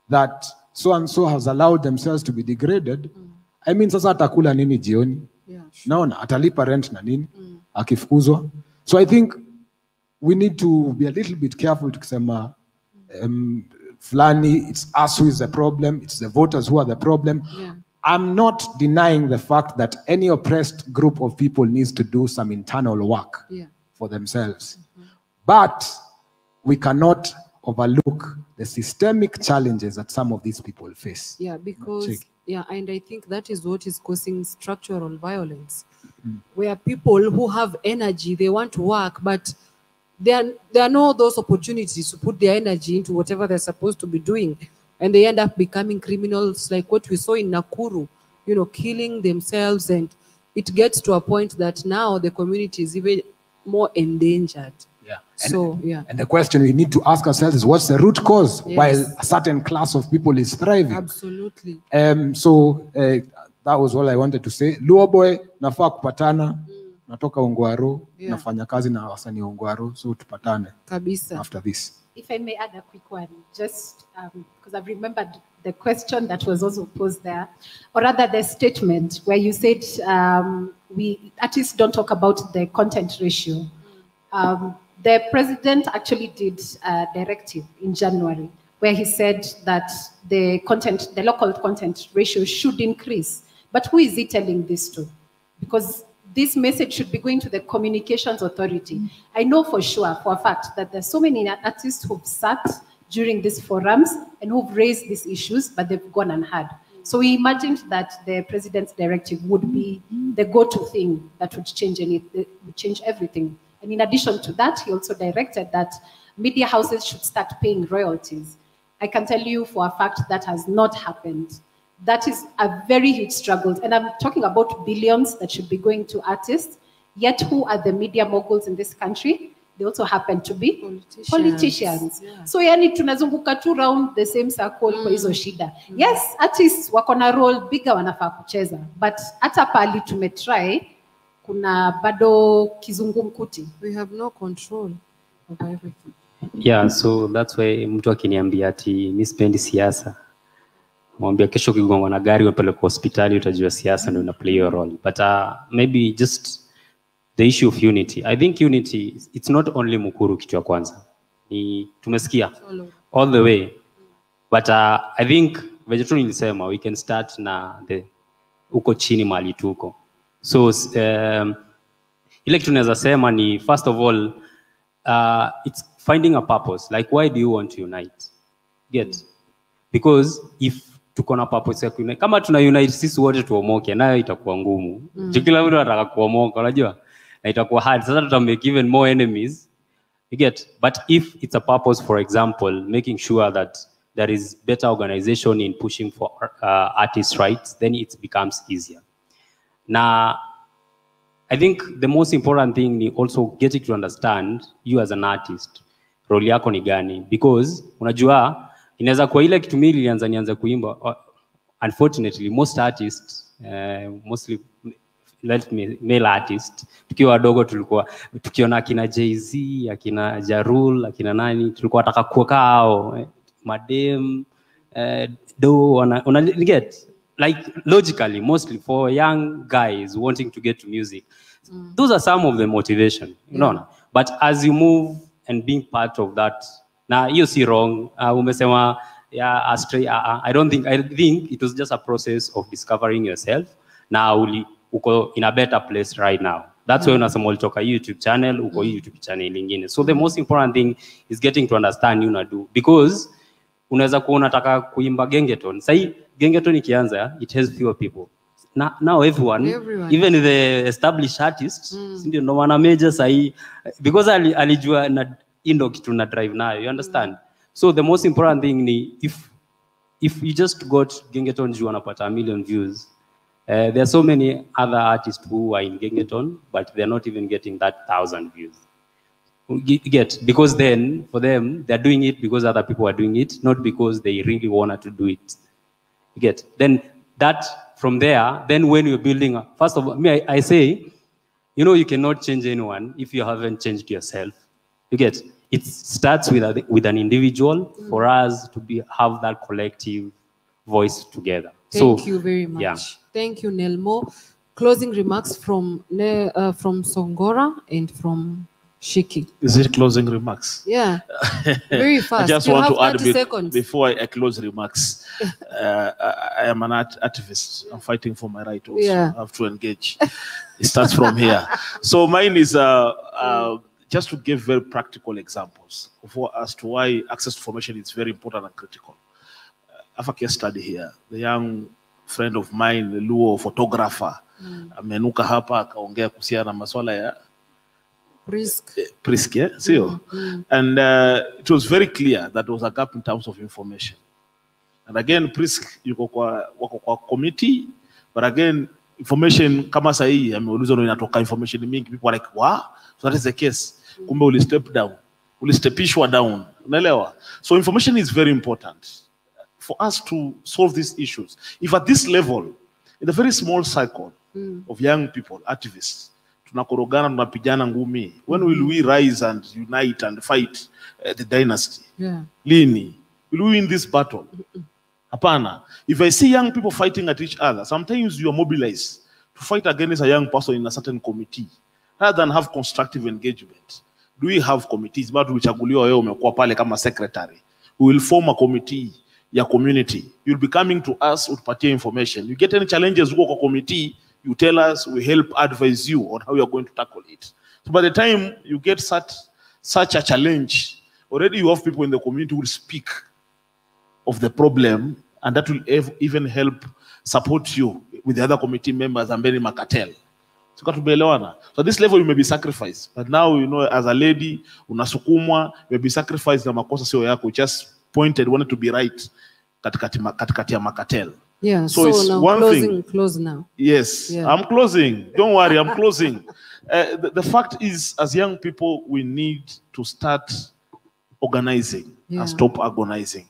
that so and so has allowed themselves to be degraded, mm. I mean sasa atakula nini jioni? Yeah, Naona atalipa rent na nini akifukuzwa. So I think we need to be a little bit careful tukisema um, fulani it's us who is the problem, it's the voters who are the problem. Yeah. I'm not denying the fact that any oppressed group of people needs to do some internal work Yeah. for themselves. But we cannot overlook the systemic challenges that some of these people face. Yeah, because Check. yeah, and I think that is what is causing structural violence, where people who have energy they want to work, but there are, there are no those opportunities to put their energy into whatever they're supposed to be doing, and they end up becoming criminals, like what we saw in Nakuru, you know, killing themselves, and it gets to a point that now the community is even more endangered. Yeah. So yeah, And the question we need to ask ourselves is what's the root cause Yes. while a certain class of people is thriving? absolutely. Um, so uh, that was all I wanted to say. Luo boy, nafaa kupatana. Natoka Ongwaro, Yeah. nafanya kazi na wasanii Ongwaro, so tupatane Kabisa. after this. If I may add a quick one, just because I've remembered the question that was also posed there, or rather the statement where you said um, we artists don't talk about the content ratio. Um, the president actually did a directive in January where he said that the content, the local content ratio should increase. But who is he telling this to? Because this message should be going to the communications authority. I know for sure, for a fact, that there's so many artists who've sat during these forums and who've raised these issues, but they've gone unheard. So we imagined that the president's directive would be the go-to thing that would change any, would change everything. And in addition to that, he also directed that media houses should start paying royalties. I can tell you for a fact that has not happened. That is a very huge struggle. And I'm talking about billions that should be going to artists. Yet, who are the media moguls in this country? They also happen to be Politicians. politicians. Yeah. So yani tunazunguka tu round the same circle kwa mm. hizo shida. Mm. Yes, artists wako na role bigger wanafaa kucheza. But hata pali tumetry kuna bado kizungumkuti. We have no control over everything. Yeah, so that's why mtu akiniambia ati mi sipendi siasa, mwambia kesho ukigongwa na gari unapelekwa hospitali, utajua siasa ndio ina play your role. But uh, maybe just the issue of unity. I think unity it's not only mukuru kitu ya kwanza. Ni tumesikia. All the way. But uh, i think vegetron ilisema we can start na the uko chini mali tuko so um, ile kitu naweza sema ni first of all uh, it's finding a purpose. Like why do you want to unite? Get? Because if tuko na purpose ya kuunite kama tuna unite sisi wote tuomoke nayo itakuwa ngumu. Mm. kila mtu anataka kuomoka unajua? Na itakuwa hard. Sasa tutamake even more enemies. You get? But if it's a purpose for example making sure that there is better organization in pushing for uh, artist rights then it becomes easier. Na i think the most important thing ni also getting to understand you as an artist role yako ni gani? Because unajua inaweza kuwa ile kitu mimi ilianza nianze kuimba uh, unfortunately most artists uh, mostly let me, male artist tukiwa wadogo tulikuwa tukiona akina Jay-Z akina Jarul akina nani tulikuwa nataka kuoka hao eh, madem eh, do wana, una, get like logically mostly for young guys wanting to get to music. Mm. those are some of the motivation unaona? But as you move and being part of that na hiyo si wrong. Uh, umesema yeah, astray, uh, uh, i don't think i think it was just a process of discovering yourself. Na uli uko in a better place right now. That's why Mm. unasema ulitoka youtube channel uko youtube channel ingine so the most important thing is getting to understand you unadu because unaweza kuwa unataka kuimba gengeton. Sahi gengeton ikianza it has fewer people. Na- now everyone, Everyone. even the established artists mm. sindio ndo wana major sahii because ali, alijua na indo kitu na drive nayo you understand? So the most important thing ni if if you just got gengetone juu anapata a million views. Uh, there are so many other artists who are in gengetone but they're not even getting that thousand views. Get because then for them they're doing it because other people are doing it not because they really wanted to do it. Get? Then that from there then when you're building first of all me I, I say you know you cannot change anyone if you haven't changed yourself. You get it starts with a, with an individual for us to be have that collective voice together Thank so you very much. yeah Thank you, Nelmo. Closing remarks from Ne- uh, from Songora and from Shiki. Is it closing remarks? Yeah, [laughs] very fast. I just You want have to add 30 be- seconds. before I, I close remarks. [laughs] uh, I, I am an art- activist. I'm fighting for my right also. Yeah. I have to engage. it starts from here. [laughs] So mine is uh, uh, just to give very practical examples for as to why access to formation is very important and critical. Uh, I have a case study here. The young friend of mine, the Luo photographer, mm. amenuka hapa akaongea kuhusiana na maswala ya Risk. Prisk, yeah? Sio? And uh, it was very clear that there was a gap in terms of information. And again, Prisk yuko kwa, wako kwa committee, but again, information kama sahihi ameulizwa ndio inatoka information mingi, people are like, wow, so that is the case. Kumbe uli step down, ulistepishwa down, unaelewa? So information is very important for us to solve these issues. If at this level, in a very small cycle of young people, activists, tunakorogana tunapigana ngumi. When will we rise and unite and fight uh, the dynasty? Yeah. lini? Will we win this battle? Hapana. If i see young people fighting at each other sometimes you are mobilized to fight against a young person in a certain committee rather than have constructive engagement. Do we have committees? Bado ulichaguliwa wewe umekuwa pale kama secretary. We will form a committee ya community. You'll be coming to us utupatie information. You get any challenges huko kwa committee you tell us we help advise you on how you are going to tackle it. So by the time you get such such a challenge already you have people in the community who will speak of the problem and that will even help support you with the other committee members and very makatel so tumeelewana so at this level you may be sacrificed but now you know as a lady unasukumwa you may be sacrificed na makosa sio yako just pointed wanted to be right katikati katikati ya makatel Yeah. So So, it's now one closing, thing- close now. Yes, Yeah. I'm closing. Don't worry, I'm closing. [laughs] Uh, the, the fact is, as young people, we need to start organizing Yeah. and stop agonizing.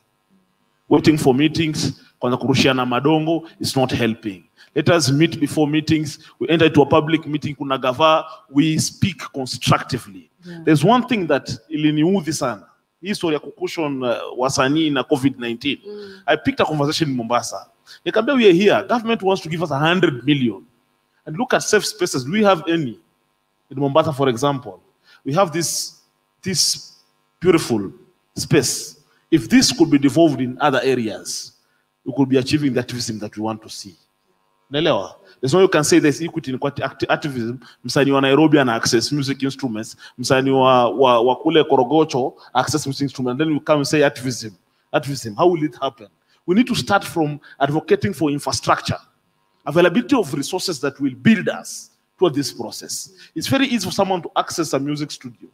Waiting for meetings, kwanza kurushiana madongo is not helping. Let us meet before meetings. We enter into a public meeting, kuna gava, we speak constructively. There's one thing that iliniudhi sana. Hii story ya kukushon uh, wasanii na COVID-19. I picked a conversation in Mombasa. Nikamwambia we are here. Government wants to give us hundred million. And look at safe spaces. Do we have any? in Mombasa, for example, we have this, this beautiful space. If this could be devolved in other areas, we could be achieving the activism that we want to see. Naelewa? There's no you can say there's equity in activism. Msanii wa Nairobi ana access music instruments. Msanii wa, wa, wa kule Korogocho access music instruments. Then you come and say activism. Activism. How will it happen? We need to start from advocating for infrastructure, availability of resources that will build us toward this process. It's very easy for someone to access a music studio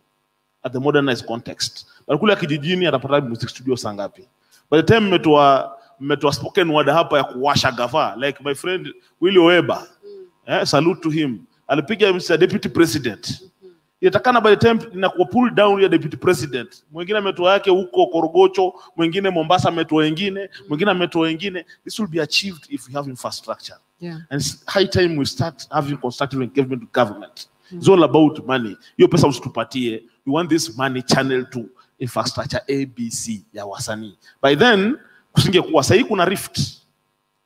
at the modernized context. But kule kijijini atapata music studio saa ngapi? By the time mmetoa mmetoa spoken word hapa ya kuwasha gava like my friend Willy Oeba eh, salute to him. Alipiga Mr. deputy president. Inatakana by the time inakuwa pull down ya deputy president. Mwingine ametoa yake huko Korogocho mwingine Mombasa ametoa wengine mwingine ametoa wengine this will be achieved if we have infrastructure. Yeah. and high time we start having constructive engagement with government. It's all about money. Hiyo pesa usitupatie. We want this money channel to infrastructure abc ya wasanii. By then kusingekuwa sahii kuna rift.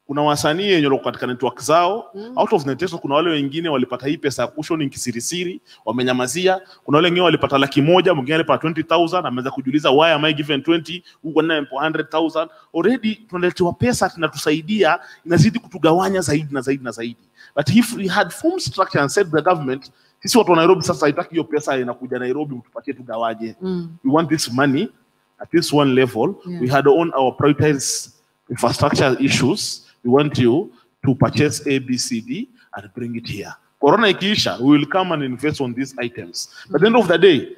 Kuna wasanii wenye wako katika network zao. Mm. out of network kuna wale wengine walipata hii pesa ya cushion kisirisiri wamenyamazia. Kuna wale wengine walipata laki moja mwingine alipata 20000 ameanza kujiuliza why am i given 20 huko na 100000 already tunaletewa pesa tunatusaidia inazidi kutugawanya zaidi na zaidi na zaidi. But if we had form structure and said the government sisi watu wa Nairobi sasa haitaki hiyo pesa inakuja Nairobi mtupatie tugawaje. Mm. we want this money at this one level. Yeah. We had on our prioritized infrastructure issues. We want you to purchase A, B, C, D and bring it here. Corona ikiisha, we will come and invest on these items. But at the end of the day,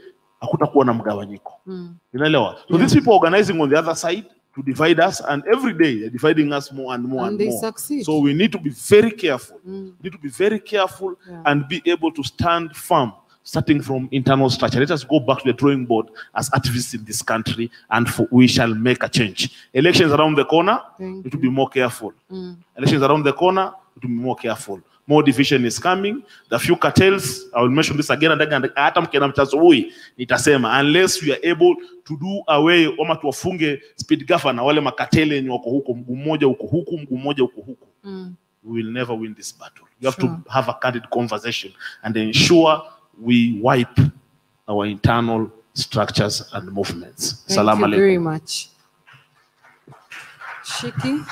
hakutakuwa na mgawanyiko. Mm. Unaelewa? So these people organizing on the other side to divide us and every day they're dividing us more and more And and, they more. succeed. So we need to be very careful. Mm. We need to be very careful Yeah. and be able to stand firm, starting from internal structure. Let us go back to the drawing board as activists in this country, and for, we shall make a change. Elections around the corner, need to be more careful. Mm. Elections around the corner, need to be more careful. More division is coming. The few cartels, I will mention this again and again, hata mkienda mchasubuhi, nitasema, unless we are able to do away, ama tuwafunge speed governor, wale makatele wenye wako huko, mguu mmoja huko huku, mguu mmoja huko huku Mm. we will never win this battle. We have Sure. to have a candid conversation and ensure we wipe our internal structures and movements. Thank Salam you alaikum. very much. Shiki,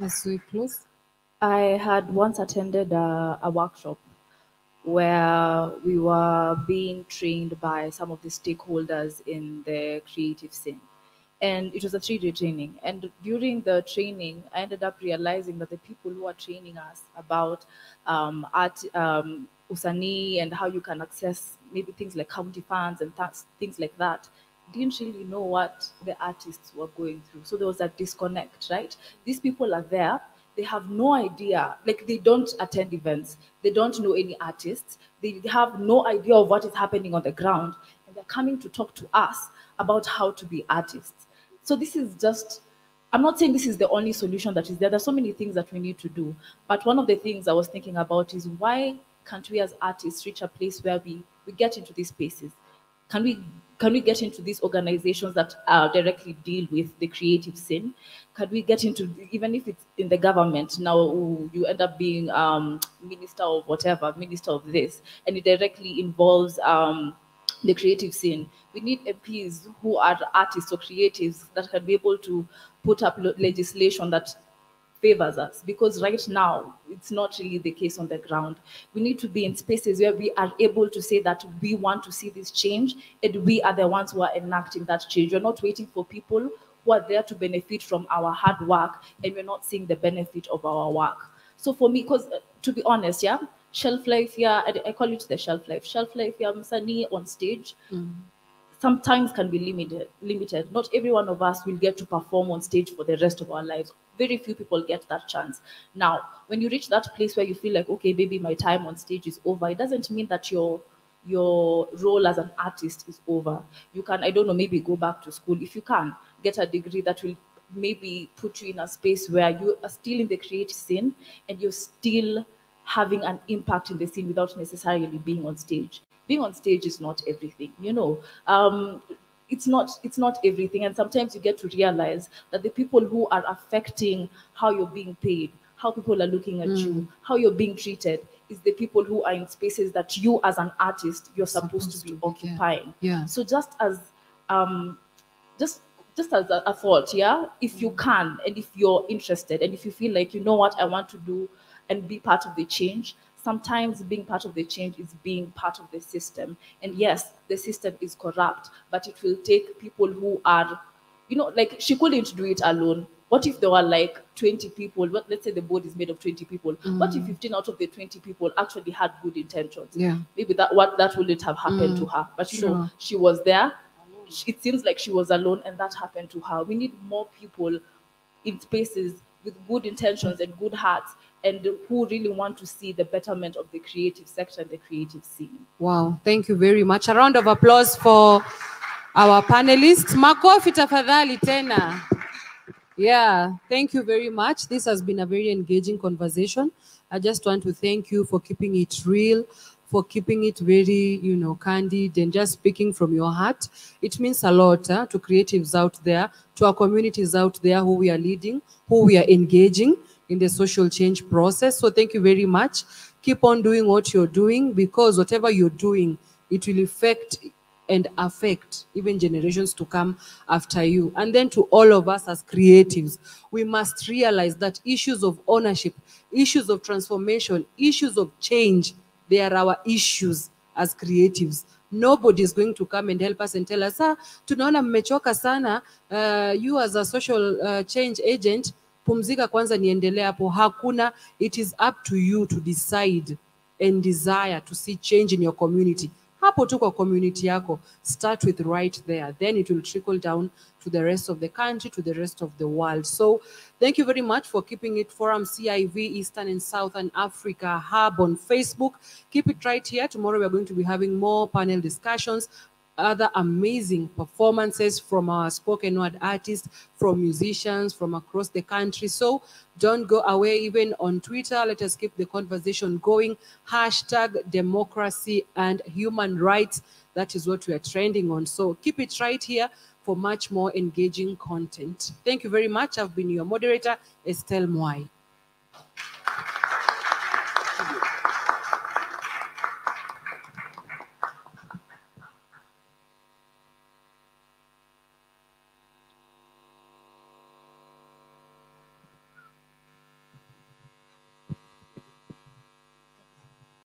as we close. I had once attended a, a workshop where we were being trained by some of the stakeholders in the creative scene. And it was a three day training. And during the training, I ended up realizing that the people who are training us about um, art, um, usani, and how you can access maybe things like county funds and th- things like that didn't really know what the artists were going through. So there was a disconnect, right? These people are there, they have no idea, like they don't attend events, they don't know any artists, they have no idea of what is happening on the ground, and they're coming to talk to us about how to be artists. So this is just I'm not saying this is the only solution that is there. There's so many things that we need to do. But one of the things I was thinking about is why can't we as artists reach a place where we, we get into these spaces? Can we can we get into these organizations that uh, directly deal with the creative scene? Can we get into even if it's in the government now you end up being um, minister of whatever, minister of this, and it directly involves um, the creative scene. We need MPs who are artists or creatives that can be able to put up legislation that favors us because right now it's not really the case on the ground. We need to be in spaces where we are able to say that we want to see this change and we are the ones who are enacting that change. We're not waiting for people who are there to benefit from our hard work and we're not seeing the benefit of our work. So for me, because uh, to be honest, yeah, shelf life, yeah, I, I call it the shelf life. Shelf life, yeah, Msani on stage mm. Sometimes can be limited limited. Not every one of us will get to perform on stage for the rest of our lives. Very few people get that chance. Now when you reach that place where you feel like okay baby my time on stage is over it doesn't mean that your your role as an artist is over. You can i don't know maybe go back to school. If you can get a degree that will maybe put you in a space where you are still in the creative scene and you're still having an impact in the scene without necessarily being on stage being on stage is not everything you know. Um it's not it's not everything. And sometimes you get to realize that the people who are affecting how you're being paid how people are looking at you how you're being treated is the people who are in spaces that you as an artist you're supposed, to be occupying. Yeah. So just as um just just as a, a thought, yeah, if you can and if you're interested and if you feel like you know what I want to do and be part of the change, sometimes being part of the change is being part of the system. And yes, the system is corrupt, but it will take people who are, you know, like she couldn't do it alone. What if there were like 20 people? What, let's say the board is made of 20 people. What if Mm. 15 out of the 20 people actually had good intentions? Yeah. Maybe that what that wouldn't have happened to Mm, her. But you know, sure. she was there. It seems like she was alone, and that happened to her. We need more people in spaces with good intentions and good hearts, and who really want to see the betterment of the creative sector and the creative scene. Wow, thank you very much. A round of applause for our panelists. Makofi tafadhali tena. Yeah, thank you very much. This has been a very engaging conversation. I just want to thank you for keeping it real, for keeping it very, you know, candid and just speaking from your heart. It means a lot to creatives out there, to our communities out there who we are leading, who we are engaging in the social change process. So thank you very much. Keep on doing what you're doing because whatever you're doing, it will affect and affect even generations to come after you. And then to all of us as creatives, we must realize that issues of ownership, issues of transformation, issues of change, they are our issues as creatives. Nobody is going to come and help us and tell us, ah, tunaona mmechoka sana, uh, you as a social uh, change agent, pumzika kwanza niendelee hapo. Hakuna, it is up to you to decide and desire to see change in your community. Hapo tu kwa community yako. Start with right there. Then it will trickle down to the rest of the country to the rest of the world. So thank you very much for keeping it ForumCiv eastern and southern africa hub on facebook. Keep it right here. Tomorrow we are going to be having more panel discussions other amazing performances from our spoken word artists, from musicians from across the country. So don't go away, even on Twitter. Let us keep the conversation going. Hashtag democracy and human rights. That is what we are trending on. So keep it right here for much more engaging content. Thank you very much. I've been your moderator, Estelle Mwai.